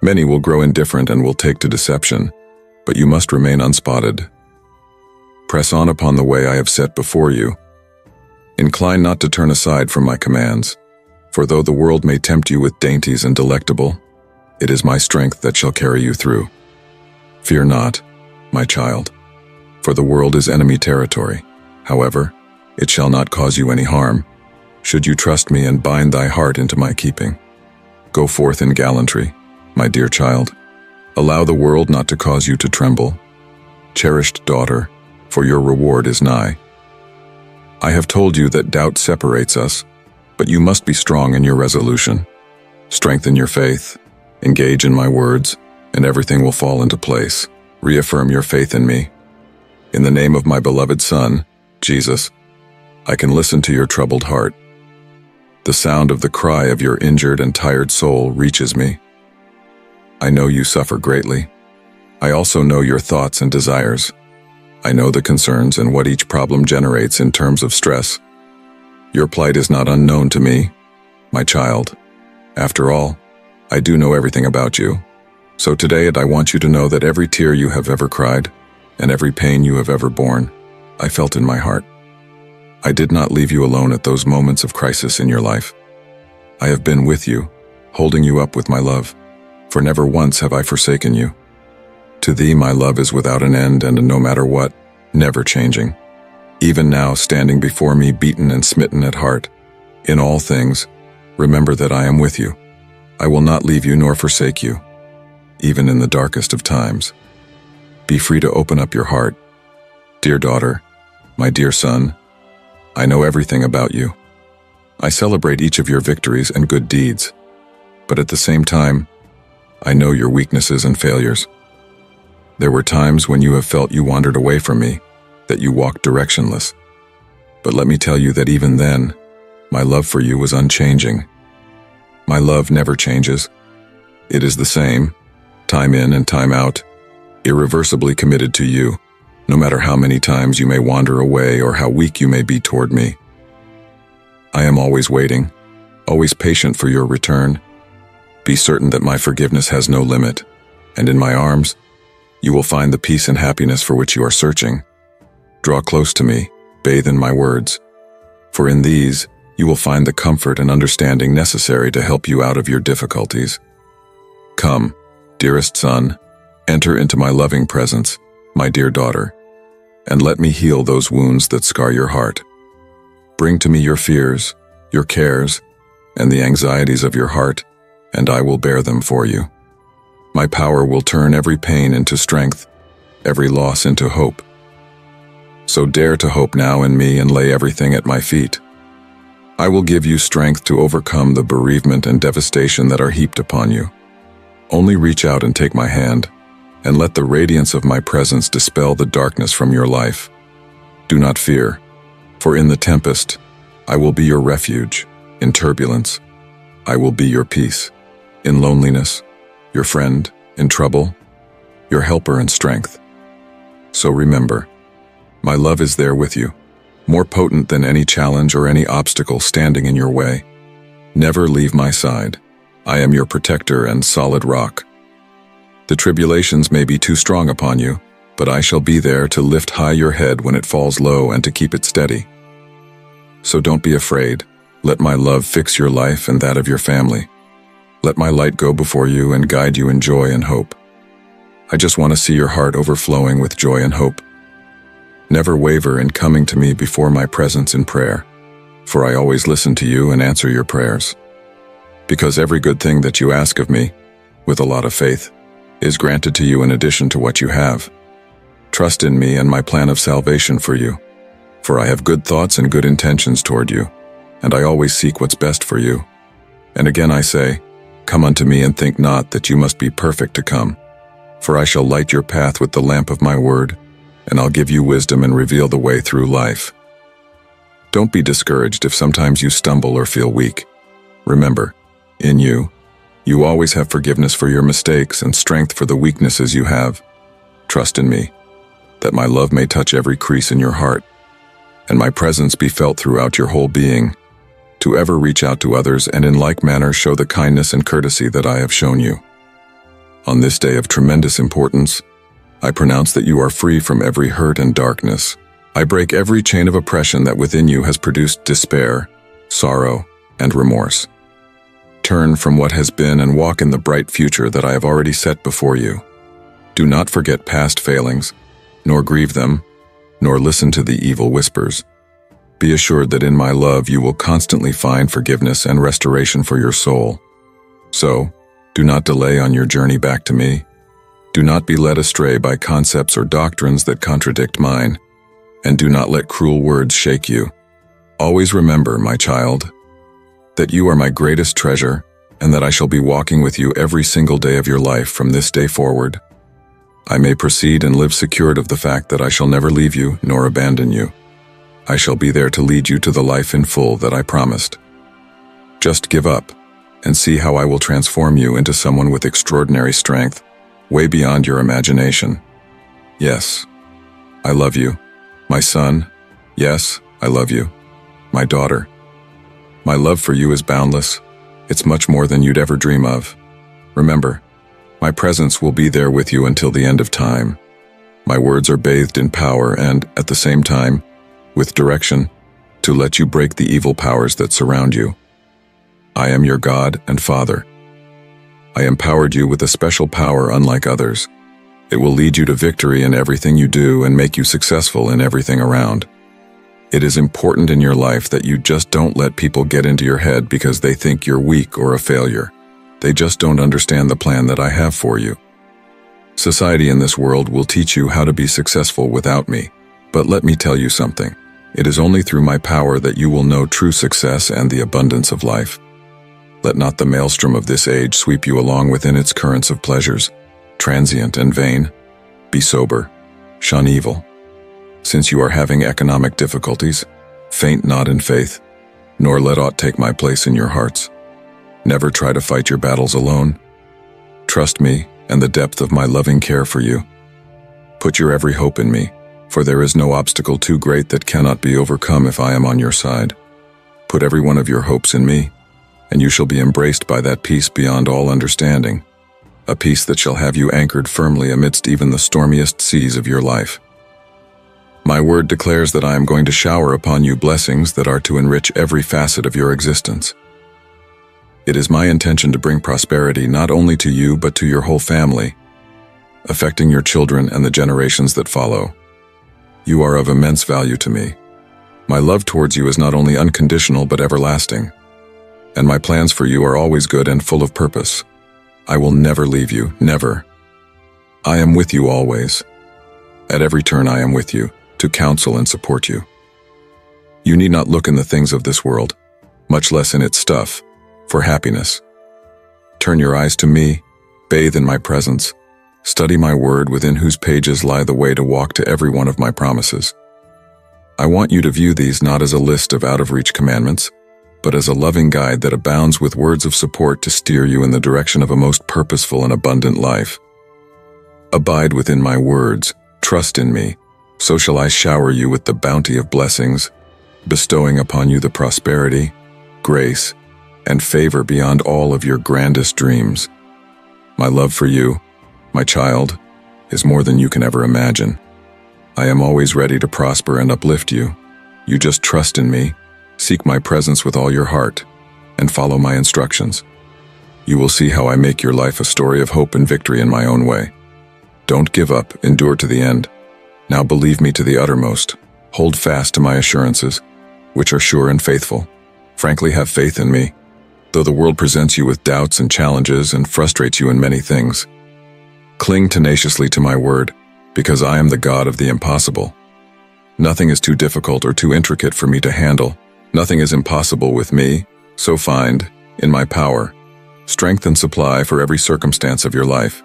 Many will grow indifferent and will take to deception, but you must remain unspotted. Press on upon the way I have set before you. Incline not to turn aside from my commands, for though the world may tempt you with dainties and delectable, it is my strength that shall carry you through. Fear not, my child, for the world is enemy territory. However, it shall not cause you any harm, should you trust me and bind thy heart into my keeping. Go forth in gallantry, my dear child. Allow the world not to cause you to tremble. Cherished daughter, for your reward is nigh. I have told you that doubt separates us, but you must be strong in your resolution. Strengthen your faith, engage in my words, and everything will fall into place. Reaffirm your faith in me. In the name of my beloved Son, Jesus, I can listen to your troubled heart. The sound of the cry of your injured and tired soul reaches me. I know you suffer greatly. I also know your thoughts and desires. I know the concerns and what each problem generates in terms of stress. Your plight is not unknown to me, my child. After all, I do know everything about you. So today I want you to know that every tear you have ever cried, and every pain you have ever borne, I felt in my heart. I did not leave you alone at those moments of crisis in your life. I have been with you, holding you up with my love for never once have I forsaken you. To thee my love is without an end and no matter what, never changing. Even now, standing before me beaten and smitten at heart, in all things, remember that I am with you. I will not leave you nor forsake you, even in the darkest of times. Be free to open up your heart. Dear daughter, my dear son, I know everything about you. I celebrate each of your victories and good deeds, but at the same time, I know your weaknesses and failures. There were times when you have felt you wandered away from me, that you walked directionless. But let me tell you that even then, my love for you was unchanging. My love never changes. It is the same, time in and time out, irreversibly committed to you, no matter how many times you may wander away or how weak you may be toward me. I am always waiting, always patient for your return, be certain that my forgiveness has no limit, and in my arms, you will find the peace and happiness for which you are searching. Draw close to me, bathe in my words, for in these, you will find the comfort and understanding necessary to help you out of your difficulties. Come, dearest son, enter into my loving presence, my dear daughter, and let me heal those wounds that scar your heart. Bring to me your fears, your cares, and the anxieties of your heart, and I will bear them for you. My power will turn every pain into strength, every loss into hope. So dare to hope now in me and lay everything at my feet. I will give you strength to overcome the bereavement and devastation that are heaped upon you. Only reach out and take my hand, and let the radiance of my presence dispel the darkness from your life. Do not fear, for in the tempest, I will be your refuge, in turbulence, I will be your peace. In loneliness, your friend in trouble, your helper and strength. So remember, my love is there with you, more potent than any challenge or any obstacle standing in your way. Never leave my side. I am your protector and solid rock. The tribulations may be too strong upon you, but I shall be there to lift high your head when it falls low and to keep it steady. So don't be afraid. Let my love fix your life and that of your family. Let my light go before you and guide you in joy and hope. I just want to see your heart overflowing with joy and hope. Never waver in coming to me before my presence in prayer, for I always listen to you and answer your prayers. Because every good thing that you ask of me, with a lot of faith, is granted to you in addition to what you have. Trust in me and my plan of salvation for you, for I have good thoughts and good intentions toward you, and I always seek what's best for you. And again I say, Come unto me and think not that you must be perfect to come, for I shall light your path with the lamp of my word, and I'll give you wisdom and reveal the way through life. Don't be discouraged if sometimes you stumble or feel weak. Remember, in you, you always have forgiveness for your mistakes and strength for the weaknesses you have. Trust in me, that my love may touch every crease in your heart, and my presence be felt throughout your whole being, to ever reach out to others and in like manner show the kindness and courtesy that I have shown you. On this day of tremendous importance, I pronounce that you are free from every hurt and darkness. I break every chain of oppression that within you has produced despair, sorrow, and remorse. Turn from what has been and walk in the bright future that I have already set before you. Do not forget past failings, nor grieve them, nor listen to the evil whispers. Be assured that in my love you will constantly find forgiveness and restoration for your soul. So, do not delay on your journey back to me. Do not be led astray by concepts or doctrines that contradict mine, and do not let cruel words shake you. Always remember, my child, that you are my greatest treasure, and that I shall be walking with you every single day of your life from this day forward. I may proceed and live secured of the fact that I shall never leave you nor abandon you. I shall be there to lead you to the life in full that I promised. Just give up and see how I will transform you into someone with extraordinary strength, way beyond your imagination. Yes, I love you. My son, yes, I love you. My daughter, my love for you is boundless. It's much more than you'd ever dream of. Remember, my presence will be there with you until the end of time. My words are bathed in power and, at the same time, with direction, to let you break the evil powers that surround you. I am your God and Father. I empowered you with a special power unlike others. It will lead you to victory in everything you do and make you successful in everything around. It is important in your life that you just don't let people get into your head because they think you're weak or a failure. They just don't understand the plan that I have for you. Society in this world will teach you how to be successful without me. But let me tell you something. It is only through my power that you will know true success and the abundance of life. Let not the maelstrom of this age sweep you along within its currents of pleasures, transient and vain. Be sober, shun evil, since you are having economic difficulties, faint not in faith, nor let aught take my place in your hearts. Never try to fight your battles alone. Trust me and the depth of my loving care for you. Put your every hope in me, for there is no obstacle too great that cannot be overcome if I am on your side. Put every one of your hopes in me, and you shall be embraced by that peace beyond all understanding, a peace that shall have you anchored firmly amidst even the stormiest seas of your life. My word declares that I am going to shower upon you blessings that are to enrich every facet of your existence. It is my intention to bring prosperity not only to you but to your whole family, affecting your children and the generations that follow. You are of immense value to me. My love towards you is not only unconditional but everlasting, and my plans for you are always good and full of purpose. I will never leave you, never. I am with you always. At every turn I am with you to counsel and support you. You need not look in the things of this world, much less in its stuff, for happiness. Turn your eyes to me, bathe in my presence, study my word within whose pages lie the way to walk to every one of my promises. I want you to view these not as a list of out-of-reach commandments, but as a loving guide that abounds with words of support to steer you in the direction of a most purposeful and abundant life. Abide within my words, trust in me, so shall I shower you with the bounty of blessings, bestowing upon you the prosperity, grace, and favor beyond all of your grandest dreams. My love for you, my child, is more than you can ever imagine. I am always ready to prosper and uplift you. You just trust in me, seek my presence with all your heart, and follow my instructions. You will see how I make your life a story of hope and victory in my own way. Don't give up, endure to the end. Now believe me to the uttermost. Hold fast to my assurances, which are sure and faithful. Frankly, have faith in me, though the world presents you with doubts and challenges and frustrates you in many things. Cling tenaciously to my word, because I am the God of the impossible. Nothing is too difficult or too intricate for me to handle. Nothing is impossible with me, so find, in my power, strength and supply for every circumstance of your life.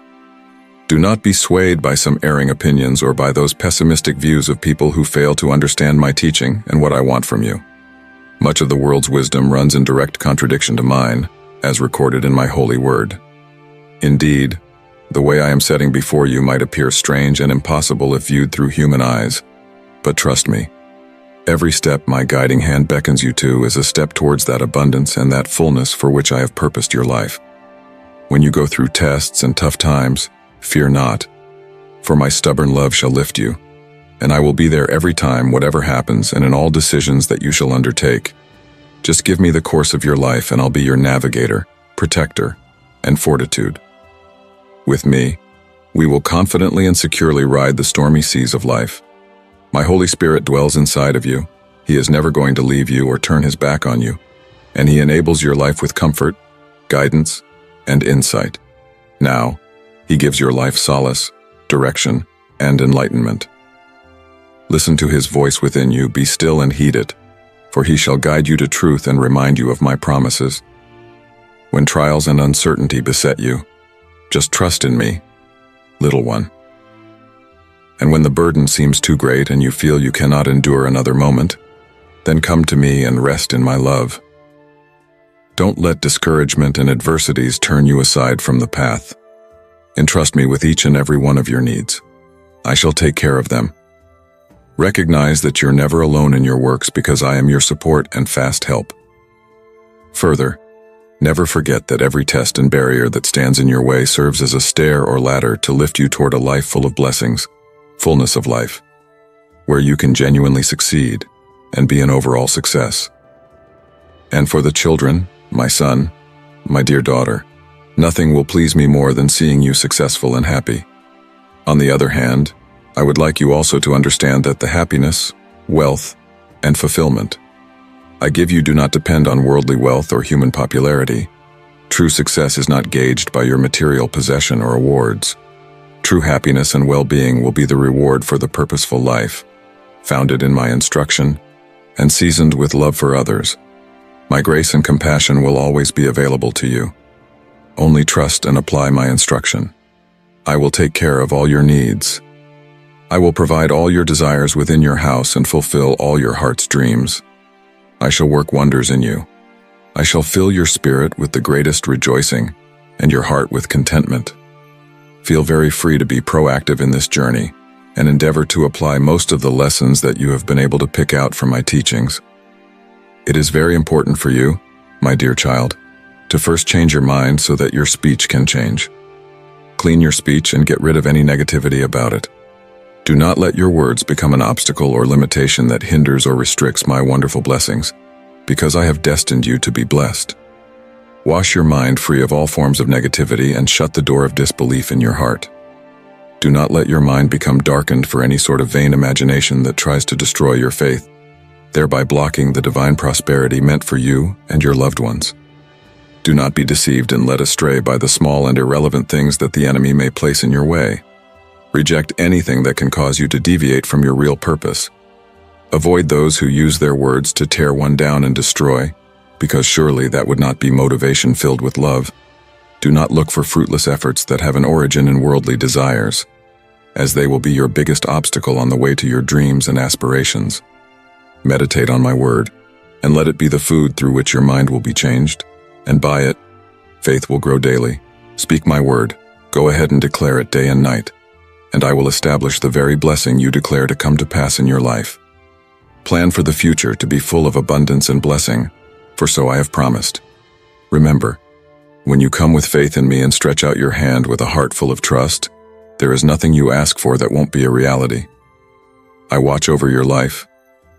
Do not be swayed by some erring opinions or by those pessimistic views of people who fail to understand my teaching and what I want from you. Much of the world's wisdom runs in direct contradiction to mine, as recorded in my holy word. Indeed, the way I am setting before you might appear strange and impossible if viewed through human eyes, but trust me, every step my guiding hand beckons you to is a step towards that abundance and that fullness for which I have purposed your life. When you go through tests and tough times, fear not, for my stubborn love shall lift you, and I will be there every time whatever happens and in all decisions that you shall undertake. Just give me the course of your life and I'll be your navigator, protector, and fortitude. With me, we will confidently and securely ride the stormy seas of life. My Holy Spirit dwells inside of you. He is never going to leave you or turn his back on you, and he enables your life with comfort, guidance, and insight. Now, he gives your life solace, direction, and enlightenment. Listen to his voice within you, be still and heed it, for he shall guide you to truth and remind you of my promises. When trials and uncertainty beset you, just trust in me, little one. And when the burden seems too great and you feel you cannot endure another moment, then come to me and rest in my love. Don't let discouragement and adversities turn you aside from the path. Entrust me with each and every one of your needs. I shall take care of them. Recognize that you're never alone in your works because I am your support and fast help. Further, Never forget that every test and barrier that stands in your way serves as a stair or ladder to lift you toward a life full of blessings, fullness of life, where you can genuinely succeed and be an overall success. And for the children, my son, my dear daughter, nothing will please me more than seeing you successful and happy. On the other hand, I would like you also to understand that the happiness, wealth, and fulfillment I give you do not depend on worldly wealth or human popularity. True success is not gauged by your material possession or awards. True happiness and well-being will be the reward for the purposeful life, founded in my instruction, and seasoned with love for others. My grace and compassion will always be available to you. Only trust and apply my instruction. I will take care of all your needs. I will provide all your desires within your house and fulfill all your heart's dreams. I shall work wonders in you. I shall fill your spirit with the greatest rejoicing and your heart with contentment. Feel very free to be proactive in this journey and endeavor to apply most of the lessons that you have been able to pick out from my teachings. It is very important for you, my dear child, to first change your mind so that your speech can change. Clean your speech and get rid of any negativity about it. Do not let your words become an obstacle or limitation that hinders or restricts my wonderful blessings, because I have destined you to be blessed. Wash your mind free of all forms of negativity and shut the door of disbelief in your heart. Do not let your mind become darkened for any sort of vain imagination that tries to destroy your faith, thereby blocking the divine prosperity meant for you and your loved ones. Do not be deceived and led astray by the small and irrelevant things that the enemy may place in your way. Reject anything that can cause you to deviate from your real purpose. Avoid those who use their words to tear one down and destroy, because surely that would not be motivation filled with love. Do not look for fruitless efforts that have an origin in worldly desires, as they will be your biggest obstacle on the way to your dreams and aspirations. Meditate on my word, and let it be the food through which your mind will be changed, and by it, faith will grow daily, Speak my word, go ahead and declare it day and night, and I will establish the very blessing you declare to come to pass in your life. Plan for the future to be full of abundance and blessing, for so I have promised. Remember, when you come with faith in me and stretch out your hand with a heart full of trust, there is nothing you ask for that won't be a reality. I watch over your life,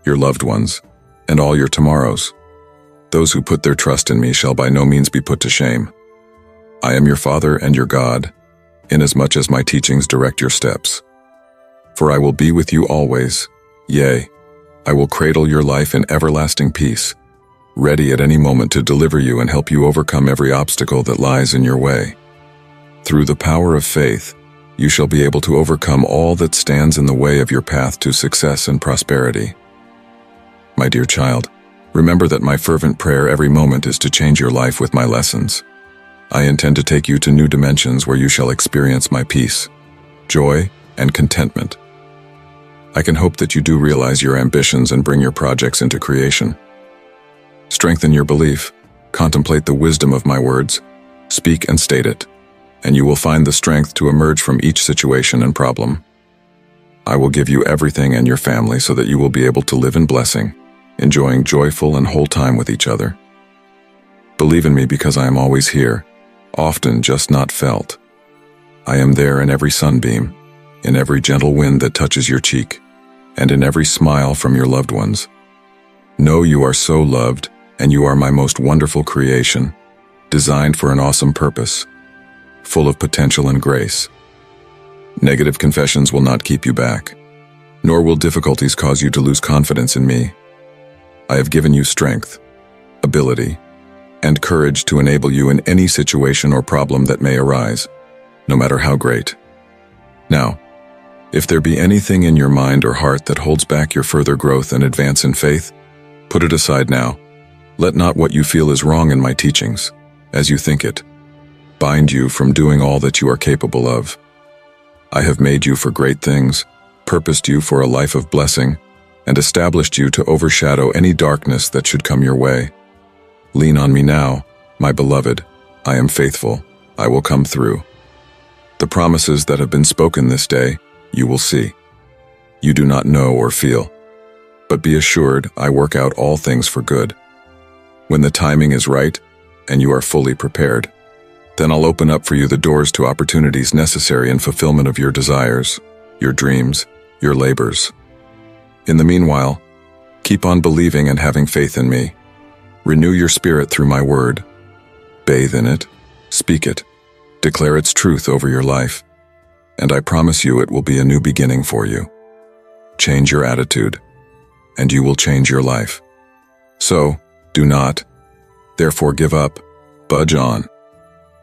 your loved ones, and all your tomorrows. Those who put their trust in me shall by no means be put to shame. I am your Father and your God, inasmuch as my teachings direct your steps. For I will be with you always, yea, I will cradle your life in everlasting peace, ready at any moment to deliver you and help you overcome every obstacle that lies in your way. Through the power of faith, you shall be able to overcome all that stands in the way of your path to success and prosperity. My dear child, remember that my fervent prayer every moment is to change your life with my lessons. I intend to take you to new dimensions where you shall experience my peace, joy, and contentment. I can hope that you do realize your ambitions and bring your projects into creation. Strengthen your belief, contemplate the wisdom of my words, speak and state it and you will find the strength to emerge from each situation and problem. I will give you everything and your family so that you will be able to live in blessing, enjoying joyful and whole time with each other. Believe in me because I am always here, often just not felt. I am there in every sunbeam, in every gentle wind that touches your cheek, and in every smile from your loved ones. Know you are so loved, and you are my most wonderful creation, designed for an awesome purpose full of potential and grace. Negative confessions will not keep you back, nor will difficulties cause you to lose confidence in me. I have given you strength, ability, and courage to enable you in any situation or problem that may arise, no matter how great. Now, if there be anything in your mind or heart that holds back your further growth and advance in faith, put it aside now. Let not what you feel is wrong in my teachings, as you think it, bind you from doing all that you are capable of. I have made you for great things, purposed you for a life of blessing, and established you to overshadow any darkness that should come your way. Lean on me now, my beloved. I am faithful. I will come through. The promises that have been spoken this day, you will see. You do not know or feel. But be assured, I work out all things for good. When the timing is right, and you are fully prepared, then I'll open up for you the doors to opportunities necessary in fulfillment of your desires, your dreams, your labors. In the meanwhile, keep on believing and having faith in me. Renew your spirit through my word. Bathe in it, speak it, declare its truth over your life, and I promise you it will be a new beginning for you. Change your attitude, and you will change your life. So, do not, therefore give up, budge on.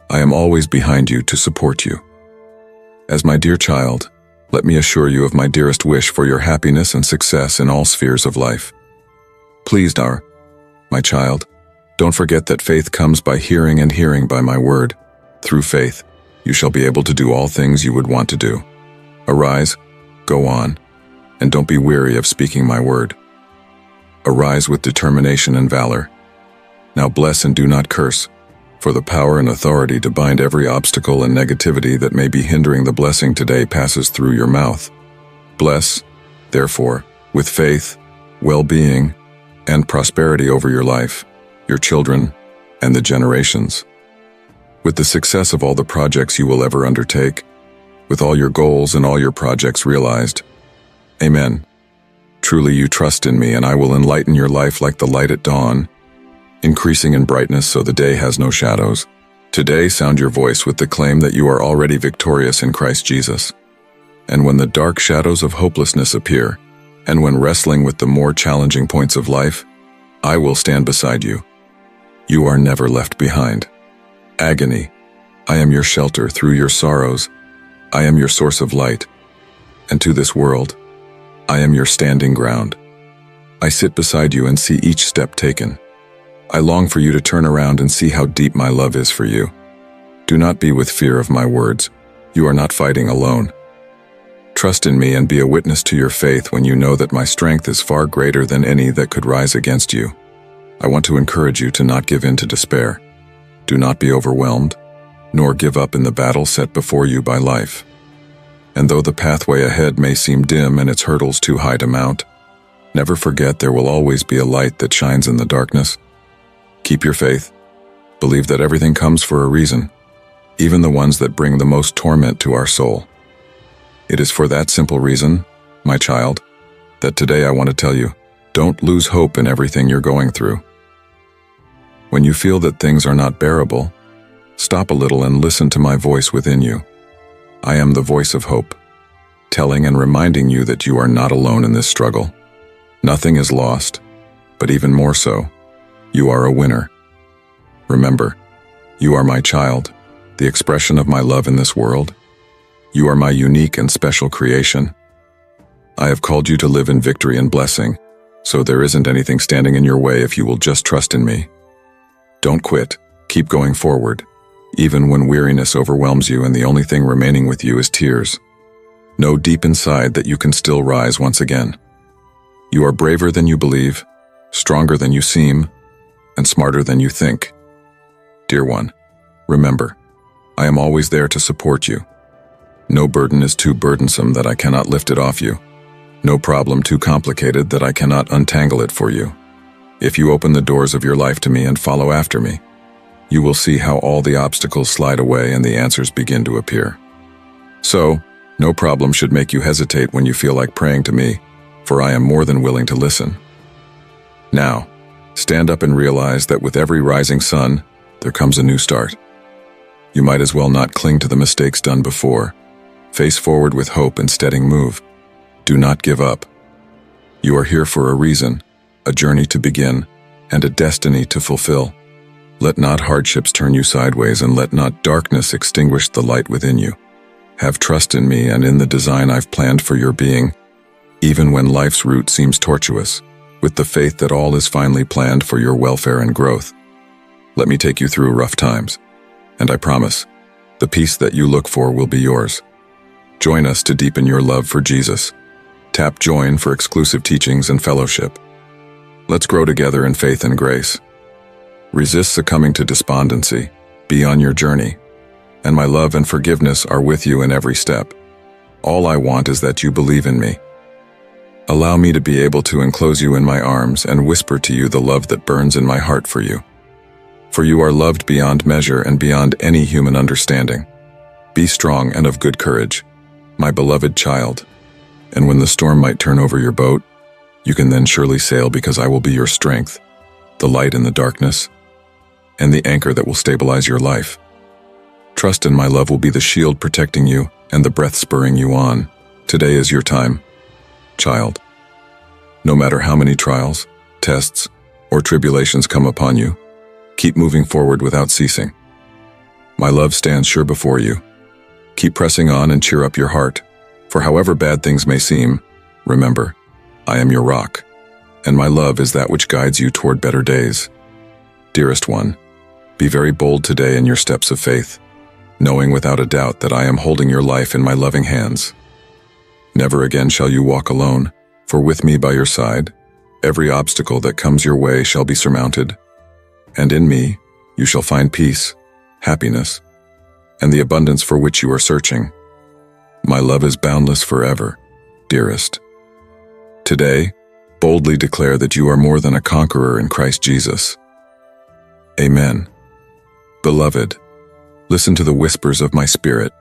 I am always behind you to support you. As my dear child, let me assure you of my dearest wish for your happiness and success in all spheres of life. Please, Dar, my child, don't forget that faith comes by hearing and hearing by my word. Through faith, you shall be able to do all things you would want to do. Arise, go on, and don't be weary of speaking my word. Arise with determination and valor. Now bless and do not curse, for the power and authority to bind every obstacle and negativity that may be hindering the blessing today passes through your mouth. Bless, therefore, with faith, well-being, and prosperity over your life, your children, and the generations. With the success of all the projects you will ever undertake, with all your goals and all your projects realized. Amen. Truly you trust in me and I will enlighten your life like the light at dawn, increasing in brightness so the day has no shadows. Today sound your voice with the claim that you are already victorious in Christ Jesus. And when the dark shadows of hopelessness appear, and when wrestling with the more challenging points of life, I will stand beside you. You are never left behind. Agony, I am your shelter through your sorrows. I am your source of light. And to this world, I am your standing ground. I sit beside you and see each step taken. I long for you to turn around and see how deep my love is for you. Do not be with fear of my words. You are not fighting alone. Trust in me and be a witness to your faith when you know that my strength is far greater than any that could rise against you. I want to encourage you to not give in to despair. Do not be overwhelmed. nor give up in the battle set before you by life. And though the pathway ahead may seem dim and its hurdles too high to mount, never forget there will always be a light that shines in the darkness. Keep your faith. Believe that everything comes for a reason, even the ones that bring the most torment to our soul. It is for that simple reason, my child, that today I want to tell you, don't lose hope in everything you're going through. When you feel that things are not bearable, stop a little and listen to my voice within you. I am the voice of hope, telling and reminding you that you are not alone in this struggle. Nothing is lost, but even more so, you are a winner. Remember, you are my child, the expression of my love in this world. You are my unique and special creation. I have called you to live in victory and blessing, so there isn't anything standing in your way if you will just trust in me. Don't quit, keep going forward, even when weariness overwhelms you and the only thing remaining with you is tears. Know deep inside that you can still rise once again. You are braver than you believe, stronger than you seem, and smarter than you think. Dear one, remember, I am always there to support you. No burden is too burdensome that I cannot lift it off you. No problem too complicated that I cannot untangle it for you. If you open the doors of your life to me and follow after me, you will see how all the obstacles slide away and the answers begin to appear. So, no problem should make you hesitate when you feel like praying to me, for I am more than willing to listen. Now, stand up and realize that with every rising sun, there comes a new start. You might as well not cling to the mistakes done before. Face forward with hope and steady move. Do not give up. You are here for a reason, a journey to begin, and a destiny to fulfill. Let not hardships turn you sideways and let not darkness extinguish the light within you. Have trust in me and in the design I've planned for your being, even when life's route seems tortuous, with the faith that all is finely planned for your welfare and growth. Let me take you through rough times, and I promise, the peace that you look for will be yours. Join us to deepen your love for Jesus. Tap Join for exclusive teachings and fellowship. Let's grow together in faith and grace. Resist succumbing to despondency. Be on your journey. And my love and forgiveness are with you in every step. All I want is that you believe in me. Allow me to be able to enclose you in my arms and whisper to you the love that burns in my heart for you. For you are loved beyond measure and beyond any human understanding. Be strong and of good courage, my beloved child and when the storm might turn over your boat, you can then surely sail because I will be your strength, the light in the darkness, and the anchor that will stabilize your life. Trust in my love will be the shield protecting you and the breath spurring you on. Today is your time, child. No matter how many trials, tests, or tribulations come upon you, keep moving forward without ceasing. My love stands sure before you. Keep pressing on and cheer up your heart. For however bad things may seem, remember, I am your rock, and my love is that which guides you toward better days. Dearest one, be very bold today in your steps of faith, knowing without a doubt that I am holding your life in my loving hands. Never again shall you walk alone, for with me by your side, every obstacle that comes your way shall be surmounted, and in me you shall find peace, happiness, and the abundance for which you are searching. My love is boundless forever, dearest. Today, boldly declare that you are more than a conqueror in Christ Jesus. Amen. Beloved, listen to the whispers of my spirit,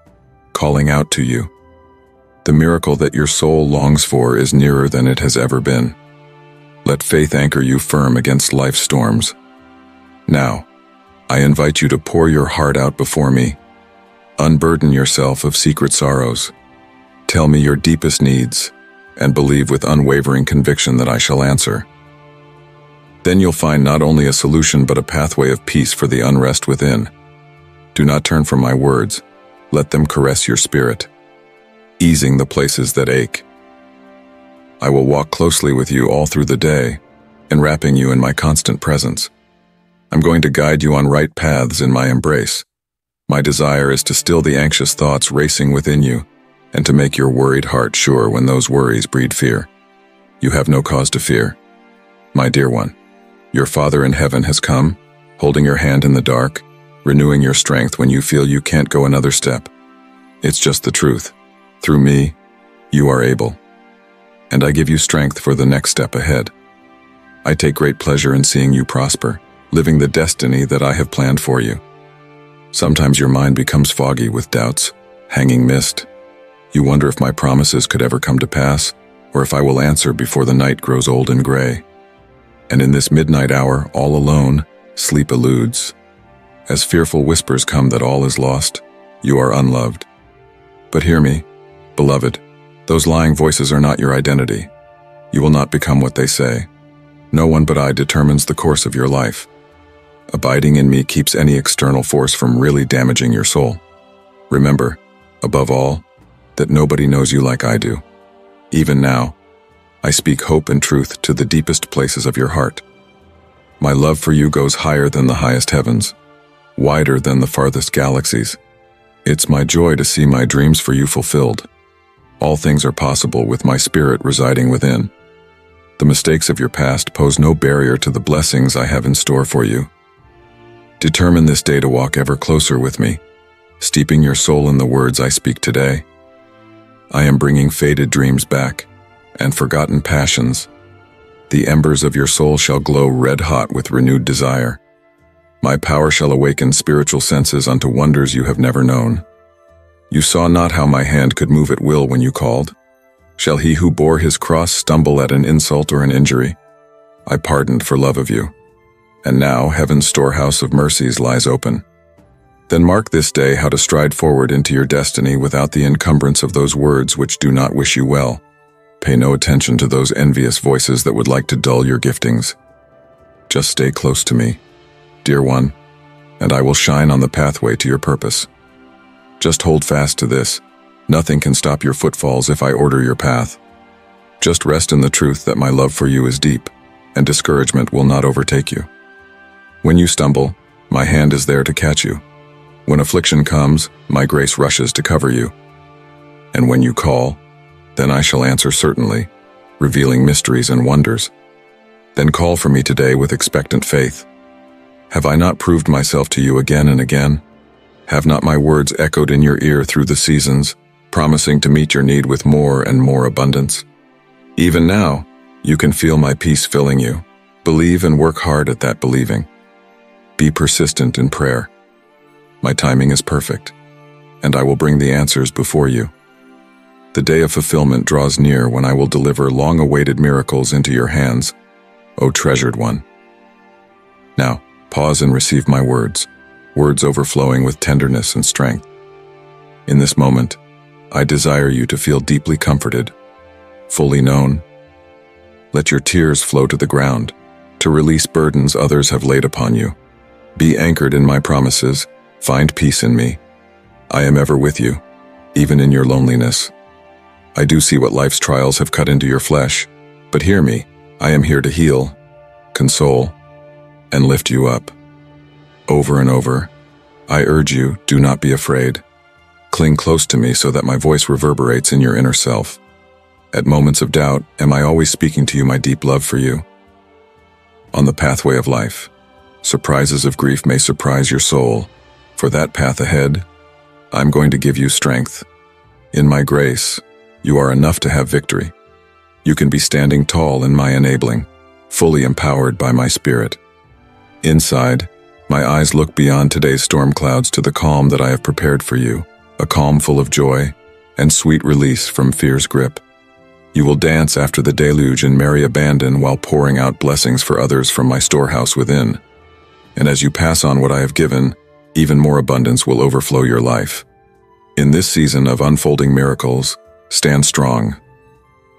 calling out to you. The miracle that your soul longs for is nearer than it has ever been. Let faith anchor you firm against life's storms. Now, I invite you to pour your heart out before me Unburden yourself of secret sorrows. Tell me your deepest needs, and believe with unwavering conviction that I shall answer. Then you'll find not only a solution but a pathway of peace for the unrest within. Do not turn from my words. Let them caress your spirit, easing the places that ache. I will walk closely with you all through the day, enwrapping you in my constant presence. I'm going to guide you on right paths in my embrace. My desire is to still the anxious thoughts racing within you, and to make your worried heart sure when those worries breed fear. You have no cause to fear. My dear one, your Father in heaven has come, holding your hand in the dark, renewing your strength when you feel you can't go another step. It's just the truth. Through me, you are able. And I give you strength for the next step ahead. I take great pleasure in seeing you prosper, living the destiny that I have planned for you. Sometimes your mind becomes foggy with doubts, hanging mist. You wonder if my promises could ever come to pass, or if I will answer before the night grows old and gray. And in this midnight hour, all alone, sleep eludes. As fearful whispers come that all is lost, you are unloved. But hear me, beloved, those lying voices are not your identity. You will not become what they say. No one but I determines the course of your life. Abiding in me keeps any external force from really damaging your soul. Remember, above all, that nobody knows you like I do. Even now, I speak hope and truth to the deepest places of your heart. My love for you goes higher than the highest heavens, wider than the farthest galaxies. It's my joy to see my dreams for you fulfilled. All things are possible with my spirit residing within. The mistakes of your past pose no barrier to the blessings I have in store for you. Determine this day to walk ever closer with me, steeping your soul in the words I speak today. I am bringing faded dreams back and forgotten passions. The embers of your soul shall glow red hot with renewed desire. My power shall awaken spiritual senses unto wonders you have never known. You saw not how my hand could move at will when you called. Shall he who bore his cross stumble at an insult or an injury? I pardoned for love of you. And now heaven's storehouse of mercies lies open. Then mark this day how to stride forward into your destiny without the encumbrance of those words which do not wish you well. Pay no attention to those envious voices that would like to dull your giftings. Just stay close to me, dear one, and I will shine on the pathway to your purpose. Just hold fast to this. Nothing can stop your footfalls if I order your path. Just rest in the truth that my love for you is deep, and discouragement will not overtake you. When you stumble, my hand is there to catch you. When affliction comes, my grace rushes to cover you. And when you call, then I shall answer certainly, revealing mysteries and wonders. Then call for me today with expectant faith. Have I not proved myself to you again and again? Have not my words echoed in your ear through the seasons, promising to meet your need with more and more abundance? Even now, you can feel my peace filling you. Believe and work hard at that believing. Be persistent in prayer. My timing is perfect, and I will bring the answers before you. The day of fulfillment draws near when I will deliver long-awaited miracles into your hands, O treasured one. Now, pause and receive my words, words overflowing with tenderness and strength. In this moment, I desire you to feel deeply comforted, fully known. Let your tears flow to the ground, to release burdens others have laid upon you. Be anchored in my promises, find peace in me. I am ever with you, even in your loneliness. I do see what life's trials have cut into your flesh, but hear me, I am here to heal, console, and lift you up. Over and over, I urge you, do not be afraid. Cling close to me so that my voice reverberates in your inner self. At moments of doubt, am I always speaking to you my deep love for you? On the pathway of life, surprises of grief may surprise your soul. For that path ahead, I'm going to give you strength. In my grace, you are enough to have victory. You can be standing tall in my enabling, fully empowered by my spirit. Inside, my eyes look beyond today's storm clouds to the calm that I have prepared for you, a calm full of joy and sweet release from fear's grip. You will dance after the deluge in merry abandon while pouring out blessings for others from my storehouse within. And as you pass on what I have given, even more abundance will overflow your life. In this season of unfolding miracles, Stand strong.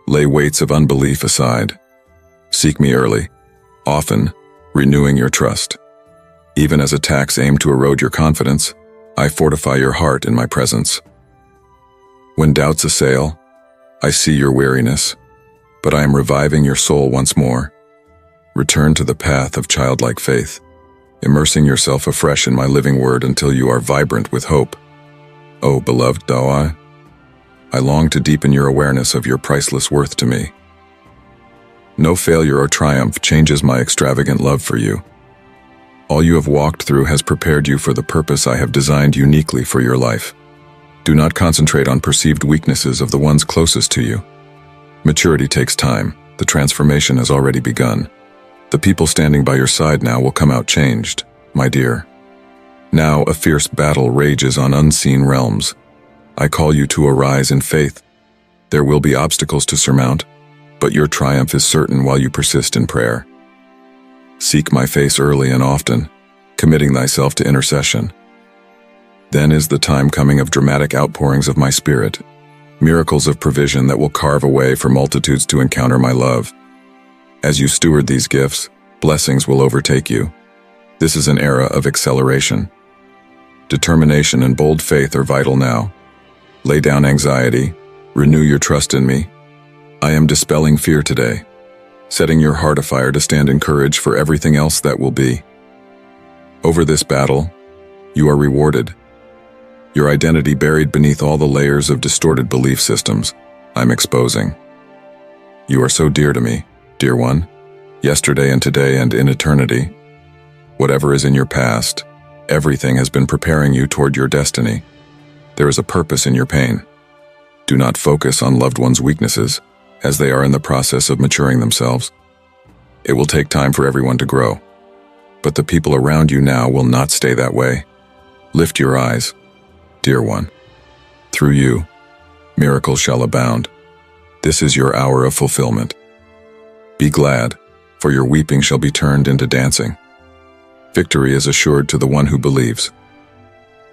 Lay weights of unbelief aside. Seek me early, often, renewing your trust. Even as attacks aim to erode your confidence, I fortify your heart in my presence. When doubts assail, I see your weariness, but I am reviving your soul once more. Return to the path of childlike faith, immersing yourself afresh in my living word until you are vibrant with hope. O oh, beloved Dawai, I long to deepen your awareness of your priceless worth to me. No failure or triumph changes my extravagant love for you. All you have walked through has prepared you for the purpose I have designed uniquely for your life. Do not concentrate on perceived weaknesses of the ones closest to you. Maturity takes time. The transformation has already begun. The people standing by your side now will come out changed, my dear. Now a fierce battle rages on unseen realms. I call you to arise in faith. There will be obstacles to surmount, but your triumph is certain while you persist in prayer. Seek my face early and often, committing thyself to intercession. Then is the time coming of dramatic outpourings of my spirit, miracles of provision that will carve a way for multitudes to encounter my love. As you steward these gifts, blessings will overtake you. This is an era of acceleration. Determination and bold faith are vital now. Lay down anxiety, renew your trust in me. I am dispelling fear today, setting your heart afire to stand in courage for everything else that will be. Over this battle, you are rewarded. Your identity buried beneath all the layers of distorted belief systems I'm exposing. You are so dear to me, dear one, yesterday and today and in eternity. Whatever is in your past, everything has been preparing you toward your destiny. There is a purpose in your pain. Do not focus on loved ones' weaknesses, as they are in the process of maturing themselves. It will take time for everyone to grow. But the people around you now will not stay that way. Lift your eyes, dear one. Through you, miracles shall abound. This is your hour of fulfillment. Be glad, for your weeping shall be turned into dancing. Victory is assured to the one who believes.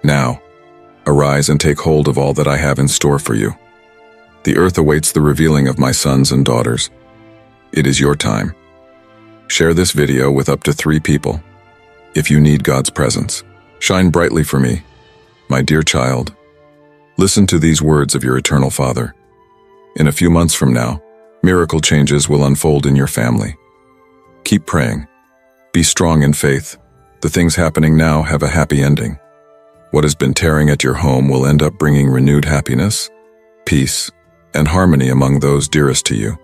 Now, arise and take hold of all that I have in store for you. The earth awaits the revealing of my sons and daughters. It is your time. Share this video with up to three people. If you need God's presence, shine brightly for me, my dear child. Listen to these words of your eternal Father. In a few months from now, miracle changes will unfold in your family. Keep praying. Be strong in faith. The things happening now have a happy ending. What has been tearing at your home will end up bringing renewed happiness, peace, and harmony among those dearest to you.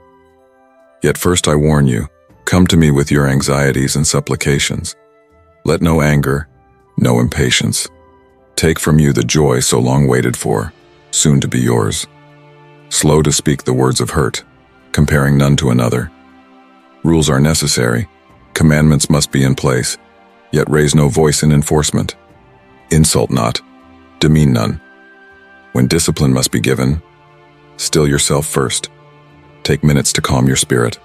Yet first I warn you, come to me with your anxieties and supplications. Let no anger, no impatience, take from you the joy so long waited for, soon to be yours. Slow to speak the words of hurt, comparing none to another. Rules are necessary, commandments must be in place, yet raise no voice in enforcement. Insult not, demean none. When discipline must be given, still yourself first. Take minutes to calm your spirit.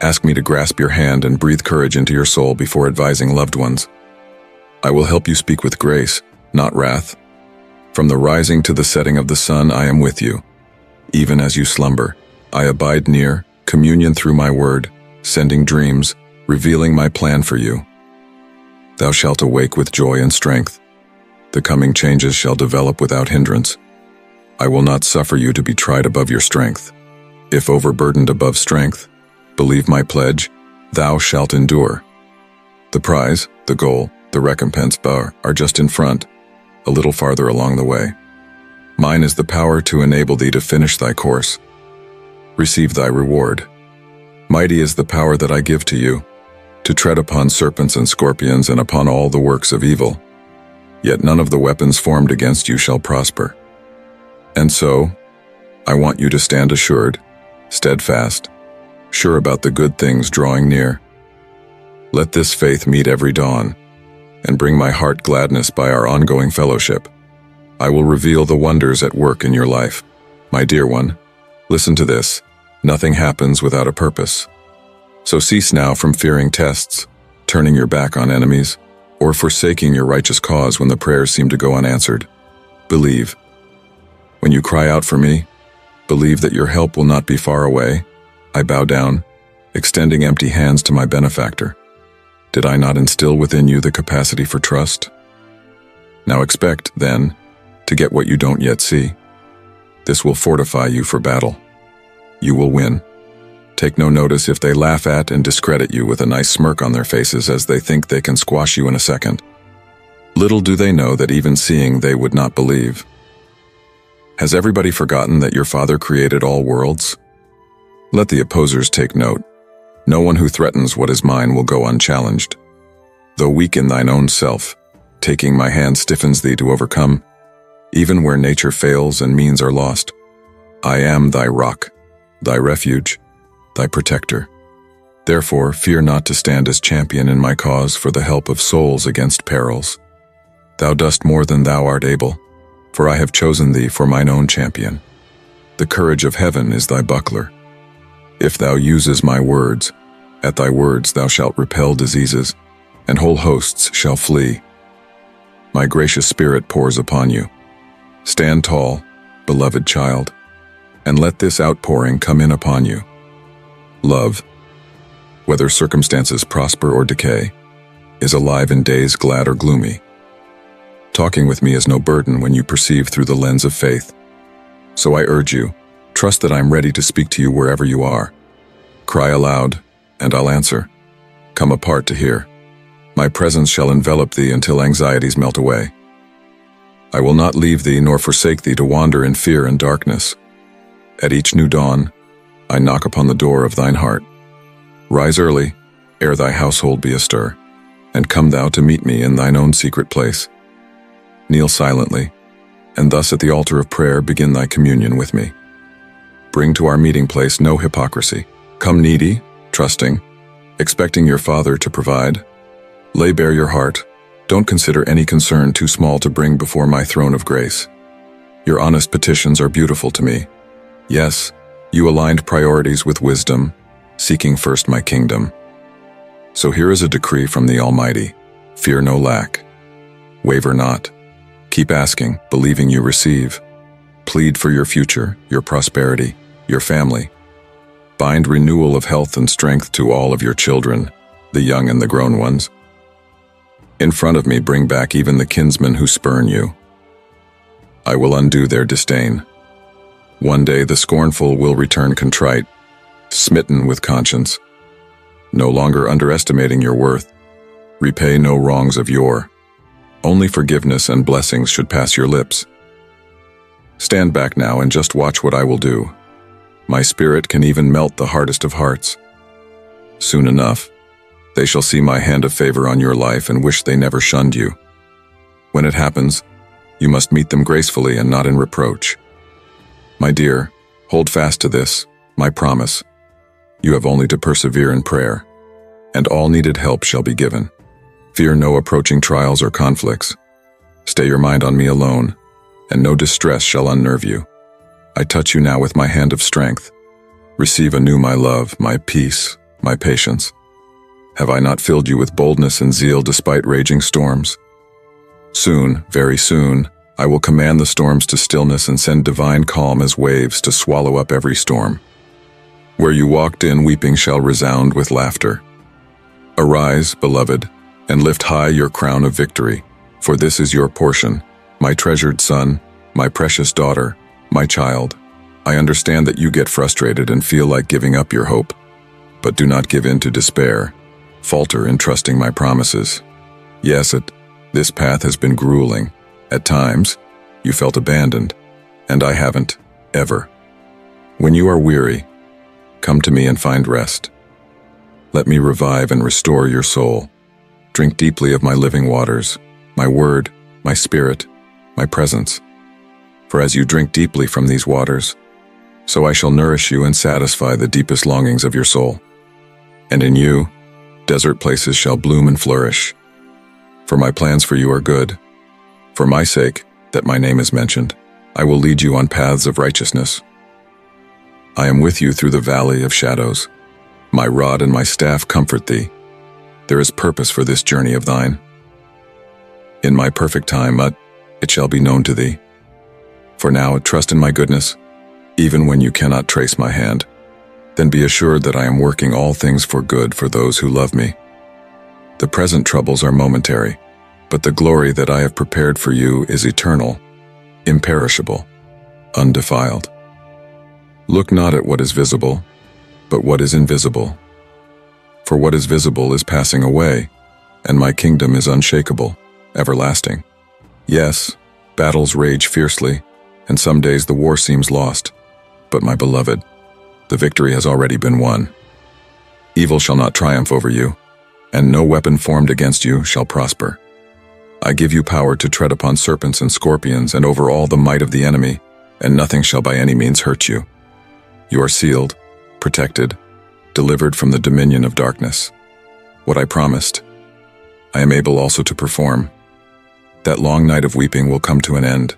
Ask me to grasp your hand and breathe courage into your soul before advising loved ones. I will help you speak with grace, not wrath. From the rising to the setting of the sun, I am with you. Even as you slumber, I abide near, communion through my word, sending dreams, revealing my plan for you. Thou shalt awake with joy and strength. The coming changes shall develop without hindrance. I will not suffer you to be tried above your strength. If overburdened above strength, believe my pledge, thou shalt endure. The prize, the goal, the recompense bar are just in front, a little farther along the way. Mine is the power to enable thee to finish thy course. Receive thy reward. Mighty is the power that I give to you, to tread upon serpents and scorpions and upon all the works of evil. Yet none of the weapons formed against you shall prosper. And so, I want you to stand assured, steadfast, sure about the good things drawing near. Let this faith meet every dawn, and bring my heart gladness by our ongoing fellowship. I will reveal the wonders at work in your life. My dear one, listen to this. Nothing happens without a purpose. So cease now from fearing tests, turning your back on enemies, or forsaking your righteous cause when the prayers seem to go unanswered. Believe. When you cry out for me, believe that your help will not be far away. I bow down, extending empty hands to my benefactor. Did I not instill within you the capacity for trust? Now expect, then, to get what you don't yet see. This will fortify you for battle. You will win. Take no notice if they laugh at and discredit you with a nice smirk on their faces as they think they can squash you in a second. Little do they know that even seeing they would not believe. Has everybody forgotten that your Father created all worlds? Let the opposers take note. No one who threatens what is mine will go unchallenged. Though weak in thine own self, taking my hand stiffens thee to overcome, even where nature fails and means are lost. I am thy rock, thy refuge, thy protector. Therefore, fear not to stand as champion in my cause for the help of souls against perils. Thou dost more than thou art able, for I have chosen thee for mine own champion. The courage of heaven is thy buckler. If thou uses my words, at thy words thou shalt repel diseases, and whole hosts shall flee. My gracious spirit pours upon you. Stand tall, beloved child, and let this outpouring come in upon you. Love, whether circumstances prosper or decay, is alive in days glad or gloomy. Talking with me is no burden when you perceive through the lens of faith. So I urge you, trust that I am ready to speak to you wherever you are. Cry aloud, and I'll answer. Come apart to hear. My presence shall envelop thee until anxieties melt away. I will not leave thee nor forsake thee to wander in fear and darkness. At each new dawn, I knock upon the door of thine heart. Rise early, ere thy household be astir, and come thou to meet me in thine own secret place kneel silently, and thus at the altar of prayer begin thy communion with me. Bring to our meeting place no hypocrisy. Come needy, trusting, expecting your Father to provide. Lay bare your heart. Don't consider any concern too small to bring before my throne of grace. Your honest petitions are beautiful to me. Yes, you aligned priorities with wisdom, seeking first my kingdom. So here is a decree from the Almighty. Fear no lack. Waver not. Keep asking, believing you receive. Plead for your future, your prosperity, your family. Bind renewal of health and strength to all of your children, the young and the grown ones. In front of me bring back even the kinsmen who spurn you. I will undo their disdain. One day the scornful will return contrite, smitten with conscience. No longer underestimating your worth, repay no wrongs of yore. Only forgiveness and blessings should pass your lips. Stand back now and just watch what I will do. My spirit can even melt the hardest of hearts. Soon enough, they shall see my hand of favor on your life and wish they never shunned you. When it happens, you must meet them gracefully and not in reproach. My dear, hold fast to this, my promise. You have only to persevere in prayer, and all needed help shall be given. Fear no approaching trials or conflicts. Stay your mind on me alone, and no distress shall unnerve you. I touch you now with my hand of strength. Receive anew my love, my peace, my patience. Have I not filled you with boldness and zeal despite raging storms? Soon, very soon, I will command the storms to stillness and send divine calm as waves to swallow up every storm. Where you walked in, weeping shall resound with laughter. Arise, beloved, and lift high your crown of victory, for this is your portion, my treasured son, my precious daughter, my child. I understand that you get frustrated and feel like giving up your hope, but do not give in to despair. Falter in trusting my promises. Yes, it, this path has been grueling. At times, you felt abandoned, and I haven't, ever. When you are weary, come to me and find rest. Let me revive and restore your soul. Drink deeply of my living waters, my word, my spirit, my presence. For as you drink deeply from these waters, so I shall nourish you and satisfy the deepest longings of your soul. And in you, desert places shall bloom and flourish. For my plans for you are good. For my sake, that my name is mentioned, I will lead you on paths of righteousness. I am with you through the valley of shadows. My rod and my staff comfort thee. There is purpose for this journey of thine. In my perfect time, but it shall be known to thee. For now, trust in my goodness, even when you cannot trace my hand. Then be assured that I am working all things for good for those who love me. The present troubles are momentary, but the glory that I have prepared for you is eternal, imperishable, undefiled. Look not at what is visible, but what is invisible for what is visible is passing away, and my kingdom is unshakable, everlasting. Yes, battles rage fiercely, and some days the war seems lost. But my beloved, the victory has already been won. Evil shall not triumph over you, and no weapon formed against you shall prosper. I give you power to tread upon serpents and scorpions and over all the might of the enemy, and nothing shall by any means hurt you. You are sealed, protected, delivered from the dominion of darkness. What I promised, I am able also to perform. That long night of weeping will come to an end.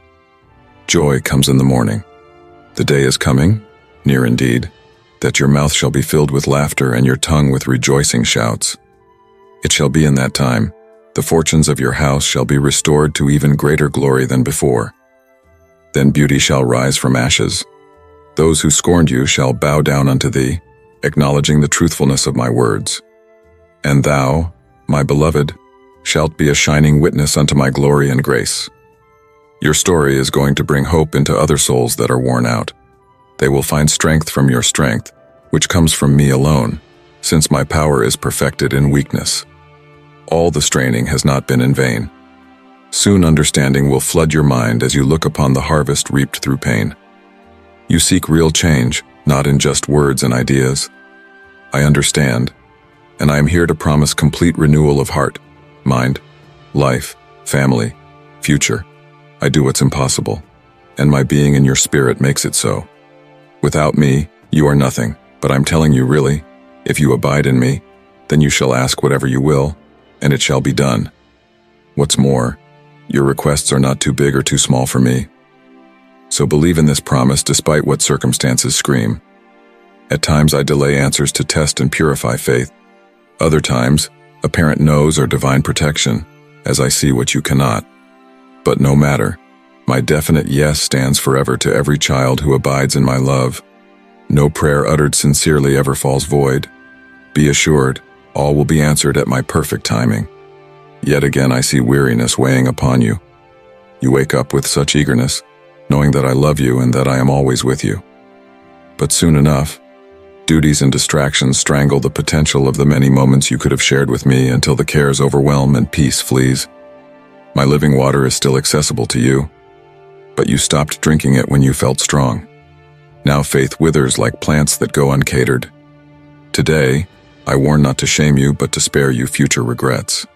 Joy comes in the morning. The day is coming, near indeed, that your mouth shall be filled with laughter and your tongue with rejoicing shouts. It shall be in that time, the fortunes of your house shall be restored to even greater glory than before. Then beauty shall rise from ashes. Those who scorned you shall bow down unto thee, acknowledging the truthfulness of my words. And thou, my beloved, shalt be a shining witness unto my glory and grace. Your story is going to bring hope into other souls that are worn out. They will find strength from your strength, which comes from me alone, since my power is perfected in weakness. All the straining has not been in vain. Soon understanding will flood your mind as you look upon the harvest reaped through pain. You seek real change, not in just words and ideas. I understand, and I am here to promise complete renewal of heart, mind, life, family, future. I do what's impossible, and my being in your spirit makes it so. Without me, you are nothing, but I'm telling you really, if you abide in me, then you shall ask whatever you will, and it shall be done. What's more, your requests are not too big or too small for me. So believe in this promise despite what circumstances scream. At times I delay answers to test and purify faith. Other times, apparent no's or divine protection, as I see what you cannot. But no matter, my definite yes stands forever to every child who abides in my love. No prayer uttered sincerely ever falls void. Be assured, all will be answered at my perfect timing. Yet again I see weariness weighing upon you. You wake up with such eagerness, knowing that I love you and that I am always with you. But soon enough, duties and distractions strangle the potential of the many moments you could have shared with me until the cares overwhelm and peace flees. My living water is still accessible to you, but you stopped drinking it when you felt strong. Now faith withers like plants that go uncatered. Today, I warn not to shame you, but to spare you future regrets.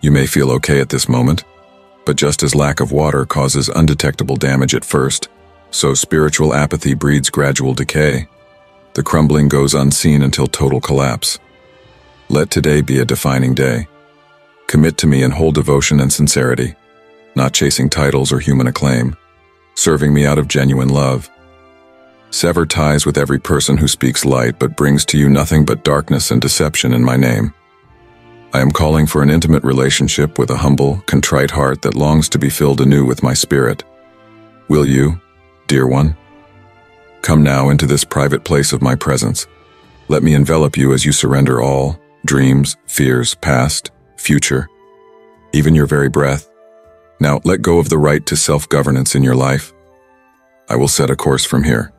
You may feel okay at this moment, but just as lack of water causes undetectable damage at first, so spiritual apathy breeds gradual decay. The crumbling goes unseen until total collapse. Let today be a defining day. Commit to me in whole devotion and sincerity, not chasing titles or human acclaim, serving me out of genuine love, Sever ties with every person who speaks light but brings to you nothing but darkness and deception in my name. I am calling for an intimate relationship with a humble, contrite heart that longs to be filled anew with my spirit. Will you, dear one? Come now into this private place of my presence. Let me envelop you as you surrender all, dreams, fears, past, future, even your very breath. Now let go of the right to self-governance in your life. I will set a course from here.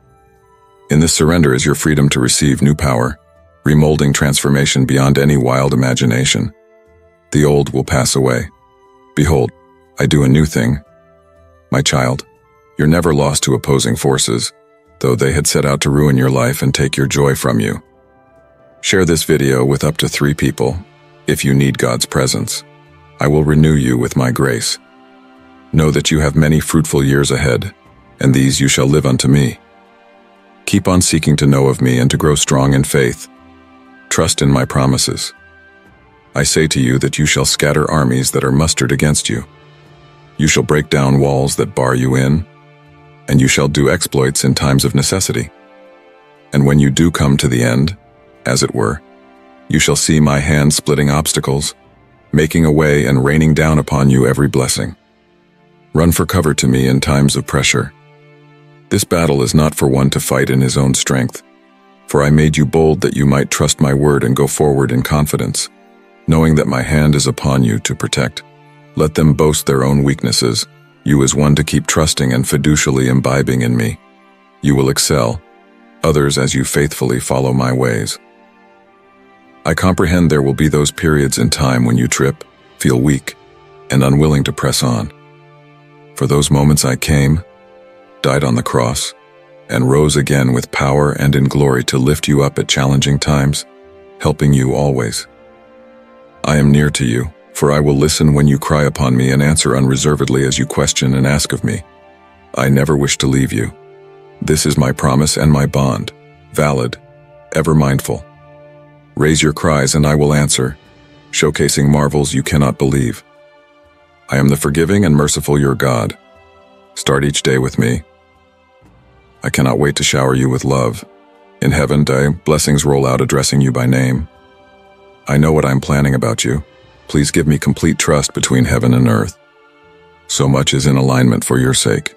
In this surrender is your freedom to receive new power, remolding transformation beyond any wild imagination. The old will pass away. Behold, I do a new thing. My child, you're never lost to opposing forces, though they had set out to ruin your life and take your joy from you. Share this video with up to three people, if you need God's presence. I will renew you with my grace. Know that you have many fruitful years ahead, and these you shall live unto me. Keep on seeking to know of me and to grow strong in faith. Trust in my promises. I say to you that you shall scatter armies that are mustered against you. You shall break down walls that bar you in, and you shall do exploits in times of necessity. And when you do come to the end, as it were, you shall see my hand splitting obstacles, making a way and raining down upon you every blessing. Run for cover to me in times of pressure this battle is not for one to fight in his own strength, for I made you bold that you might trust my word and go forward in confidence, knowing that my hand is upon you to protect. Let them boast their own weaknesses, you as one to keep trusting and fiducially imbibing in me. You will excel, others as you faithfully follow my ways. I comprehend there will be those periods in time when you trip, feel weak, and unwilling to press on. For those moments I came, died on the cross, and rose again with power and in glory to lift you up at challenging times, helping you always. I am near to you, for I will listen when you cry upon me and answer unreservedly as you question and ask of me. I never wish to leave you. This is my promise and my bond, valid, ever mindful. Raise your cries and I will answer, showcasing marvels you cannot believe. I am the forgiving and merciful your God. Start each day with me. I cannot wait to shower you with love. In heaven, day, blessings roll out addressing you by name. I know what I'm planning about you. Please give me complete trust between heaven and earth. So much is in alignment for your sake.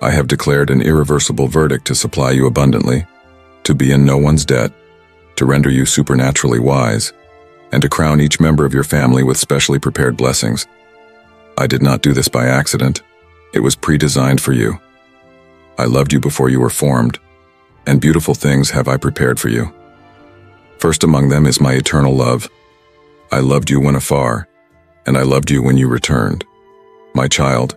I have declared an irreversible verdict to supply you abundantly, to be in no one's debt, to render you supernaturally wise, and to crown each member of your family with specially prepared blessings. I did not do this by accident. It was pre-designed for you. I loved you before you were formed, and beautiful things have I prepared for you. First among them is my eternal love. I loved you when afar, and I loved you when you returned. My child,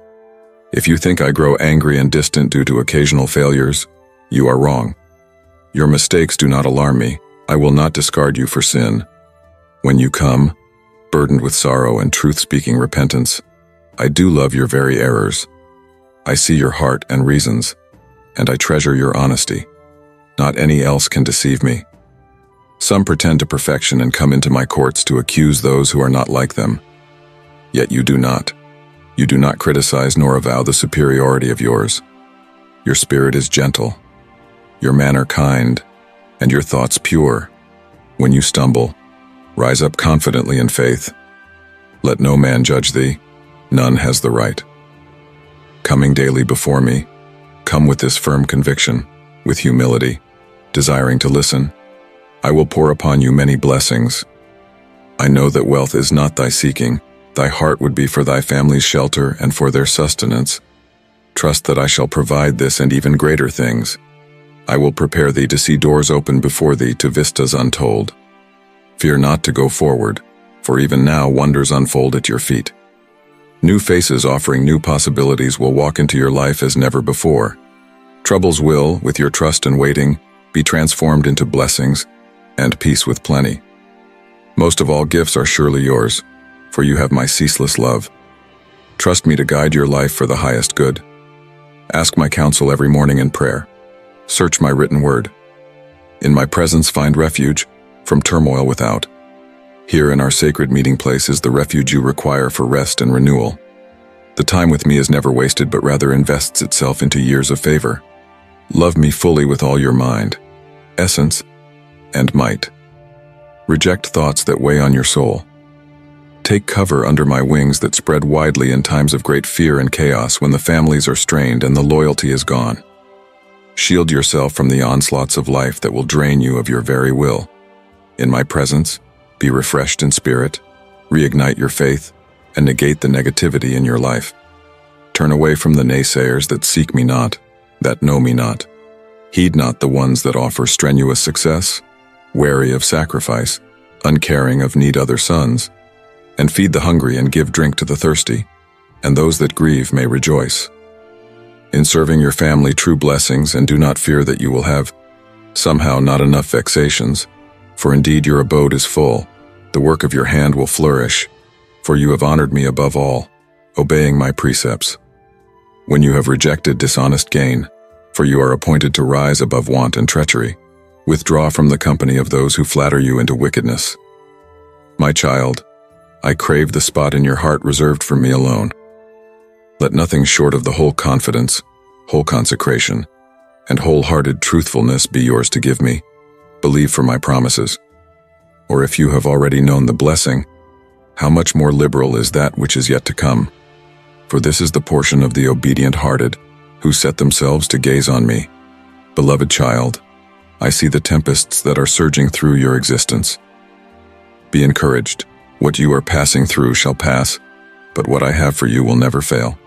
if you think I grow angry and distant due to occasional failures, you are wrong. Your mistakes do not alarm me. I will not discard you for sin. When you come, burdened with sorrow and truth-speaking repentance, I do love your very errors. I see your heart and reasons, and I treasure your honesty. Not any else can deceive me. Some pretend to perfection and come into my courts to accuse those who are not like them. Yet you do not. You do not criticize nor avow the superiority of yours. Your spirit is gentle, your manner kind, and your thoughts pure. When you stumble, rise up confidently in faith. Let no man judge thee, none has the right. Coming daily before me, come with this firm conviction, with humility, desiring to listen. I will pour upon you many blessings. I know that wealth is not thy seeking, Thy heart would be for thy family's shelter and for their sustenance. Trust that I shall provide this and even greater things. I will prepare thee to see doors open before thee to vistas untold. Fear not to go forward, for even now wonders unfold at your feet. New faces offering new possibilities will walk into your life as never before. Troubles will, with your trust and waiting, be transformed into blessings and peace with plenty. Most of all, gifts are surely yours for you have my ceaseless love. Trust me to guide your life for the highest good. Ask my counsel every morning in prayer. Search my written word. In my presence find refuge from turmoil without. Here in our sacred meeting place is the refuge you require for rest and renewal. The time with me is never wasted but rather invests itself into years of favor. Love me fully with all your mind, essence, and might. Reject thoughts that weigh on your soul. Take cover under my wings that spread widely in times of great fear and chaos when the families are strained and the loyalty is gone. Shield yourself from the onslaughts of life that will drain you of your very will. In my presence, be refreshed in spirit, reignite your faith, and negate the negativity in your life. Turn away from the naysayers that seek me not, that know me not. Heed not the ones that offer strenuous success, wary of sacrifice, uncaring of need other sons, and feed the hungry and give drink to the thirsty, and those that grieve may rejoice. In serving your family true blessings and do not fear that you will have somehow not enough vexations, for indeed your abode is full, the work of your hand will flourish, for you have honored me above all, obeying my precepts. When you have rejected dishonest gain, for you are appointed to rise above want and treachery, withdraw from the company of those who flatter you into wickedness. My child, I crave the spot in your heart reserved for me alone. Let nothing short of the whole confidence, whole consecration, and wholehearted truthfulness be yours to give me. Believe for my promises. Or if you have already known the blessing, how much more liberal is that which is yet to come? For this is the portion of the obedient-hearted, who set themselves to gaze on me. Beloved child, I see the tempests that are surging through your existence. Be encouraged. What you are passing through shall pass, but what I have for you will never fail.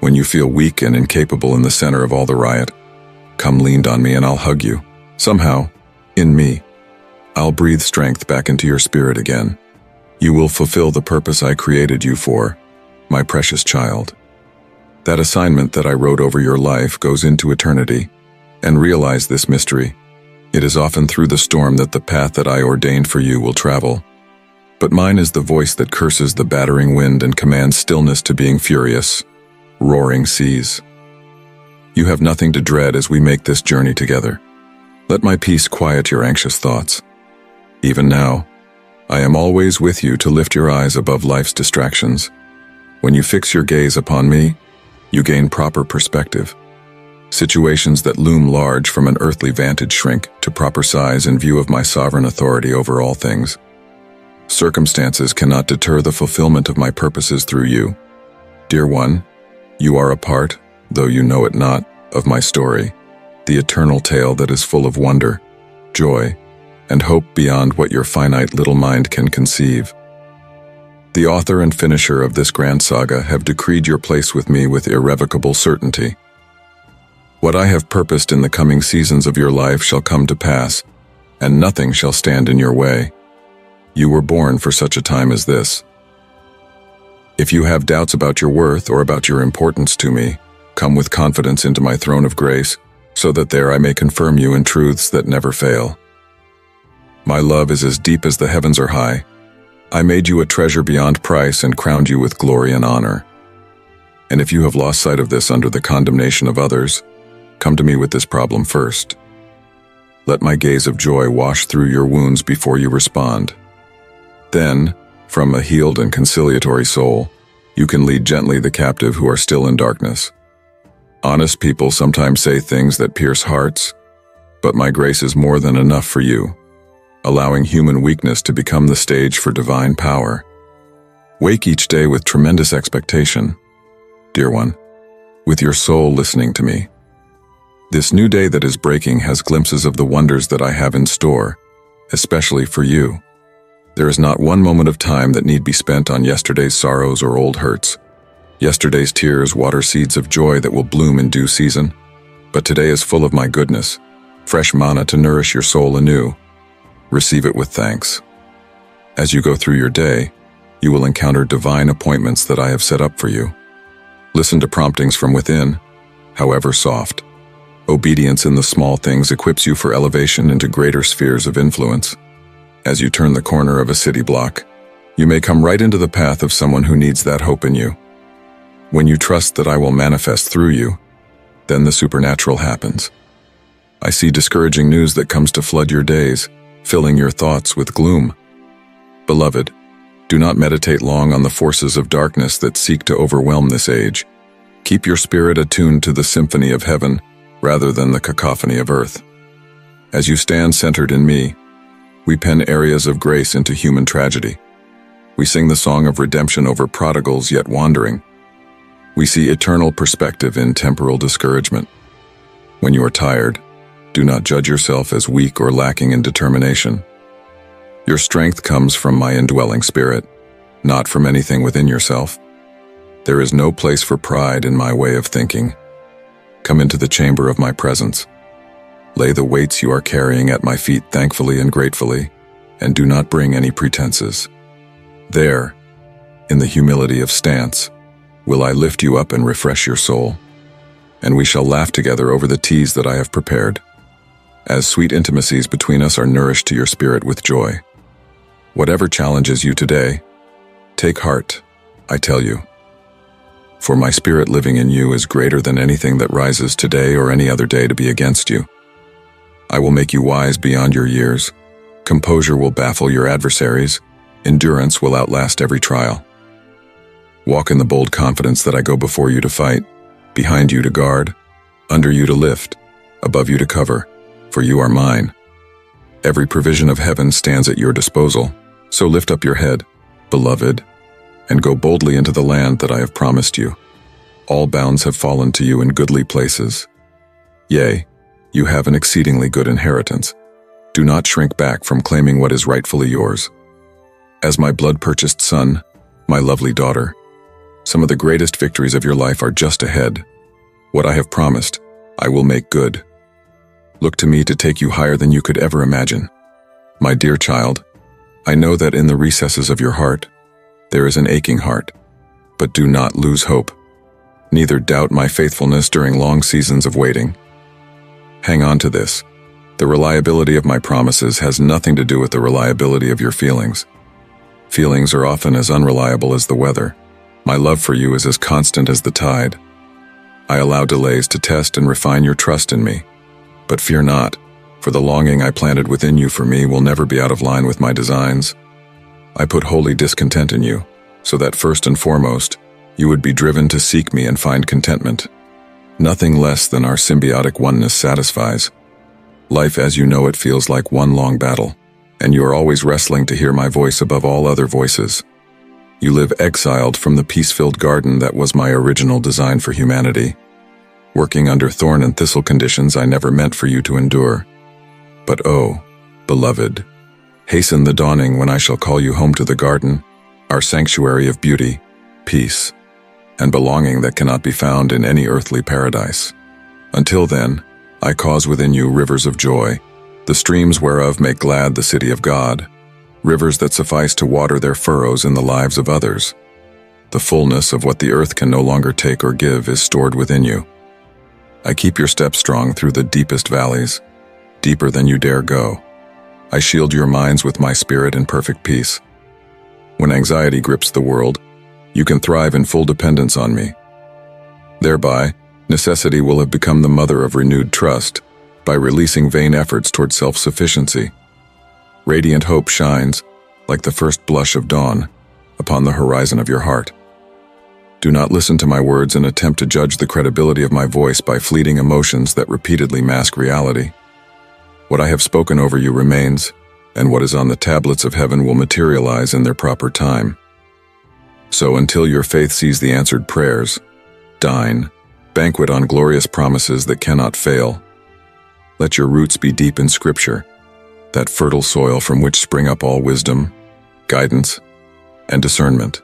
When you feel weak and incapable in the center of all the riot, come leaned on me and I'll hug you. Somehow, in me, I'll breathe strength back into your spirit again. You will fulfill the purpose I created you for, my precious child. That assignment that I wrote over your life goes into eternity, and realize this mystery. It is often through the storm that the path that I ordained for you will travel, But mine is the voice that curses the battering wind and commands stillness to being furious, roaring seas. You have nothing to dread as we make this journey together. Let my peace quiet your anxious thoughts. Even now, I am always with you to lift your eyes above life's distractions. When you fix your gaze upon me, you gain proper perspective. Situations that loom large from an earthly vantage shrink to proper size in view of my sovereign authority over all things. Circumstances cannot deter the fulfillment of my purposes through you. Dear one, you are a part, though you know it not, of my story, the eternal tale that is full of wonder, joy, and hope beyond what your finite little mind can conceive. The author and finisher of this grand saga have decreed your place with me with irrevocable certainty. What I have purposed in the coming seasons of your life shall come to pass, and nothing shall stand in your way. You were born for such a time as this. If you have doubts about your worth or about your importance to me, come with confidence into my throne of grace, so that there I may confirm you in truths that never fail. My love is as deep as the heavens are high. I made you a treasure beyond price and crowned you with glory and honor. And if you have lost sight of this under the condemnation of others, come to me with this problem first. Let my gaze of joy wash through your wounds before you respond. Then, from a healed and conciliatory soul, you can lead gently the captive who are still in darkness. Honest people sometimes say things that pierce hearts, but my grace is more than enough for you, allowing human weakness to become the stage for divine power. Wake each day with tremendous expectation, dear one, with your soul listening to me. This new day that is breaking has glimpses of the wonders that I have in store, especially for you. There is not one moment of time that need be spent on yesterday's sorrows or old hurts. Yesterday's tears water seeds of joy that will bloom in due season. But today is full of my goodness, fresh manna to nourish your soul anew. Receive it with thanks. As you go through your day, you will encounter divine appointments that I have set up for you. Listen to promptings from within, however soft. Obedience in the small things equips you for elevation into greater spheres of influence. As you turn the corner of a city block, you may come right into the path of someone who needs that hope in you. When you trust that I will manifest through you, then the supernatural happens. I see discouraging news that comes to flood your days, filling your thoughts with gloom. Beloved, do not meditate long on the forces of darkness that seek to overwhelm this age. Keep your spirit attuned to the symphony of heaven rather than the cacophony of earth. As you stand centered in me, we pen areas of grace into human tragedy. We sing the song of redemption over prodigals yet wandering. We see eternal perspective in temporal discouragement. When you are tired, do not judge yourself as weak or lacking in determination. Your strength comes from my indwelling spirit, not from anything within yourself. There is no place for pride in my way of thinking. Come into the chamber of my presence. Lay the weights you are carrying at my feet thankfully and gratefully, and do not bring any pretenses. There, in the humility of stance, will I lift you up and refresh your soul, and we shall laugh together over the teas that I have prepared, as sweet intimacies between us are nourished to your spirit with joy. Whatever challenges you today, take heart, I tell you. For my spirit living in you is greater than anything that rises today or any other day to be against you. I will make you wise beyond your years. Composure will baffle your adversaries. Endurance will outlast every trial. Walk in the bold confidence that I go before you to fight, behind you to guard, under you to lift, above you to cover, for you are mine. Every provision of heaven stands at your disposal, so lift up your head, beloved, and go boldly into the land that I have promised you. All bounds have fallen to you in goodly places. Yea, you have an exceedingly good inheritance. Do not shrink back from claiming what is rightfully yours. As my blood-purchased son, my lovely daughter, some of the greatest victories of your life are just ahead. What I have promised, I will make good. Look to me to take you higher than you could ever imagine. My dear child, I know that in the recesses of your heart, there is an aching heart, but do not lose hope. Neither doubt my faithfulness during long seasons of waiting. Hang on to this. The reliability of my promises has nothing to do with the reliability of your feelings. Feelings are often as unreliable as the weather. My love for you is as constant as the tide. I allow delays to test and refine your trust in me. But fear not, for the longing I planted within you for me will never be out of line with my designs. I put holy discontent in you, so that first and foremost, you would be driven to seek me and find contentment. Nothing less than our symbiotic oneness satisfies. Life as you know it feels like one long battle, and you are always wrestling to hear my voice above all other voices. You live exiled from the peace-filled garden that was my original design for humanity, working under thorn and thistle conditions I never meant for you to endure. But oh, beloved, hasten the dawning when I shall call you home to the garden, our sanctuary of beauty, peace, and belonging that cannot be found in any earthly paradise. Until then, I cause within you rivers of joy, the streams whereof make glad the city of God, rivers that suffice to water their furrows in the lives of others. The fullness of what the earth can no longer take or give is stored within you. I keep your steps strong through the deepest valleys, deeper than you dare go. I shield your minds with my spirit in perfect peace. When anxiety grips the world, you can thrive in full dependence on me. Thereby, necessity will have become the mother of renewed trust by releasing vain efforts toward self-sufficiency. Radiant hope shines, like the first blush of dawn, upon the horizon of your heart. Do not listen to my words and attempt to judge the credibility of my voice by fleeting emotions that repeatedly mask reality. What I have spoken over you remains, and what is on the tablets of heaven will materialize in their proper time. So until your faith sees the answered prayers, dine, banquet on glorious promises that cannot fail. Let your roots be deep in Scripture, that fertile soil from which spring up all wisdom, guidance, and discernment.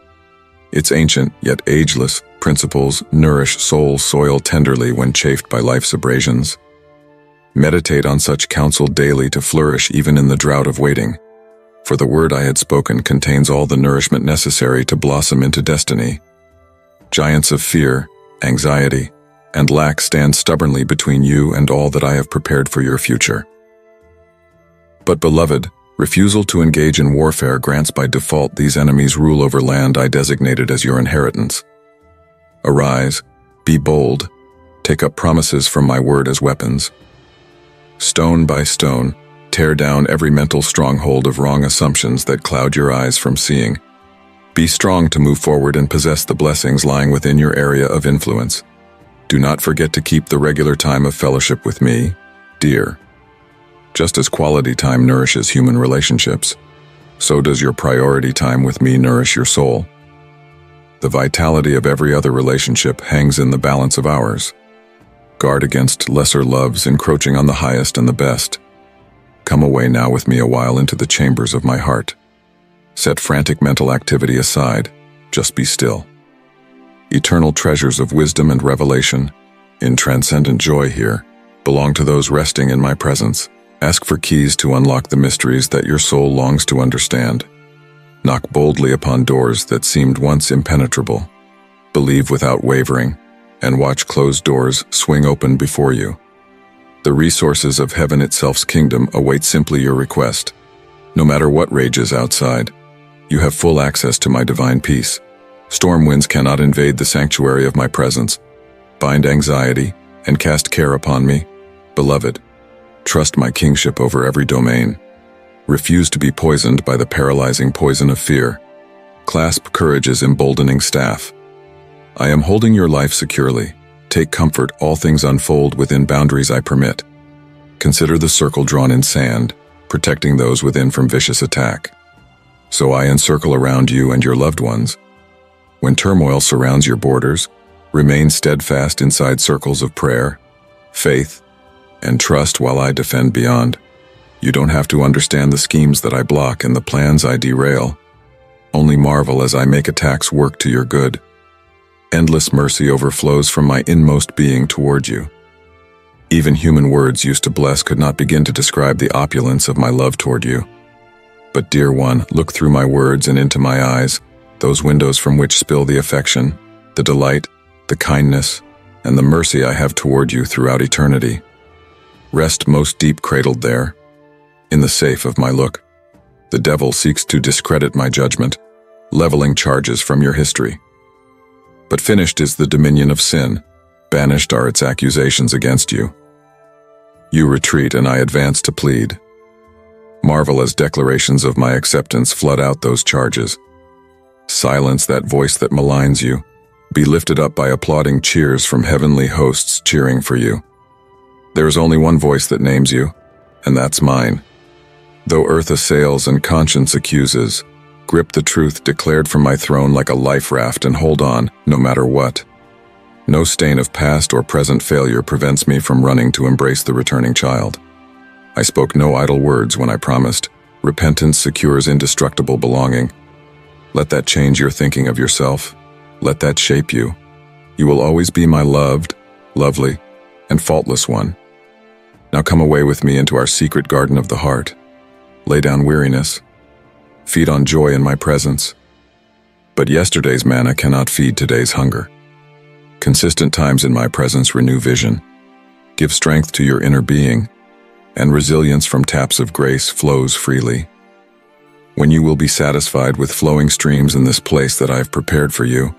Its ancient, yet ageless, principles nourish soul soil tenderly when chafed by life's abrasions. Meditate on such counsel daily to flourish even in the drought of waiting, for the word I had spoken contains all the nourishment necessary to blossom into destiny. Giants of fear, anxiety, and lack stand stubbornly between you and all that I have prepared for your future. But beloved, refusal to engage in warfare grants by default these enemies rule over land I designated as your inheritance. Arise, be bold, take up promises from my word as weapons. Stone by stone, tear down every mental stronghold of wrong assumptions that cloud your eyes from seeing. Be strong to move forward and possess the blessings lying within your area of influence. Do not forget to keep the regular time of fellowship with me, dear. Just as quality time nourishes human relationships, so does your priority time with me nourish your soul. The vitality of every other relationship hangs in the balance of ours. Guard against lesser loves encroaching on the highest and the best. Come away now with me a while into the chambers of my heart. Set frantic mental activity aside, just be still. Eternal treasures of wisdom and revelation, in transcendent joy here, belong to those resting in my presence. Ask for keys to unlock the mysteries that your soul longs to understand. Knock boldly upon doors that seemed once impenetrable. Believe without wavering, and watch closed doors swing open before you. The resources of heaven itself's kingdom await simply your request. No matter what rages outside, you have full access to my divine peace. Storm winds cannot invade the sanctuary of my presence. Bind anxiety and cast care upon me. Beloved, trust my kingship over every domain. Refuse to be poisoned by the paralyzing poison of fear. Clasp courage's emboldening staff. I am holding your life securely, Take comfort, all things unfold within boundaries I permit. Consider the circle drawn in sand, protecting those within from vicious attack. So I encircle around you and your loved ones. When turmoil surrounds your borders, remain steadfast inside circles of prayer, faith, and trust while I defend beyond. You don't have to understand the schemes that I block and the plans I derail. Only marvel as I make attacks work to your good. Endless mercy overflows from my inmost being toward you. Even human words used to bless could not begin to describe the opulence of my love toward you. But dear one, look through my words and into my eyes, those windows from which spill the affection, the delight, the kindness, and the mercy I have toward you throughout eternity. Rest most deep cradled there, in the safe of my look. The devil seeks to discredit my judgment, leveling charges from your history. But finished is the dominion of sin, banished are its accusations against you. You retreat and I advance to plead. Marvel as declarations of my acceptance flood out those charges. Silence that voice that maligns you. Be lifted up by applauding cheers from heavenly hosts cheering for you. There is only one voice that names you, and that's mine. Though earth assails and conscience accuses, grip the truth declared from my throne like a life raft and hold on, no matter what. No stain of past or present failure prevents me from running to embrace the returning child. I spoke no idle words when I promised, repentance secures indestructible belonging. Let that change your thinking of yourself. Let that shape you. You will always be my loved, lovely, and faultless one. Now come away with me into our secret garden of the heart. Lay down weariness. Feed on joy in my presence. But yesterday's manna cannot feed today's hunger. Consistent times in my presence renew vision. Give strength to your inner being and resilience from taps of grace flows freely. When you will be satisfied with flowing streams in this place that I have prepared for you,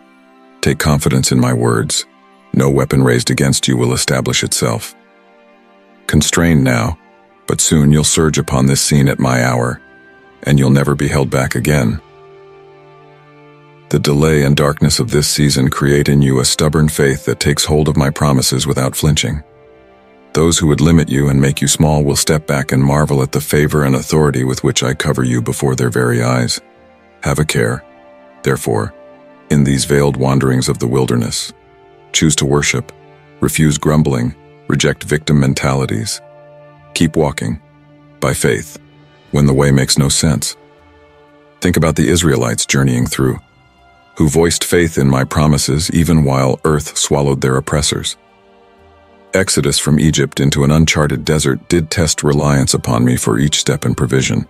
take confidence in my words. No weapon raised against you will establish itself. Constrained now, but soon you'll surge upon this scene at my hour, and you'll never be held back again. The delay and darkness of this season create in you a stubborn faith that takes hold of my promises without flinching. Those who would limit you and make you small will step back and marvel at the favor and authority with which I cover you before their very eyes. Have a care, therefore, in these veiled wanderings of the wilderness. Choose to worship, refuse grumbling, reject victim mentalities. Keep walking, by faith, when the way makes no sense. Think about the Israelites journeying through, who voiced faith in my promises even while earth swallowed their oppressors. Exodus from Egypt into an uncharted desert did test reliance upon me for each step and provision.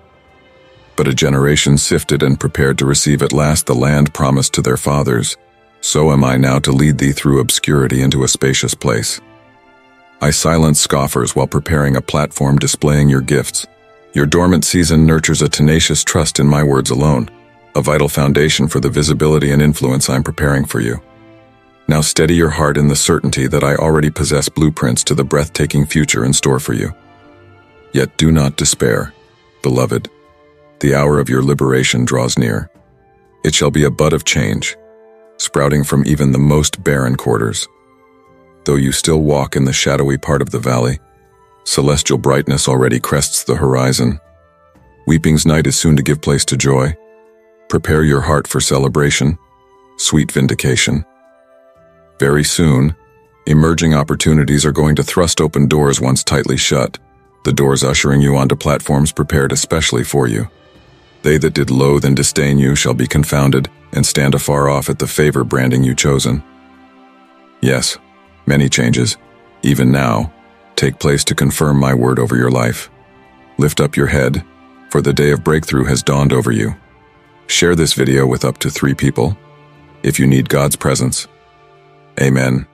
But a generation sifted and prepared to receive at last the land promised to their fathers. So am I now to lead thee through obscurity into a spacious place. I silence scoffers while preparing a platform displaying your gifts. Your dormant season nurtures a tenacious trust in my words alone, a vital foundation for the visibility and influence I'm preparing for you. Now steady your heart in the certainty that I already possess blueprints to the breathtaking future in store for you. Yet do not despair, beloved. The hour of your liberation draws near. It shall be a bud of change, sprouting from even the most barren quarters. Though you still walk in the shadowy part of the valley, celestial brightness already crests the horizon. Weeping's night is soon to give place to joy. Prepare your heart for celebration, sweet vindication. Very soon, emerging opportunities are going to thrust open doors once tightly shut, the doors ushering you onto platforms prepared especially for you. They that did loathe and disdain you shall be confounded and stand afar off at the favor branding you chosen. Yes, many changes, even now, take place to confirm my word over your life. Lift up your head, for the day of breakthrough has dawned over you. Share this video with up to three people. If you need God's presence, Amen.